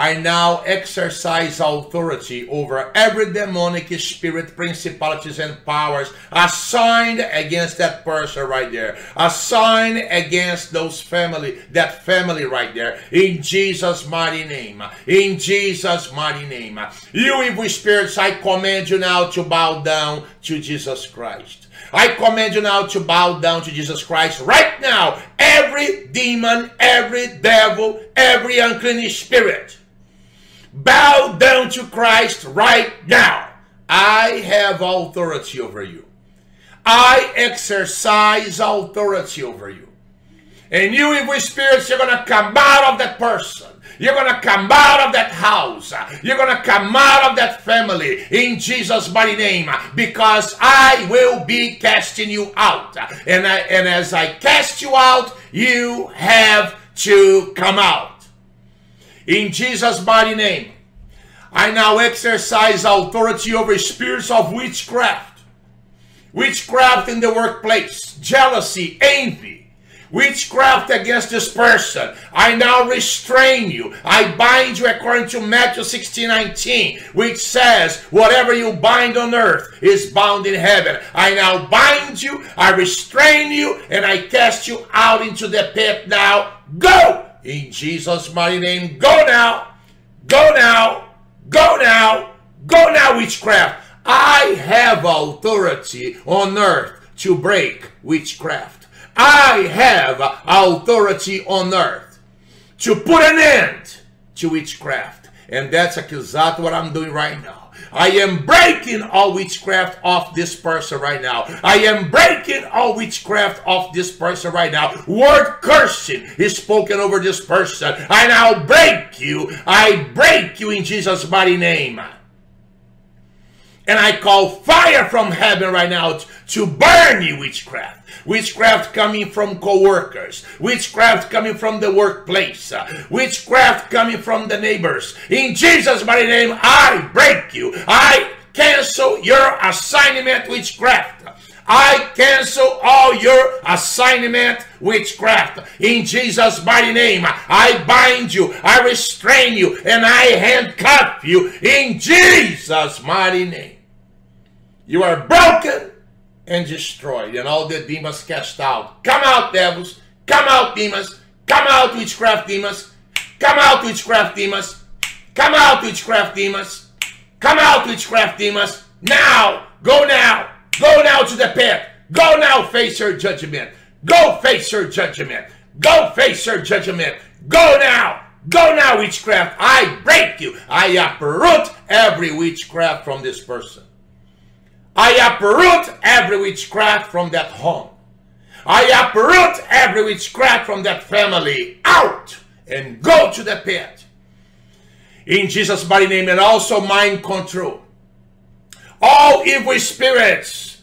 I now exercise authority over every demonic spirit, principalities, and powers assigned against that person right there, assigned against those family, that family right there, in Jesus' mighty name. In Jesus' mighty name. You evil spirits, I command you now to bow down to Jesus Christ. I command you now to bow down to Jesus Christ right now. Every demon, every devil, every unclean spirit, bow down to Christ right now. I have authority over you. I exercise authority over you. And you evil spirits, you're going to come out of that person. You're going to come out of that house. You're going to come out of that family in Jesus' mighty name because I will be casting you out. And, I, and as I cast you out, you have to come out. In Jesus' mighty name, I now exercise authority over spirits of witchcraft. Witchcraft in the workplace, jealousy, envy, witchcraft against this person. I now restrain you. I bind you according to Matthew 16 19, which says, Whatever you bind on earth is bound in heaven. I now bind you, I restrain you, and I cast you out into the pit now. Go! In Jesus' mighty name, go now! Go now! Go now! Go now, witchcraft! I have authority on earth to break witchcraft. I have authority on earth to put an end to witchcraft. And that's exactly what I'm doing right now. I am breaking all witchcraft off this person right now. I am breaking all witchcraft off this person right now. Word cursing is spoken over this person. I now break you. I break you in Jesus' mighty name. And I call fire from heaven right now to burn you, witchcraft. Witchcraft coming from co-workers. Witchcraft coming from the workplace. Witchcraft coming from the neighbors. In Jesus' mighty name, I break you. I cancel your assignment, witchcraft. I cancel all your assignment witchcraft in Jesus' mighty name. I bind you, I restrain you, and I handcuff you in Jesus' mighty name. You are broken and destroyed, and all the demons cast out. Come out, devils. Come out, demons. Come out, witchcraft demons. Come out, witchcraft demons. Come out, witchcraft demons. Come out, witchcraft demons. Now, go now. Go now to the pit. Go now face your judgment. Go face your judgment. Go face your judgment. Go now. Go now, witchcraft. I break you. I uproot every witchcraft from this person. I uproot every witchcraft from that home. I uproot every witchcraft from that family out and go to the pit. In Jesus' mighty name and also mind control. All evil spirits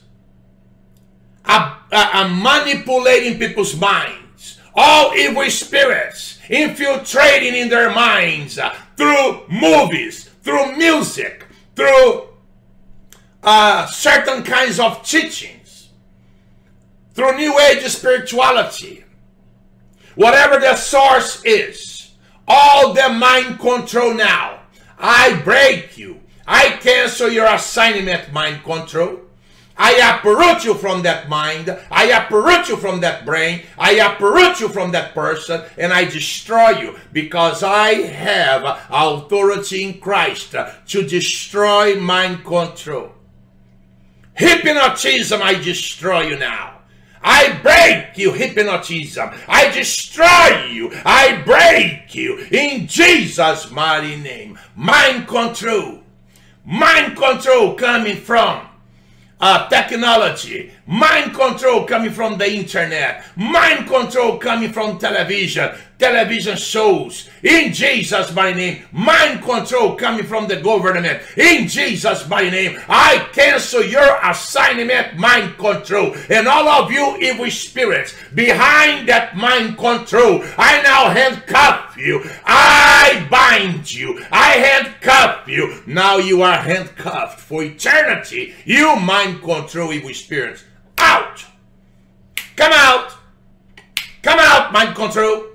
are, are manipulating people's minds. All evil spirits infiltrating in their minds through movies, through music, through uh, certain kinds of teachings, through New Age spirituality, whatever the source is, all the mind control now. I break you. I cancel your assignment, mind control. I uproot you from that mind. I uproot you from that brain. I uproot you from that person and I destroy you because I have authority in Christ to destroy mind control. Hypnotism, I destroy you now. I break you, hypnotism. I destroy you. I break you in Jesus' mighty name. Mind control. Mind control coming from uh, technology, mind control coming from the internet, mind control coming from television, television shows, in Jesus' mighty name, mind control coming from the government, in Jesus' mighty name, I cancel your assignment, mind control, and all of you evil spirits behind that mind control, I now handcuff you, I bind you, I handcuff you, now you are handcuffed for eternity, you mind control evil spirits. Out! Come out! Come out, mind control!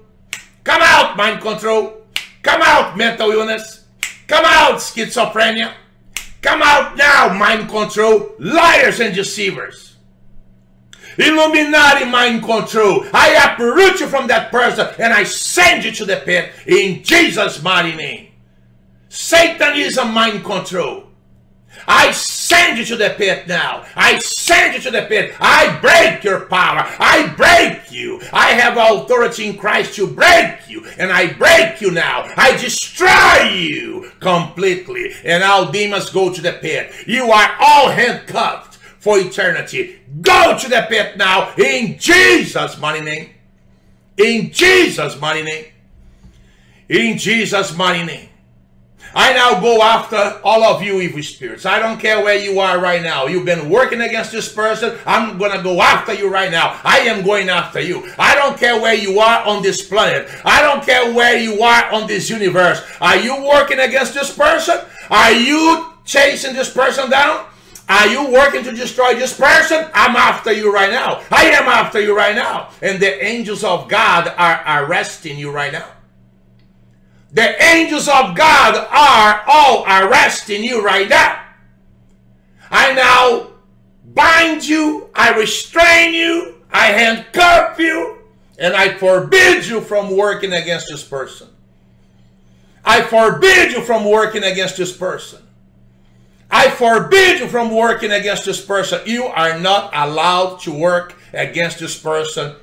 Come out, mind control! Come out, mental illness! Come out, schizophrenia! Come out now, mind control! Liars and deceivers! Illuminati mind control. I uproot you from that person and I send you to the pit in Jesus' mighty name. Satan is a mind control. I send you to the pit now. I send you to the pit. I break your power. I break you. I have authority in Christ to break you. And I break you now. I destroy you completely. And all demons go to the pit. You are all handcuffed for eternity. Go to the pit now in Jesus' mighty name. In Jesus' mighty name. In Jesus' mighty name. I now go after all of you evil spirits. I don't care where you are right now. You've been working against this person. I'm going to go after you right now. I am going after you. I don't care where you are on this planet. I don't care where you are on this universe. Are you working against this person? Are you chasing this person down? Are you working to destroy this person? I'm after you right now. I am after you right now. And the angels of God are arresting you right now. The angels of God are all arresting you right now. I now bind you, I restrain you, I handcuff you, and I forbid you from working against this person. I forbid you from working against this person. I forbid you from working against this person. You are not allowed to work against this person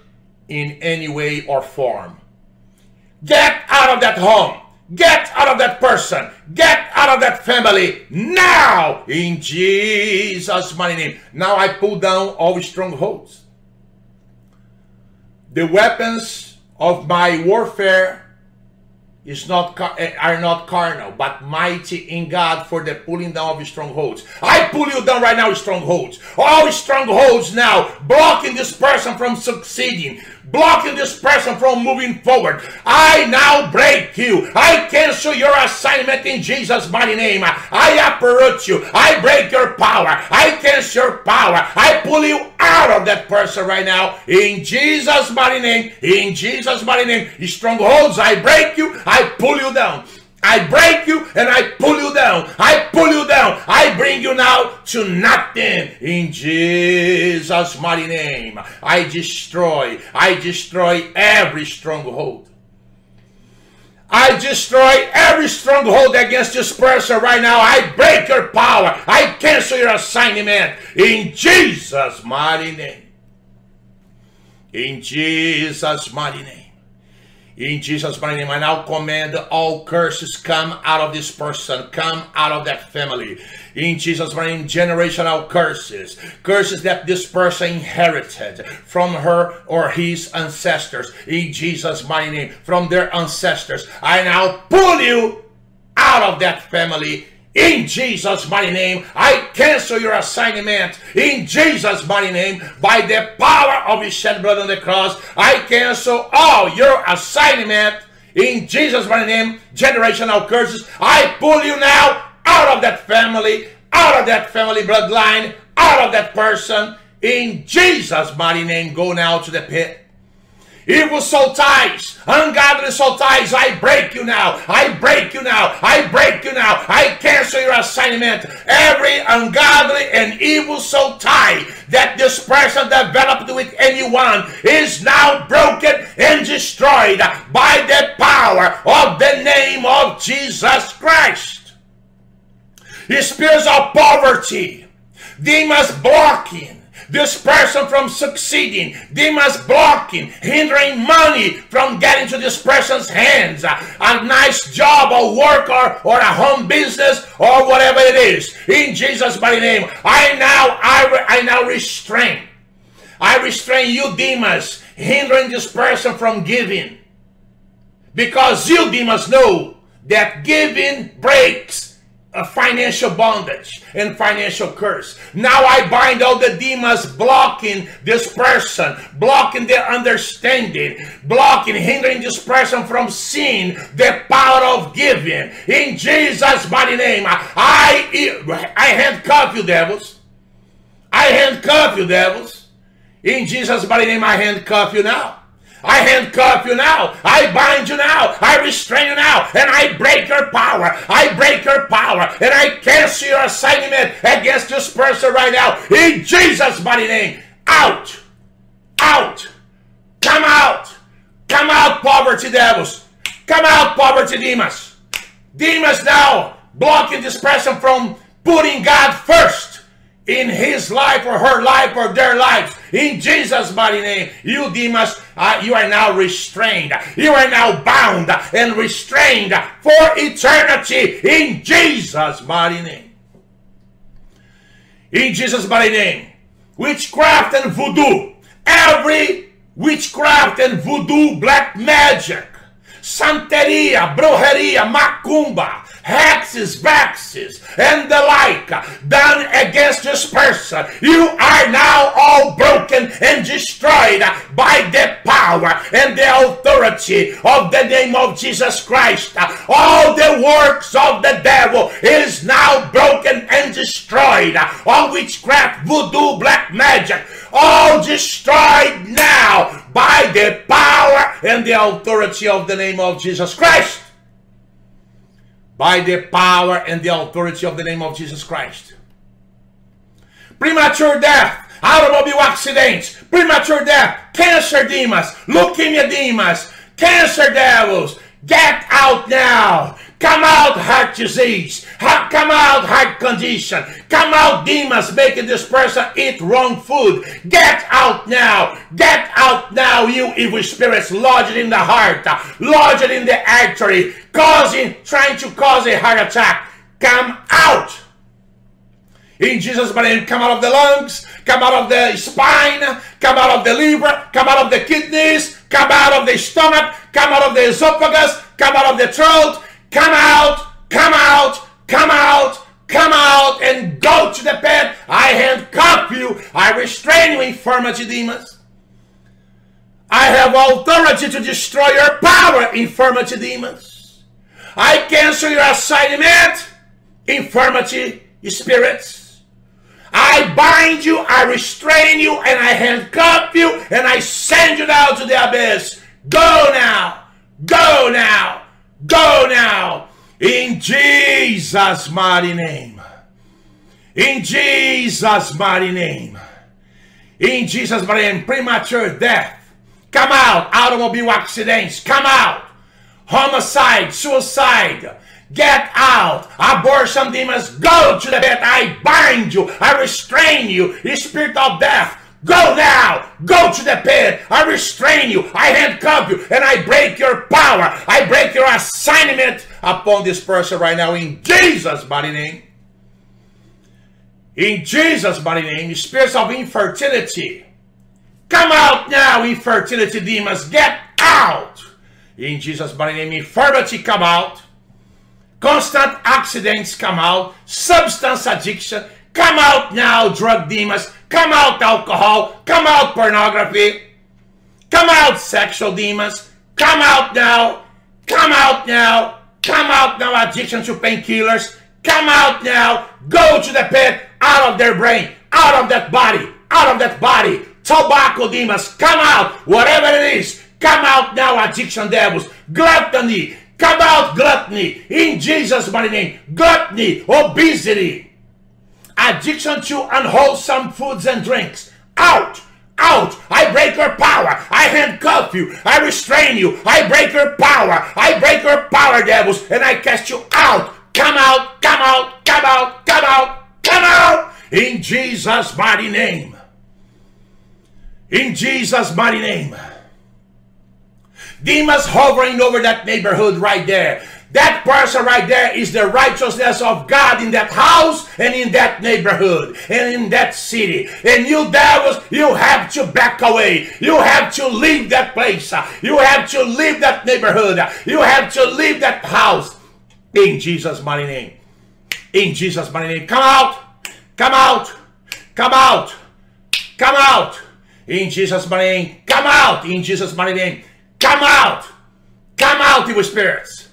in any way or form. Get out of that home. Get out of that person. Get out of that family now in Jesus' mighty name. Now I pull down all strongholds. The weapons of my warfare is not eh, are not carnal, but mighty in God for the pulling down of strongholds. I pull you down right now, strongholds. All strongholds now blocking this person from succeeding, blocking this person from moving forward. I now break you. I cancel your assignment in Jesus' mighty name. I uproot you. I break your power. I cancel your power. I pull you out of that person right now in Jesus' mighty name. In Jesus' mighty name. Strongholds, I break you. I pull you down. I break you and I pull you down. I pull you down. I bring you now to nothing in Jesus' mighty name. I destroy, I destroy every stronghold. I destroy every stronghold against this person right now. I break your power. I cancel your assignment in Jesus' mighty name. In Jesus' mighty name. In Jesus' mighty name, I now command all curses come out of this person, come out of that family. In Jesus' mighty name, generational curses, curses that this person inherited from her or his ancestors. In Jesus' mighty name, from their ancestors, I now pull you out of that family in Jesus' mighty name, I cancel your assignment. In Jesus' mighty name, by the power of His shed blood on the cross, I cancel all your assignment. In Jesus' mighty name, generational curses, I pull you now out of that family, out of that family bloodline, out of that person. In Jesus' mighty name, go now to the pit. Evil soul ties, ungodly soul ties, I break you now. I break you now. I break you now. I cancel your assignment. Every ungodly and evil soul tie that this person developed with anyone is now broken and destroyed by the power of the name of Jesus Christ. Spirits of poverty, demons blocking, this person from succeeding. Demons blocking, hindering money from getting to this person's hands. A nice job or work or, or a home business or whatever it is. In Jesus' mighty name, I now I, I now restrain. I restrain you demons hindering this person from giving. Because you demons know that giving breaks a financial bondage and financial curse. Now I bind all the demons blocking this person, blocking their understanding, blocking, hindering this person from seeing the power of giving. In Jesus' mighty name, I, I handcuff you, devils. I handcuff you, devils. In Jesus' mighty name, I handcuff you now. I handcuff you now. I bind you now. I restrain you now. And I break your power. I break your power. And I cancel your assignment against this person right now. In Jesus' mighty name. Out. Out. Come out. Come out, poverty devils. Come out, poverty demons. Demons now blocking this person from putting God first in his life or her life or their lives. In Jesus' mighty name, you demons, uh, you are now restrained. You are now bound and restrained for eternity in Jesus' mighty name. In Jesus' mighty name, witchcraft and voodoo, every witchcraft and voodoo, black magic, santeria, brujeria, macumba, hexes, vexes, and the like done against this person, you are now all broken and destroyed by the power and the authority of the name of Jesus Christ. All the works of the devil is now broken and destroyed. All witchcraft, voodoo, black magic, all destroyed now by the power and the authority of the name of Jesus Christ. By the power and the authority of the name of Jesus Christ. Premature death, automobile accidents, premature death, cancer demons, leukemia demons, cancer devils, get out now. Come out, heart disease. Come out, heart condition. Come out, demons making this person eat wrong food. Get out now. Get out now, you evil spirits lodged in the heart, lodged in the artery, causing, trying to cause a heart attack. Come out. In Jesus' name, come out of the lungs, come out of the spine, come out of the liver, come out of the kidneys, come out of the stomach, come out of the esophagus, come out of the throat, Come out, come out, come out, come out and go to the bed. I handcuff you. I restrain you, infirmity demons. I have authority to destroy your power, infirmity demons. I cancel your assignment, infirmity spirits. I bind you, I restrain you, and I handcuff you, and I send you down to the abyss. Go now, go now, Go now in Jesus' mighty name. In Jesus' mighty name. In Jesus' mighty name. Premature death. Come out. Automobile accidents. Come out. Homicide. Suicide. Get out. Abortion demons. Go to the bed. I bind you. I restrain you. The spirit of death. Go now! Go to the pit! I restrain you! I handcuff you! And I break your power! I break your assignment upon this person right now in Jesus' mighty name. In Jesus' mighty name, spirits of infertility. Come out now, infertility demons. Get out! In Jesus' mighty name, infirmity come out. Constant accidents come out. Substance addiction. Come out now, drug demons. Come out, alcohol. Come out, pornography. Come out, sexual demons. Come out now. Come out now. Come out now, addiction to painkillers. Come out now. Go to the pit. Out of their brain. Out of that body. Out of that body. Tobacco demons. Come out. Whatever it is. Come out now, addiction devils. Gluttony. Come out, gluttony. In Jesus' mighty name. Gluttony. Obesity addiction to unwholesome foods and drinks. Out! Out! I break your power. I handcuff you. I restrain you. I break your power. I break your power, devils, and I cast you out. Come out, come out, come out, come out, come out! In Jesus' mighty name. In Jesus' mighty name. Demons hovering over that neighborhood right there. That person right there is the righteousness of God in that house and in that neighborhood and in that city. And you devils, you have to back away. You have to leave that place. You have to leave that neighborhood. You have to leave that house. In Jesus' mighty name. In Jesus' mighty name. Come out. Come out. Come out. Come out. In Jesus' mighty name. Come out. In Jesus' mighty name. Come out. Come out, evil spirits.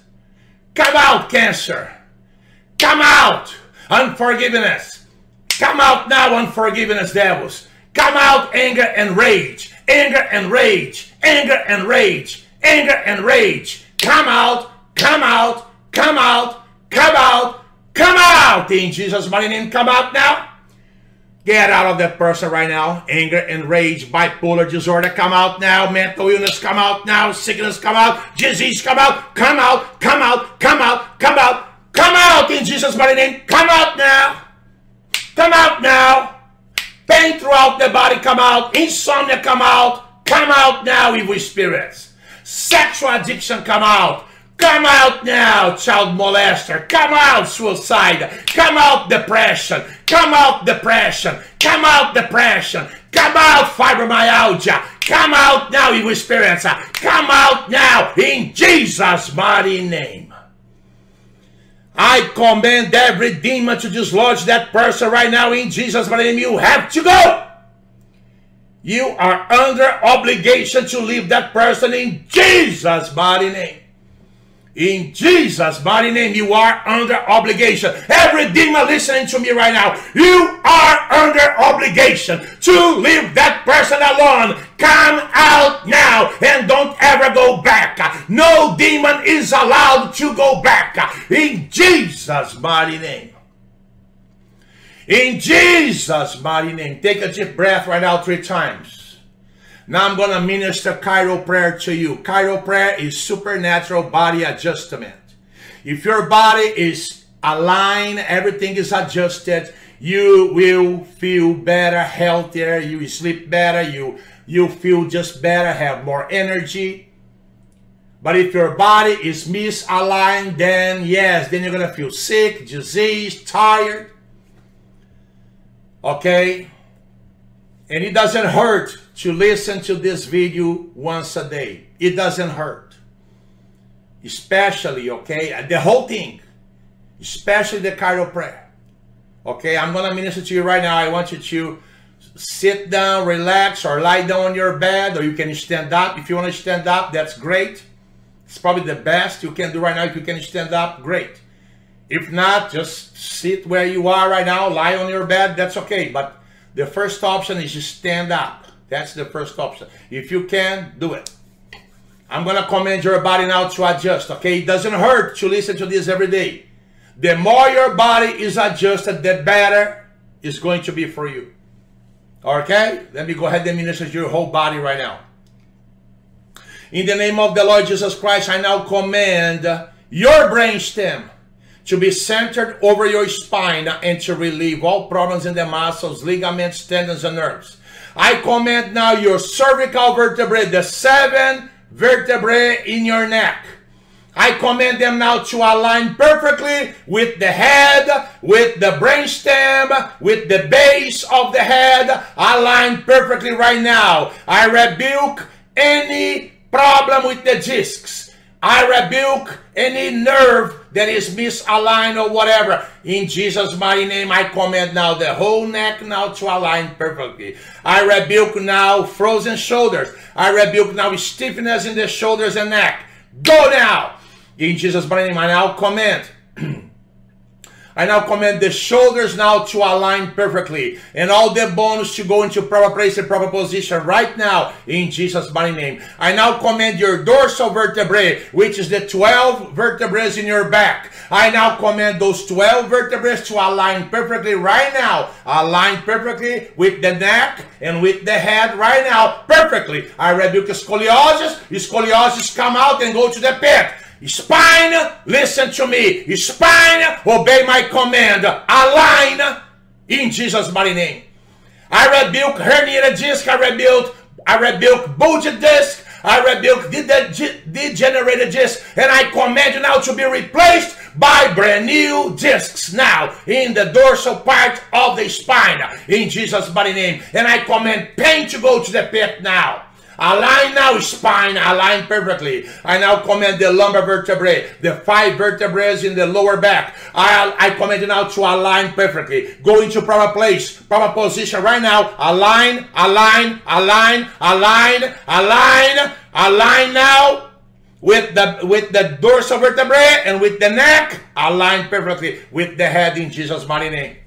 Come out, cancer. Come out, unforgiveness. Come out now, unforgiveness devils. Come out, anger and rage. Anger and rage. Anger and rage. Anger and rage. Come out, come out, come out, come out, come out. In Jesus' mighty name, come out now. Get out of that person right now. Anger and rage, bipolar disorder, come out now. Mental illness, come out now. Sickness, come out. Disease, come out. Come out, come out, come out, come out, come out in Jesus' mighty name. Come out now. Come out now. Pain throughout the body, come out. Insomnia, come out. Come out now, evil spirits. Sexual addiction, come out. Come out now, child molester. Come out, suicide. Come out, depression. Come out, depression. Come out, depression. Come out, fibromyalgia. Come out now, evil spirits. Come out now in Jesus' mighty name. I command every demon to dislodge that person right now in Jesus' mighty name. You have to go. You are under obligation to leave that person in Jesus' mighty name. In Jesus' mighty name, you are under obligation. Every demon listening to me right now, you are under obligation to leave that person alone. Come out now and don't ever go back. No demon is allowed to go back. In Jesus' mighty name. In Jesus' mighty name. Take a deep breath right now three times. Now I'm going to minister Chiro prayer to you. Chiro prayer is supernatural body adjustment. If your body is aligned, everything is adjusted, you will feel better, healthier, you sleep better, you you feel just better, have more energy. But if your body is misaligned, then yes, then you're going to feel sick, diseased, tired. Okay? And it doesn't hurt to listen to this video once a day. It doesn't hurt. Especially, okay, uh, the whole thing. Especially the Chiro prayer. Okay, I'm going to minister to you right now. I want you to sit down, relax, or lie down on your bed, or you can stand up. If you want to stand up, that's great. It's probably the best you can do right now. If you can stand up, great. If not, just sit where you are right now, lie on your bed, that's okay. But the first option is to stand up. That's the first option. If you can, do it. I'm going to command your body now to adjust, okay? It doesn't hurt to listen to this every day. The more your body is adjusted, the better it's going to be for you. Okay? Let me go ahead and minister to your whole body right now. In the name of the Lord Jesus Christ, I now command your brainstem to be centered over your spine and to relieve all problems in the muscles, ligaments, tendons, and nerves. I command now your cervical vertebrae, the seven vertebrae in your neck. I command them now to align perfectly with the head, with the brainstem, with the base of the head, align perfectly right now. I rebuke any problem with the discs I rebuke any nerve that is misaligned or whatever. In Jesus' mighty name, I command now the whole neck now to align perfectly. I rebuke now frozen shoulders. I rebuke now stiffness in the shoulders and neck. Go now. In Jesus' mighty name, I now command *clears throat* I now command the shoulders now to align perfectly and all the bones to go into proper place and proper position right now in Jesus' mighty name. I now command your dorsal vertebrae, which is the 12 vertebrae in your back. I now command those 12 vertebrae to align perfectly right now. Align perfectly with the neck and with the head right now. Perfectly. I rebuke scoliosis. Scoliosis come out and go to the pit. Spine, listen to me. Spine, obey my command. Align in Jesus' mighty name. I rebuke herniated disc. I rebuke, I rebuke bulged disc. I rebuke degenerated disc. And I command you now to be replaced by brand new discs now in the dorsal part of the spine in Jesus' mighty name. And I command pain to go to the pit now. Align now, spine, align perfectly. I now command the lumbar vertebrae, the five vertebrae in the lower back. I, I command now to align perfectly. Go into proper place, proper position right now. Align, align, align, align, align, align now with the with the dorsal vertebrae and with the neck align perfectly with the head in Jesus' mighty name.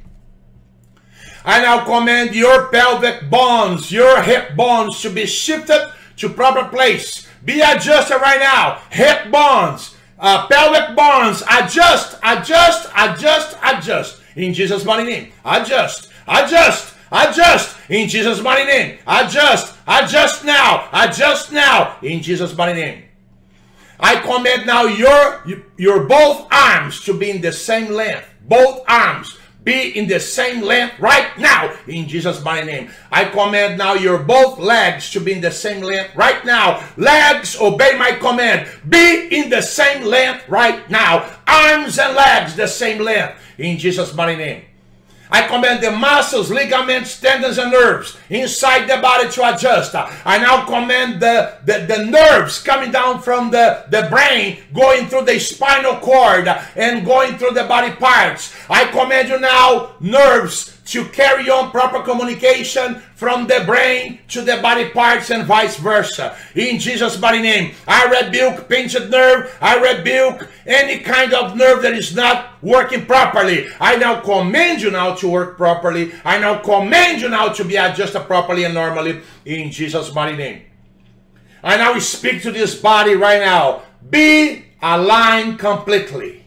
I now command your pelvic bones, your hip bones to be shifted to proper place. Be adjusted right now. Hip bones, uh, pelvic bones, adjust, adjust, adjust, adjust. In Jesus' mighty name. Adjust, adjust, adjust. In Jesus' mighty name. Adjust, adjust now, adjust now. In Jesus' mighty name. I command now your, your both arms to be in the same length. Both arms be in the same length right now in Jesus' mighty name. I command now your both legs to be in the same length right now. Legs, obey my command. Be in the same length right now. Arms and legs the same length in Jesus' mighty name. I command the muscles, ligaments, tendons, and nerves inside the body to adjust. I now command the, the, the nerves coming down from the, the brain, going through the spinal cord and going through the body parts. I command you now, nerves, to carry on proper communication from the brain to the body parts and vice versa. In Jesus' body name, I rebuke pinched nerve, I rebuke any kind of nerve that is not working properly. I now command you now to work properly. I now command you now to be adjusted properly and normally in Jesus' body name. I now speak to this body right now. Be aligned completely.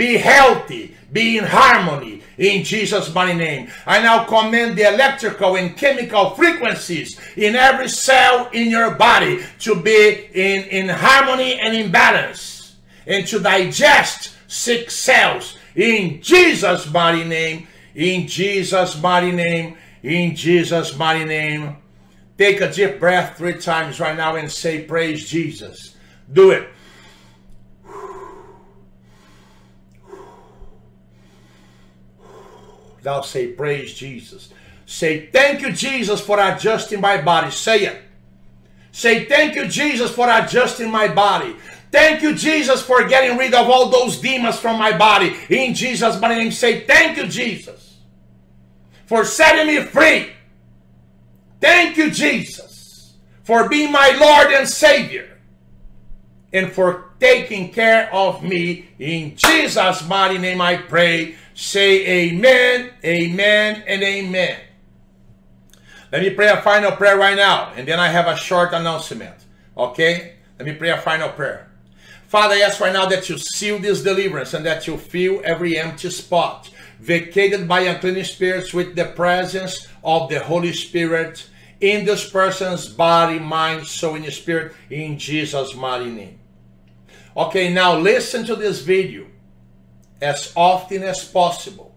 Be healthy. Be in harmony in Jesus' mighty name. I now command the electrical and chemical frequencies in every cell in your body to be in, in harmony and in balance and to digest sick cells in Jesus' mighty name. In Jesus' mighty name. In Jesus' mighty name. Take a deep breath three times right now and say, Praise Jesus. Do it. Thou say, Praise Jesus. Say, Thank you, Jesus, for adjusting my body. Say it. Say, Thank you, Jesus, for adjusting my body. Thank you, Jesus, for getting rid of all those demons from my body. In Jesus' mighty name, say, Thank you, Jesus, for setting me free. Thank you, Jesus, for being my Lord and Savior and for taking care of me. In Jesus' mighty name, I pray. Say amen, amen, and amen. Let me pray a final prayer right now, and then I have a short announcement. Okay? Let me pray a final prayer. Father, I ask right now that you seal this deliverance and that you fill every empty spot vacated by unclean spirits with the presence of the Holy Spirit in this person's body, mind, soul, and spirit in Jesus' mighty name. Okay, now listen to this video as often as possible,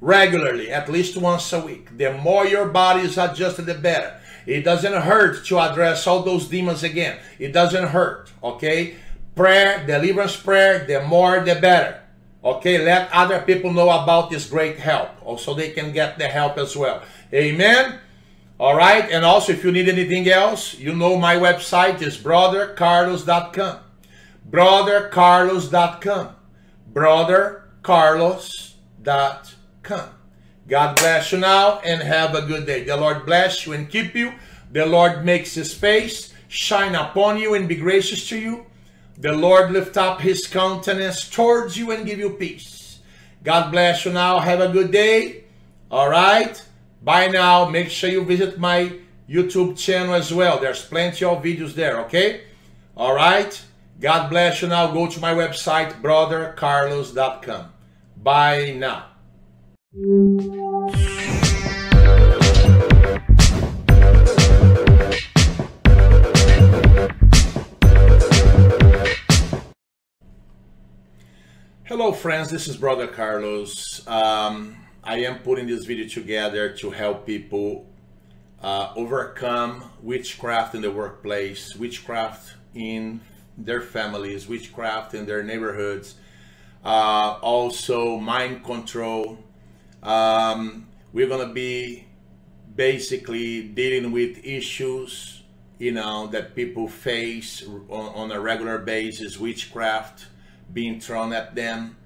regularly, at least once a week. The more your body is adjusted, the better. It doesn't hurt to address all those demons again. It doesn't hurt, okay? Prayer, deliverance prayer, the more the better. Okay, let other people know about this great help, oh, so they can get the help as well. Amen. All right, and also if you need anything else, you know my website is brothercarlos.com. Brothercarlos.com brothercarlos.com. God bless you now and have a good day. The Lord bless you and keep you. The Lord makes his face shine upon you and be gracious to you. The Lord lift up his countenance towards you and give you peace. God bless you now. Have a good day. All right. Bye now. Make sure you visit my YouTube channel as well. There's plenty of videos there. Okay. All right. God bless you now. Go to my website, brothercarlos.com. Bye now. Hello friends, this is Brother Carlos. Um, I am putting this video together to help people uh, overcome witchcraft in the workplace, witchcraft in their families, witchcraft in their neighborhoods, uh, also mind control. Um, we're gonna be basically dealing with issues, you know, that people face on, on a regular basis, witchcraft being thrown at them.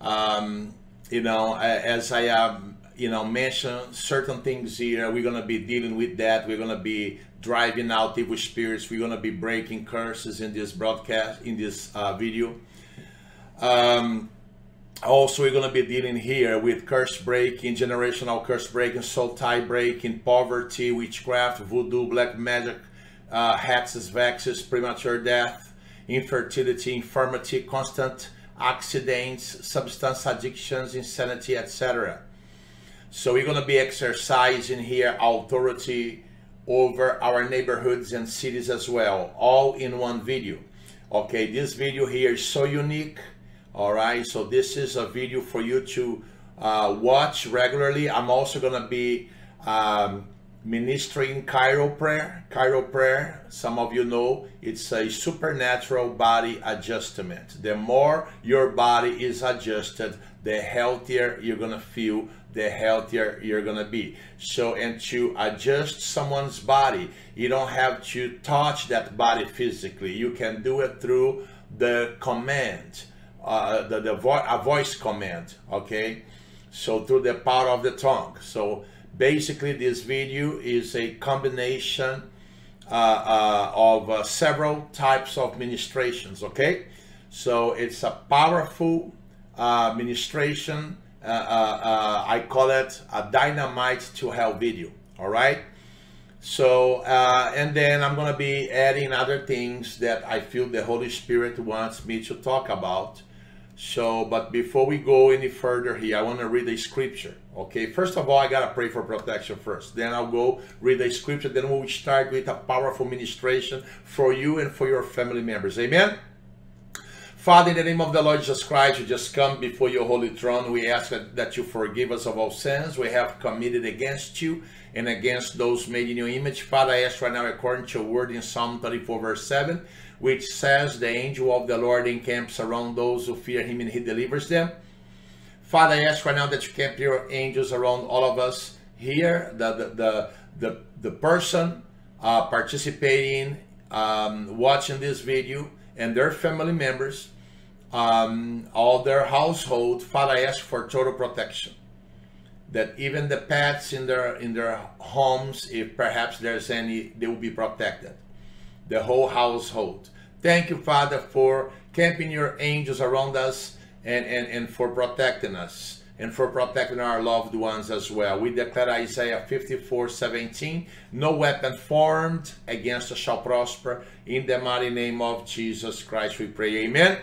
Um, you know, as I have, you know mentioned certain things here, we're gonna be dealing with that. We're gonna be driving out evil spirits. We're gonna be breaking curses in this broadcast, in this uh, video. Um, also, we're gonna be dealing here with curse breaking, generational curse breaking, soul tie breaking, poverty, witchcraft, voodoo, black magic, uh, hexes, vexes, premature death, infertility, infirmity, constant accidents, substance addictions, insanity, etc. So we're going to be exercising here authority over our neighborhoods and cities as well, all in one video. Okay, this video here is so unique. All right, so this is a video for you to uh, watch regularly. I'm also to be um, ministering Chiro prayer. Chiro prayer, some of you know, it's a supernatural body adjustment. The more your body is adjusted, the healthier you're gonna feel, the healthier you're gonna be. So, and to adjust someone's body, you don't have to touch that body physically. You can do it through the command, uh, the, the vo- a voice command, okay? So through the power of the tongue. So basically this video is a combination uh, uh, of uh, several types of ministrations okay so it's a powerful uh, ministration uh, uh, I call it a dynamite to hell video all right so and then I'm gonna be adding other things that I feel the Holy Spirit wants me to talk about so, but before we go any further here, I want to read a scripture. Okay, first of all, I got to pray for protection first. Then I'll go read a scripture. Then we'll start with a powerful ministration for you and for your family members. Amen. Father, in the name of the Lord Jesus Christ, we just come before your holy throne. We ask that, that you forgive us of all sins we have committed against you and against those made in your image. Father, I ask right now, according to your word in Psalm 34, verse 7, which says, The angel of the Lord encamps around those who fear him and he delivers them. Father, I ask right now that you camp your angels around all of us here, the, the, the, the, the person uh, participating, um, watching this video, and their family members, um, all their household. Father, I ask for total protection. That even the pets in their in their homes, if perhaps there's any, they will be protected the whole household. Thank you, Father, for camping your angels around us and, and, and for protecting us and for protecting our loved ones as well. We declare Isaiah 54 17, no weapon formed against us shall prosper. In the mighty name of Jesus Christ, we pray. Amen.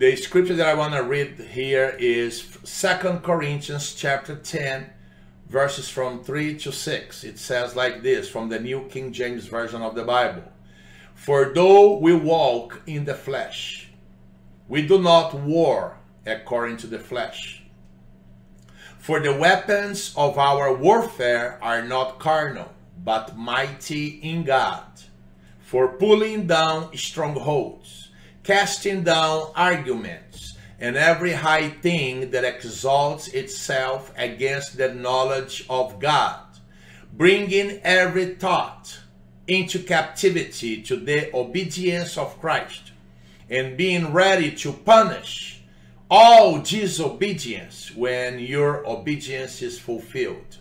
The scripture that I want to read here is Second Corinthians chapter 10, verses from 3 to 6. It says like this from the New King James Version of the Bible. For though we walk in the flesh, we do not war according to the flesh. For the weapons of our warfare are not carnal, but mighty in God, for pulling down strongholds, casting down arguments, and every high thing that exalts itself against the knowledge of God, bringing every thought into captivity to the obedience of Christ and being ready to punish all disobedience when your obedience is fulfilled.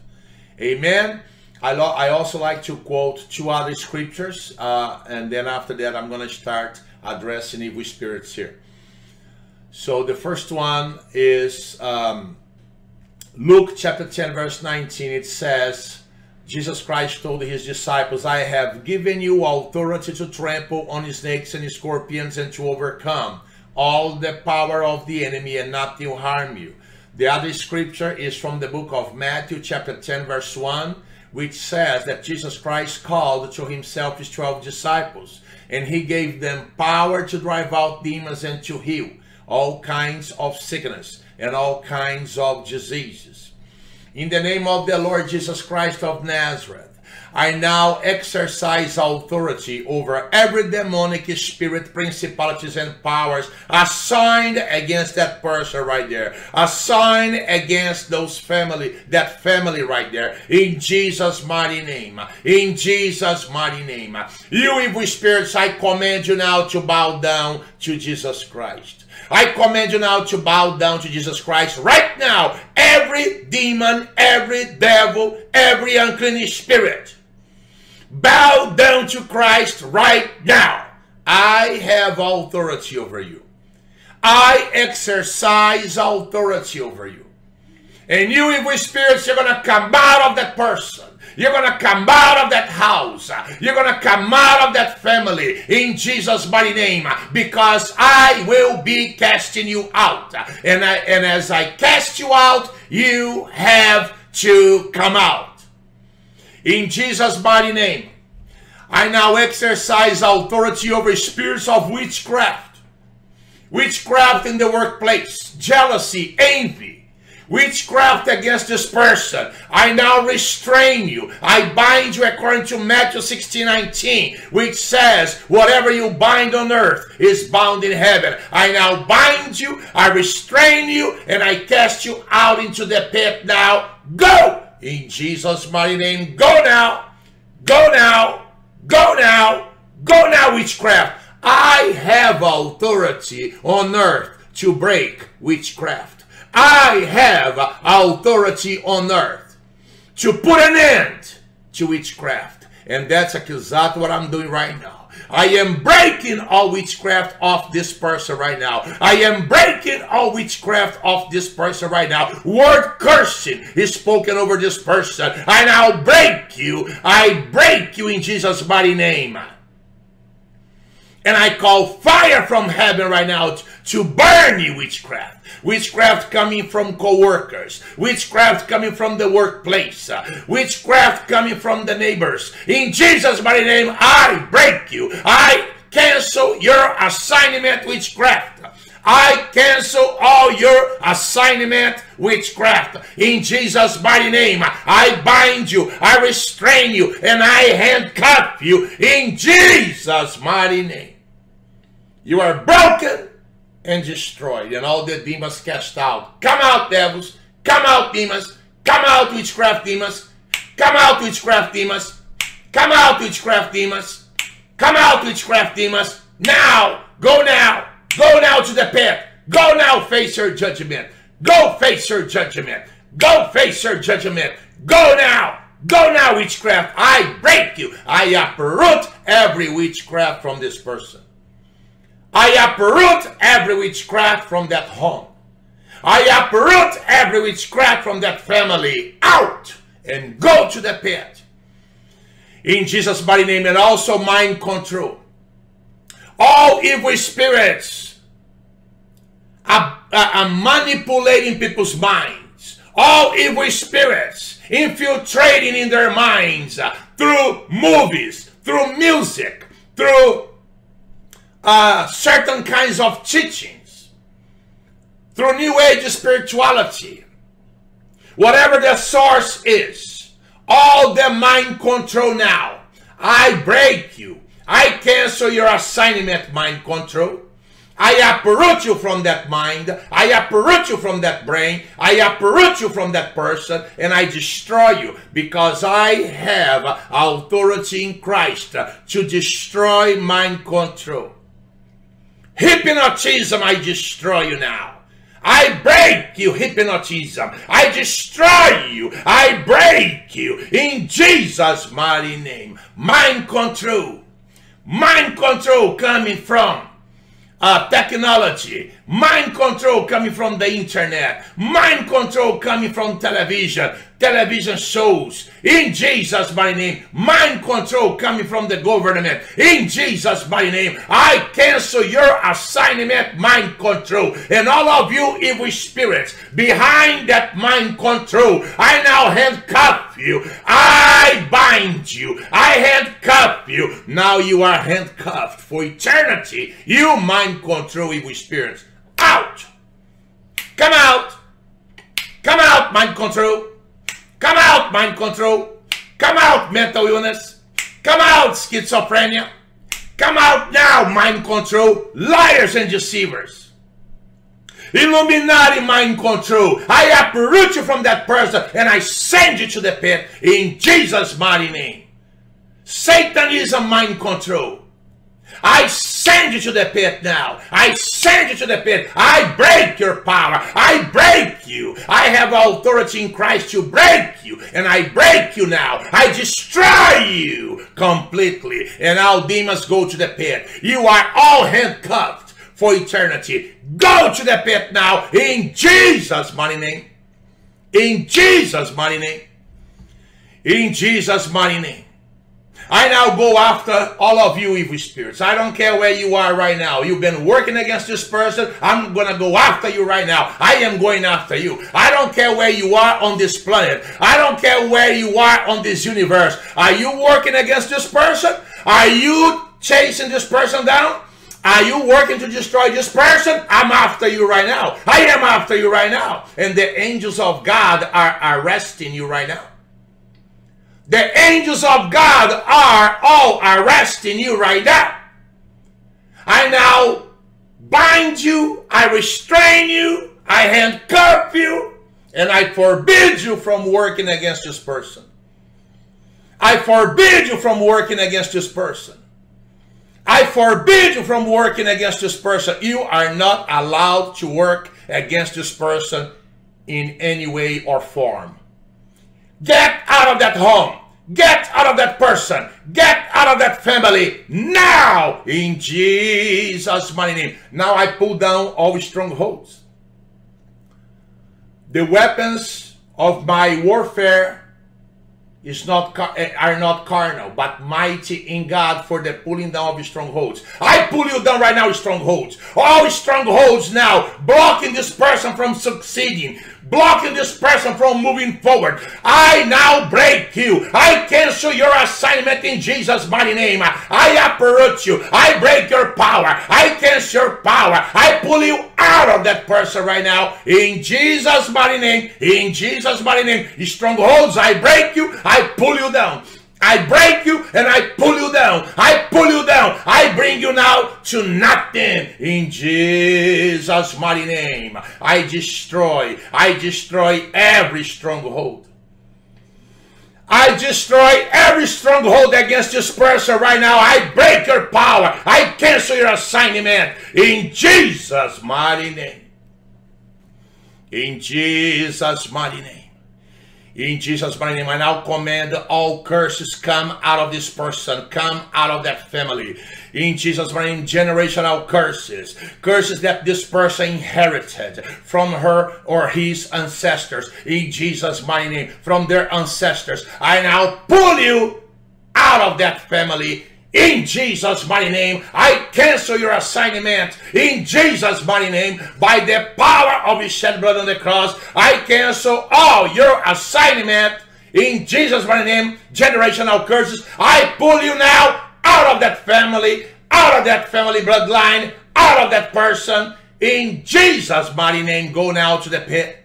Amen. I, I also like to quote two other scriptures, uh, and then after that, I'm going to start addressing evil spirits here. So the first one is um, Luke chapter 10, verse 19. It says, Jesus Christ told his disciples, I have given you authority to trample on snakes and scorpions and to overcome all the power of the enemy and not to harm you. The other scripture is from the book of Matthew, chapter 10, verse 1, which says that Jesus Christ called to himself his 12 disciples, and he gave them power to drive out demons and to heal all kinds of sickness and all kinds of diseases. In the name of the Lord Jesus Christ of Nazareth, I now exercise authority over every demonic spirit, principalities, and powers assigned against that person right there, assigned against those family, that family right there, in Jesus' mighty name. In Jesus' mighty name. You evil spirits, I command you now to bow down to Jesus Christ. I command you now to bow down to Jesus Christ right now. Every demon, every devil, every unclean spirit, bow down to Christ right now. I have authority over you. I exercise authority over you. And you evil spirits, you're going to come out of that person. You're going to come out of that house. You're going to come out of that family in Jesus' mighty name because I will be casting you out. And, I, and as I cast you out, you have to come out. In Jesus' mighty name, I now exercise authority over spirits of witchcraft. Witchcraft in the workplace, jealousy, envy, witchcraft against this person. I now restrain you. I bind you according to Matthew 16 19, which says, Whatever you bind on earth is bound in heaven. I now bind you, I restrain you, and I cast you out into the pit now. Go! In Jesus' mighty name, go now, go now, go now, go now, witchcraft. I have authority on earth to break witchcraft. I have authority on earth to put an end to witchcraft. And that's exactly what I'm doing right now. I am breaking all witchcraft off this person right now. I am breaking all witchcraft off this person right now. Word cursing is spoken over this person. I now break you. I break you in Jesus' mighty name. And I call fire from heaven right now to burn you, witchcraft. Witchcraft coming from co-workers. Witchcraft coming from the workplace. Witchcraft coming from the neighbors. In Jesus' mighty name, I break you. I cancel your assignment, witchcraft. I cancel all your assignment witchcraft in Jesus' mighty name. I bind you, I restrain you, and I handcuff you in Jesus' mighty name. You are broken and destroyed, and all the demons cast out. Come out, devils. Come out, demons. Come out, witchcraft demons. Come out, witchcraft demons. Come out, witchcraft demons. Come out, witchcraft demons. Now, go now. Go now to the pit. Go now face your judgment. Go face your judgment. Go face your judgment. Go now. Go now, witchcraft. I break you. I uproot every witchcraft from this person. I uproot every witchcraft from that home. I uproot every witchcraft from that family out and go to the pit. In Jesus' mighty name and also mind control. All evil spirits are, are manipulating people's minds. All evil spirits infiltrating in their minds through movies, through music, through uh, certain kinds of teachings, through New Age spirituality, whatever the source is, all the mind control now. I break you. I cancel your assignment, mind control. I uproot you from that mind. I uproot you from that brain. I uproot you from that person and I destroy you because I have authority in Christ to destroy mind control. Hypnotism, I destroy you now. I break you, hypnotism. I destroy you. I break you in Jesus' mighty name. Mind control. Mind control coming from uh, technology, mind control coming from the internet, mind control coming from television, television shows, in Jesus' mighty name, mind control coming from the government, in Jesus' mighty name, I cancel your assignment, mind control, and all of you evil spirits behind that mind control, I now handcuff you, I bind you, I handcuff you, now you are handcuffed for eternity, you mind control evil spirits, out, come out, come out, mind control, Come out, mind control. Come out, mental illness. Come out, schizophrenia. Come out now, mind control. Liars and deceivers. Illuminati mind control. I uproot you from that person and I send you to the pit in Jesus' mighty name. Satan is a mind control. I send you to the pit now. I send you to the pit. I break your power. I break you. I have authority in Christ to break you. And I break you now. I destroy you completely. And all demons go to the pit. You are all handcuffed for eternity. Go to the pit now in Jesus' mighty name. In Jesus' mighty name. In Jesus' mighty name. I now go after all of you evil spirits. I don't care where you are right now. You've been working against this person. I'm going to go after you right now. I am going after you. I don't care where you are on this planet. I don't care where you are on this universe. Are you working against this person? Are you chasing this person down? Are you working to destroy this person? I'm after you right now. I am after you right now. And the angels of God are arresting you right now. The angels of God are all arresting you right now. I now bind you, I restrain you, I handcuff you, and I forbid you from working against this person. I forbid you from working against this person. I forbid you from working against this person. You are not allowed to work against this person in any way or form. Get out of that home. Get out of that person. Get out of that family now in Jesus' mighty name. Now I pull down all strongholds. The weapons of my warfare is not eh, are not carnal, but mighty in God for the pulling down of strongholds. I pull you down right now, strongholds. All strongholds now blocking this person from succeeding, blocking this person from moving forward. I now break you. I cancel your assignment in Jesus' mighty name. I uproot you. I break your power. I cancel your power. I pull you out of that person right now in Jesus' mighty name. In Jesus' mighty name. Strongholds, I break you. I pull you down. I break you and I pull you down. I pull you down. I bring you now to nothing in Jesus' mighty name. I destroy, I destroy every stronghold. I destroy every stronghold against this person right now. I break your power. I cancel your assignment in Jesus' mighty name. In Jesus' mighty name. In Jesus' mighty name, I now command all curses come out of this person, come out of that family. In Jesus' mighty name, generational curses, curses that this person inherited from her or his ancestors. In Jesus' mighty name, from their ancestors, I now pull you out of that family in Jesus' mighty name, I cancel your assignment. In Jesus' mighty name, by the power of His shed blood on the cross, I cancel all your assignment. In Jesus' mighty name, generational curses, I pull you now out of that family, out of that family bloodline, out of that person. In Jesus' mighty name, go now to the pit.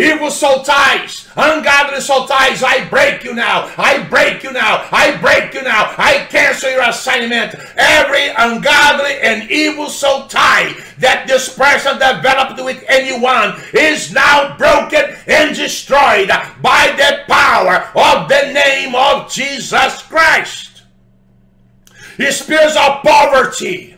Evil soul ties, ungodly soul ties, I break you now. I break you now. I break you now. I cancel your assignment. Every ungodly and evil soul tie that this person developed with anyone is now broken and destroyed by the power of the name of Jesus Christ. Spirits of poverty,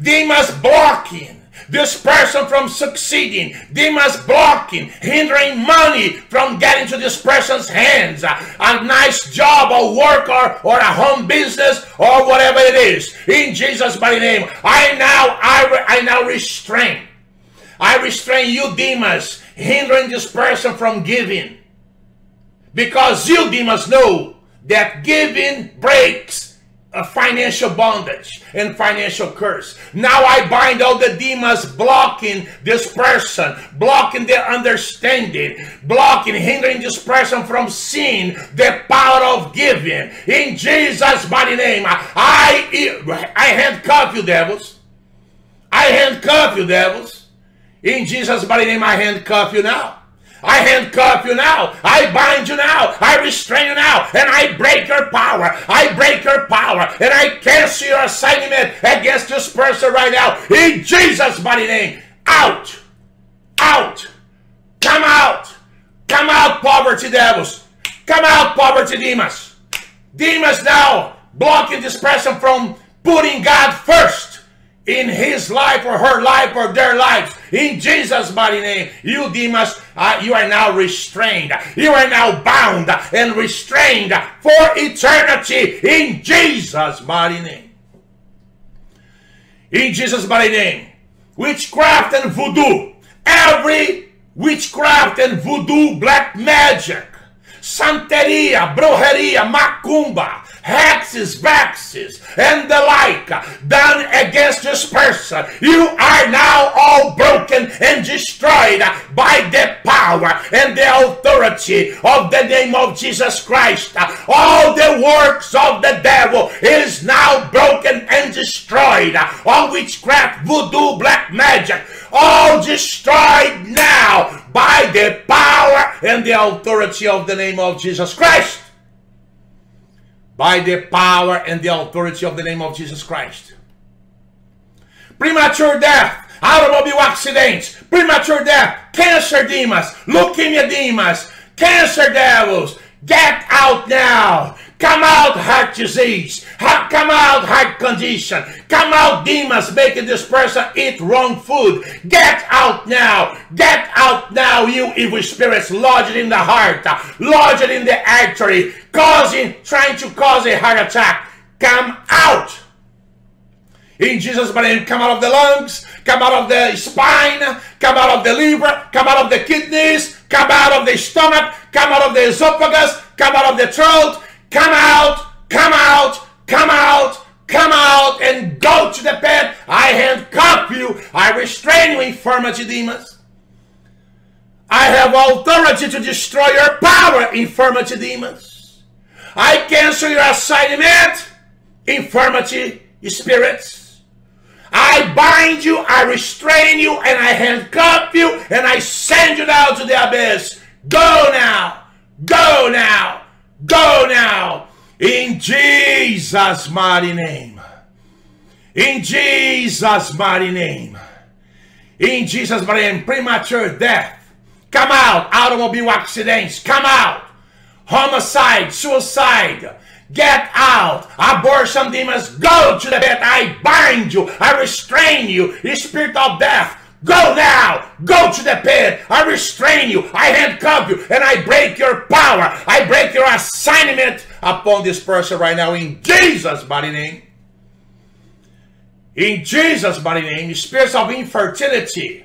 demons blocking, this person from succeeding, demons blocking, hindering money from getting to this person's hands, a nice job or work or, or a home business or whatever it is. In Jesus' mighty name, I now I, I now restrain. I restrain you demons hindering this person from giving. Because you demons know that giving breaks a financial bondage and financial curse. Now I bind all the demons blocking this person, blocking their understanding, blocking, hindering this person from seeing the power of giving. In Jesus' mighty name, I, I handcuff you, devils. I handcuff you, devils. In Jesus' mighty name, I handcuff you now. I handcuff you now. I bind you now. I restrain you now. And I break your power. I break your power. And I cancel your assignment against this person right now. In Jesus' mighty name. Out. Out. Come out. Come out, poverty devils. Come out, poverty demons. Demons now blocking this person from putting God first in his life or her life or their lives. In Jesus' mighty name, you demons, uh, you are now restrained. You are now bound and restrained for eternity in Jesus' mighty name. In Jesus' mighty name, witchcraft and voodoo, every witchcraft and voodoo, black magic, santeria, brujeria, macumba, hexes, vexes, and the like done against this person, you are now all broken and destroyed by the power and the authority of the name of Jesus Christ. All the works of the devil is now broken and destroyed. All witchcraft, voodoo, black magic, all destroyed now by the power and the authority of the name of Jesus Christ. By the power and the authority of the name of Jesus Christ. Premature death, automobile accidents, premature death, cancer demons, leukemia demons, cancer devils, get out now. Come out, heart disease. Come out, heart condition. Come out, demons making this person eat wrong food. Get out now. Get out now, you evil spirits lodged in the heart, lodged in the artery, causing, trying to cause a heart attack. Come out. In Jesus' name, come out of the lungs, come out of the spine, come out of the liver, come out of the kidneys, come out of the stomach, come out of the esophagus, come out of the throat, Come out, come out, come out, come out, and go to the pit. I handcuff you. I restrain you, infirmity demons. I have authority to destroy your power, infirmity demons. I cancel your assignment, infirmity spirits. I bind you, I restrain you, and I handcuff you, and I send you down to the abyss. Go now, go now, Go now in Jesus' mighty name. In Jesus' mighty name. In Jesus' mighty name. Premature death. Come out. Automobile accidents. Come out. Homicide. Suicide. Get out. Abortion demons. Go to the bed. I bind you. I restrain you. The spirit of death. Go now! Go to the pit! I restrain you! I handcuff you! And I break your power! I break your assignment upon this person right now in Jesus' mighty name. In Jesus' mighty name, spirits of infertility.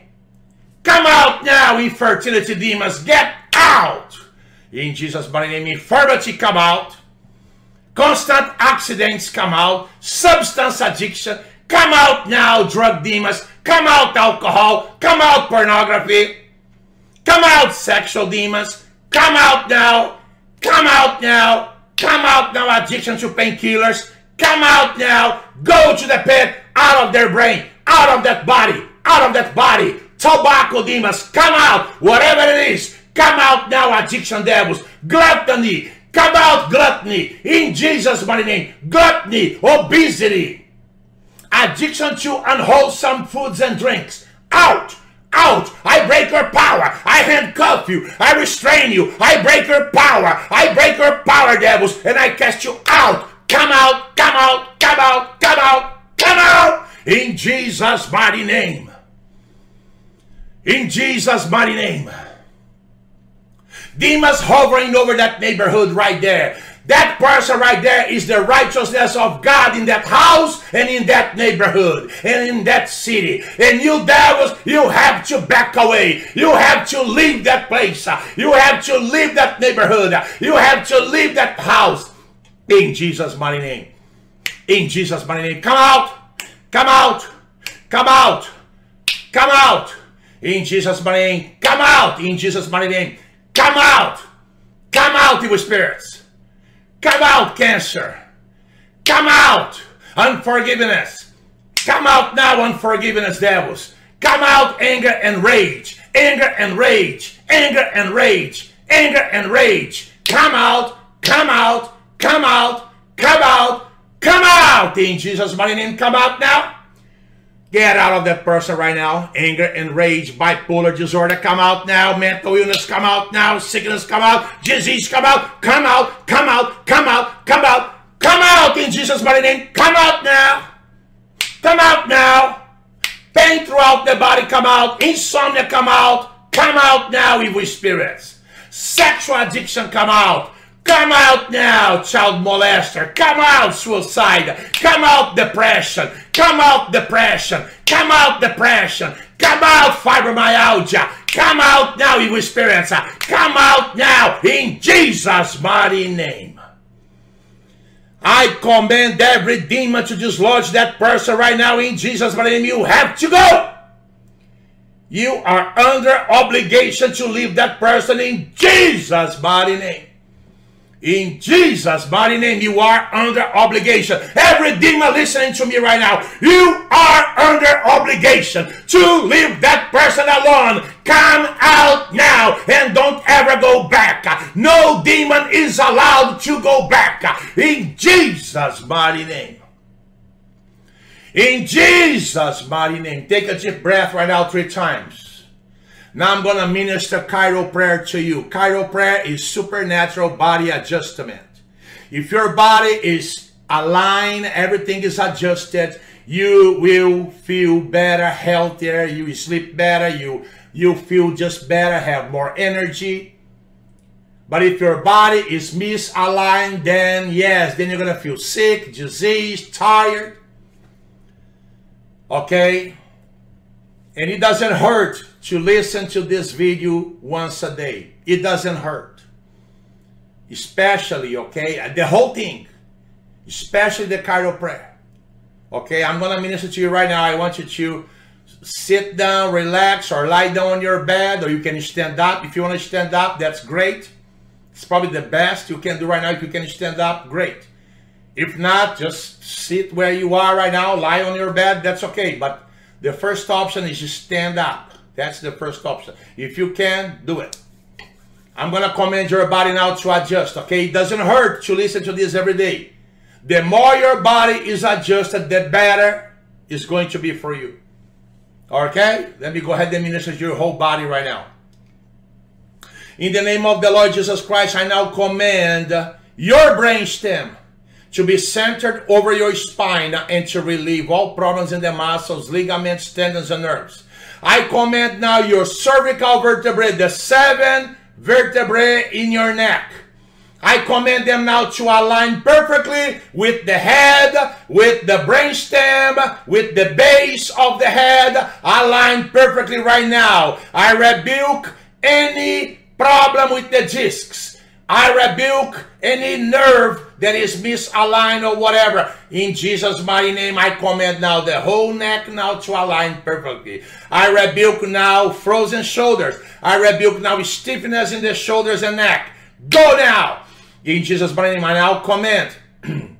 Come out now, infertility demons. Get out! In Jesus' mighty name, infirmity come out. Constant accidents come out. Substance addiction. Come out now, drug demons. Come out, alcohol. Come out, pornography. Come out, sexual demons. Come out now. Come out now. Come out now, addiction to painkillers. Come out now. Go to the pit. Out of their brain. Out of that body. Out of that body. Tobacco demons. Come out. Whatever it is. Come out now, addiction devils. Gluttony. Come out, gluttony. In Jesus' mighty name. Gluttony. Obesity addiction to unwholesome foods and drinks. Out! Out! I break your power. I handcuff you. I restrain you. I break your power. I break your power, devils, and I cast you out. Come out, come out, come out, come out, come out! In Jesus' mighty name. In Jesus' mighty name. Demons hovering over that neighborhood right there. That person right there is the righteousness of God in that house and in that neighborhood and in that city. And you devils, you have to back away. You have to leave that place. You have to leave that neighborhood. You have to leave that house. In Jesus' mighty name. In Jesus' mighty name. Come out. Come out. Come out. Come out. In Jesus' mighty name. Come out. In Jesus' mighty name. Come out. Come out, evil spirits. Come out, cancer. Come out, unforgiveness. Come out now, unforgiveness devils. Come out, anger and rage. Anger and rage. Anger and rage. Anger and rage. Come out, come out, come out, come out, come out. In Jesus' mighty name, come out now. Get out of that person right now. Anger and rage, bipolar disorder, come out now. Mental illness, come out now. Sickness, come out. Disease, come out. Come out, come out, come out, come out, come out in Jesus' mighty name. Come out now. Come out now. Pain throughout the body, come out. Insomnia, come out. Come out now, evil spirits. Sexual addiction, come out. Come out now, child molester. Come out, suicide. Come out, depression. Come out, depression. Come out, depression. Come out, fibromyalgia. Come out now, evil spirits. Come out now in Jesus' mighty name. I command every demon to dislodge that person right now in Jesus' name. You have to go. You are under obligation to leave that person in Jesus' mighty name. In Jesus' mighty name, you are under obligation. Every demon listening to me right now, you are under obligation to leave that person alone. Come out now and don't ever go back. No demon is allowed to go back. In Jesus' mighty name. In Jesus' mighty name. Take a deep breath right now three times. Now I'm going to minister Chiro prayer to you. Chiro prayer is supernatural body adjustment. If your body is aligned, everything is adjusted, you will feel better, healthier, you sleep better, you you feel just better, have more energy. But if your body is misaligned, then yes, then you're gonna feel sick, diseased, tired. Okay? And it doesn't hurt to listen to this video once a day. It doesn't hurt. Especially, okay, uh, the whole thing. Especially the Chiro prayer. Okay, I'm going to minister to you right now. I want you to sit down, relax, or lie down on your bed, or you can stand up. If you want to stand up, that's great. It's probably the best you can do right now. If you can stand up, great. If not, just sit where you are right now, lie on your bed, that's okay. But the first option is to stand up. That's the first option. If you can, do it. I'm going to command your body now to adjust, okay? It doesn't hurt to listen to this every day. The more your body is adjusted, the better it's going to be for you. Okay? Let me go ahead and minister to your whole body right now. In the name of the Lord Jesus Christ, I now command your brain stem to be centered over your spine and to relieve all problems in the muscles, ligaments, tendons, and nerves. I command now your cervical vertebrae, the seven vertebrae in your neck. I command them now to align perfectly with the head, with the brainstem, with the base of the head. Align perfectly right now. I rebuke any problem with the discs. I rebuke any nerve that is misaligned or whatever. In Jesus' mighty name, I command now the whole neck now to align perfectly. I rebuke now frozen shoulders. I rebuke now stiffness in the shoulders and neck. Go now. In Jesus' mighty name, I now command *clears throat*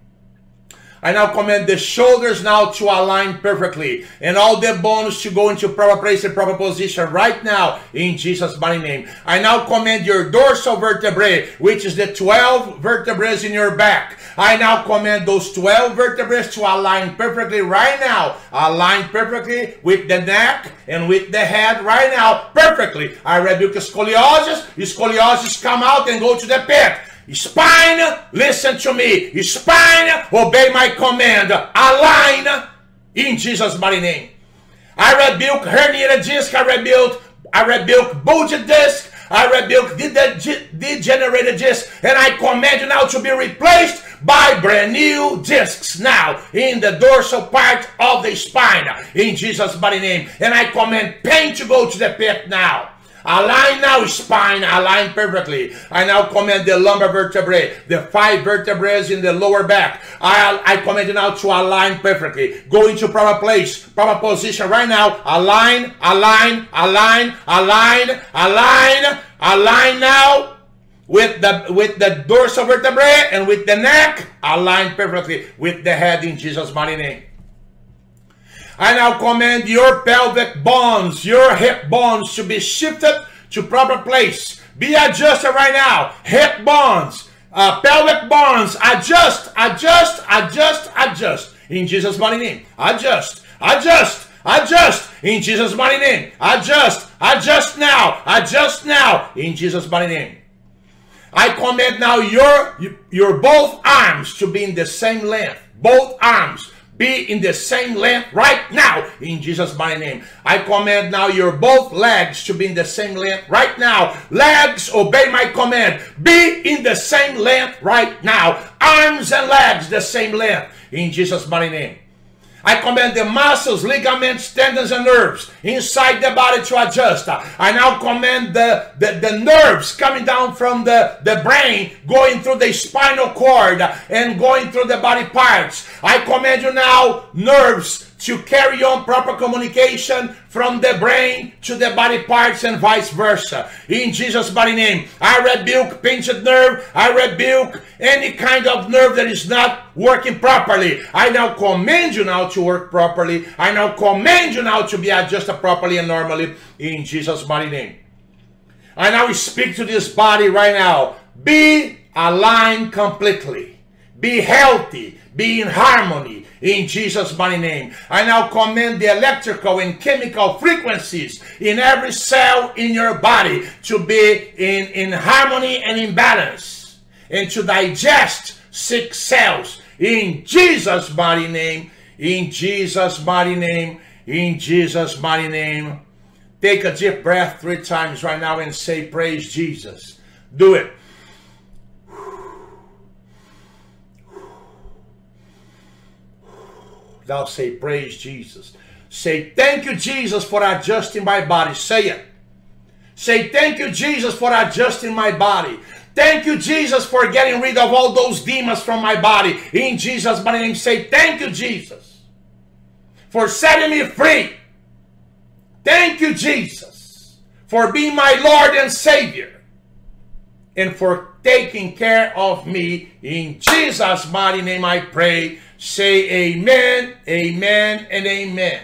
I now command the shoulders now to align perfectly and all the bones to go into proper place and proper position right now in Jesus' mighty name. I now command your dorsal vertebrae, which is the 12 vertebrae in your back. I now command those 12 vertebrae to align perfectly right now. Align perfectly with the neck and with the head right now. Perfectly. I rebuke scoliosis. Scoliosis come out and go to the pit. Spine, listen to me. Spine, obey my command. Align in Jesus' mighty name. I rebuke herniated disc. I rebuke, I rebuke bulged disc. I rebuke degenerated disc. And I command you now to be replaced by brand new discs now in the dorsal part of the spine in Jesus' mighty name. And I command pain to go to the pit now. Align now, spine, align perfectly. I now command the lumbar vertebrae, the five vertebrae in the lower back. I, I command you now to align perfectly. Go into proper place, proper position right now. Align, align, align, align, align, align now with the with the dorsal vertebrae and with the neck align perfectly with the head in Jesus' mighty name. I now command your pelvic bones, your hip bones to be shifted to proper place. Be adjusted right now. Hip bones, uh, pelvic bones, adjust, adjust, adjust, adjust. In Jesus' mighty name. Adjust, adjust, adjust. In Jesus' mighty name. Adjust, adjust now, adjust now. In Jesus' mighty name. I command now your, your both arms to be in the same length. Both arms be in the same length right now in Jesus' mighty name. I command now your both legs to be in the same length right now. Legs, obey my command. Be in the same length right now. Arms and legs the same length in Jesus' mighty name. I command the muscles, ligaments, tendons, and nerves inside the body to adjust. I now command the, the, the nerves coming down from the, the brain, going through the spinal cord and going through the body parts. I command you now, nerves, to carry on proper communication from the brain to the body parts and vice versa. In Jesus' mighty name, I rebuke pinched nerve, I rebuke any kind of nerve that is not working properly. I now command you now to work properly. I now command you now to be adjusted properly and normally in Jesus' mighty name. I now speak to this body right now. Be aligned completely. Be healthy. Be in harmony in Jesus' mighty name. I now command the electrical and chemical frequencies in every cell in your body to be in, in harmony and in balance and to digest sick cells in Jesus' mighty name. In Jesus' mighty name. In Jesus' mighty name. Take a deep breath three times right now and say, Praise Jesus. Do it. Thou say, Praise Jesus. Say, Thank you, Jesus, for adjusting my body. Say it. Say, Thank you, Jesus, for adjusting my body. Thank you, Jesus, for getting rid of all those demons from my body. In Jesus' mighty name, say, Thank you, Jesus, for setting me free. Thank you, Jesus, for being my Lord and Savior and for taking care of me. In Jesus' mighty name, I pray. Say amen, amen, and amen.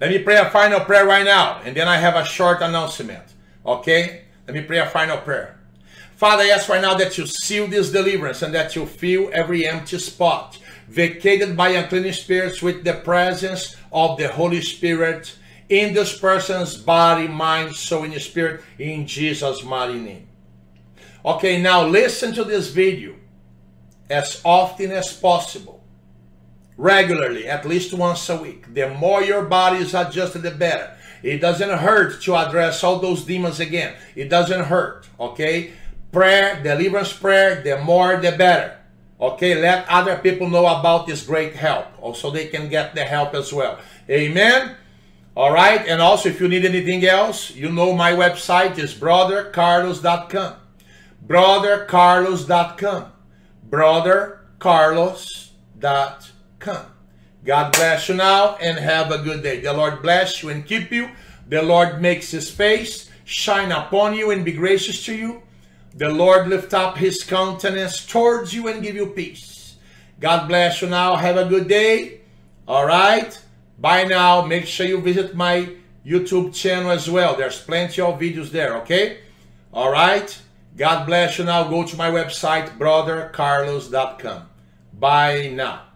Let me pray a final prayer right now, and then I have a short announcement. Okay? Let me pray a final prayer. Father, I ask right now that you seal this deliverance and that you fill every empty spot vacated by unclean spirits with the presence of the Holy Spirit in this person's body, mind, soul, and spirit in Jesus' mighty name. Okay, now listen to this video as often as possible, regularly, at least once a week. The more your body is adjusted, the better. It doesn't hurt to address all those demons again. It doesn't hurt, okay? Prayer, deliverance prayer, the more the better. Okay, let other people know about this great help, also they can get the help as well. Amen. All right, and also if you need anything else, you know my website is brothercarlos.com. Brothercarlos.com brothercarlos.com. God bless you now and have a good day. The Lord bless you and keep you. The Lord makes his face shine upon you and be gracious to you. The Lord lift up his countenance towards you and give you peace. God bless you now. Have a good day. All right. Bye now. Make sure you visit my YouTube channel as well. There's plenty of videos there. Okay. All right. God bless you now. Go to my website, brothercarlos.com. Bye now.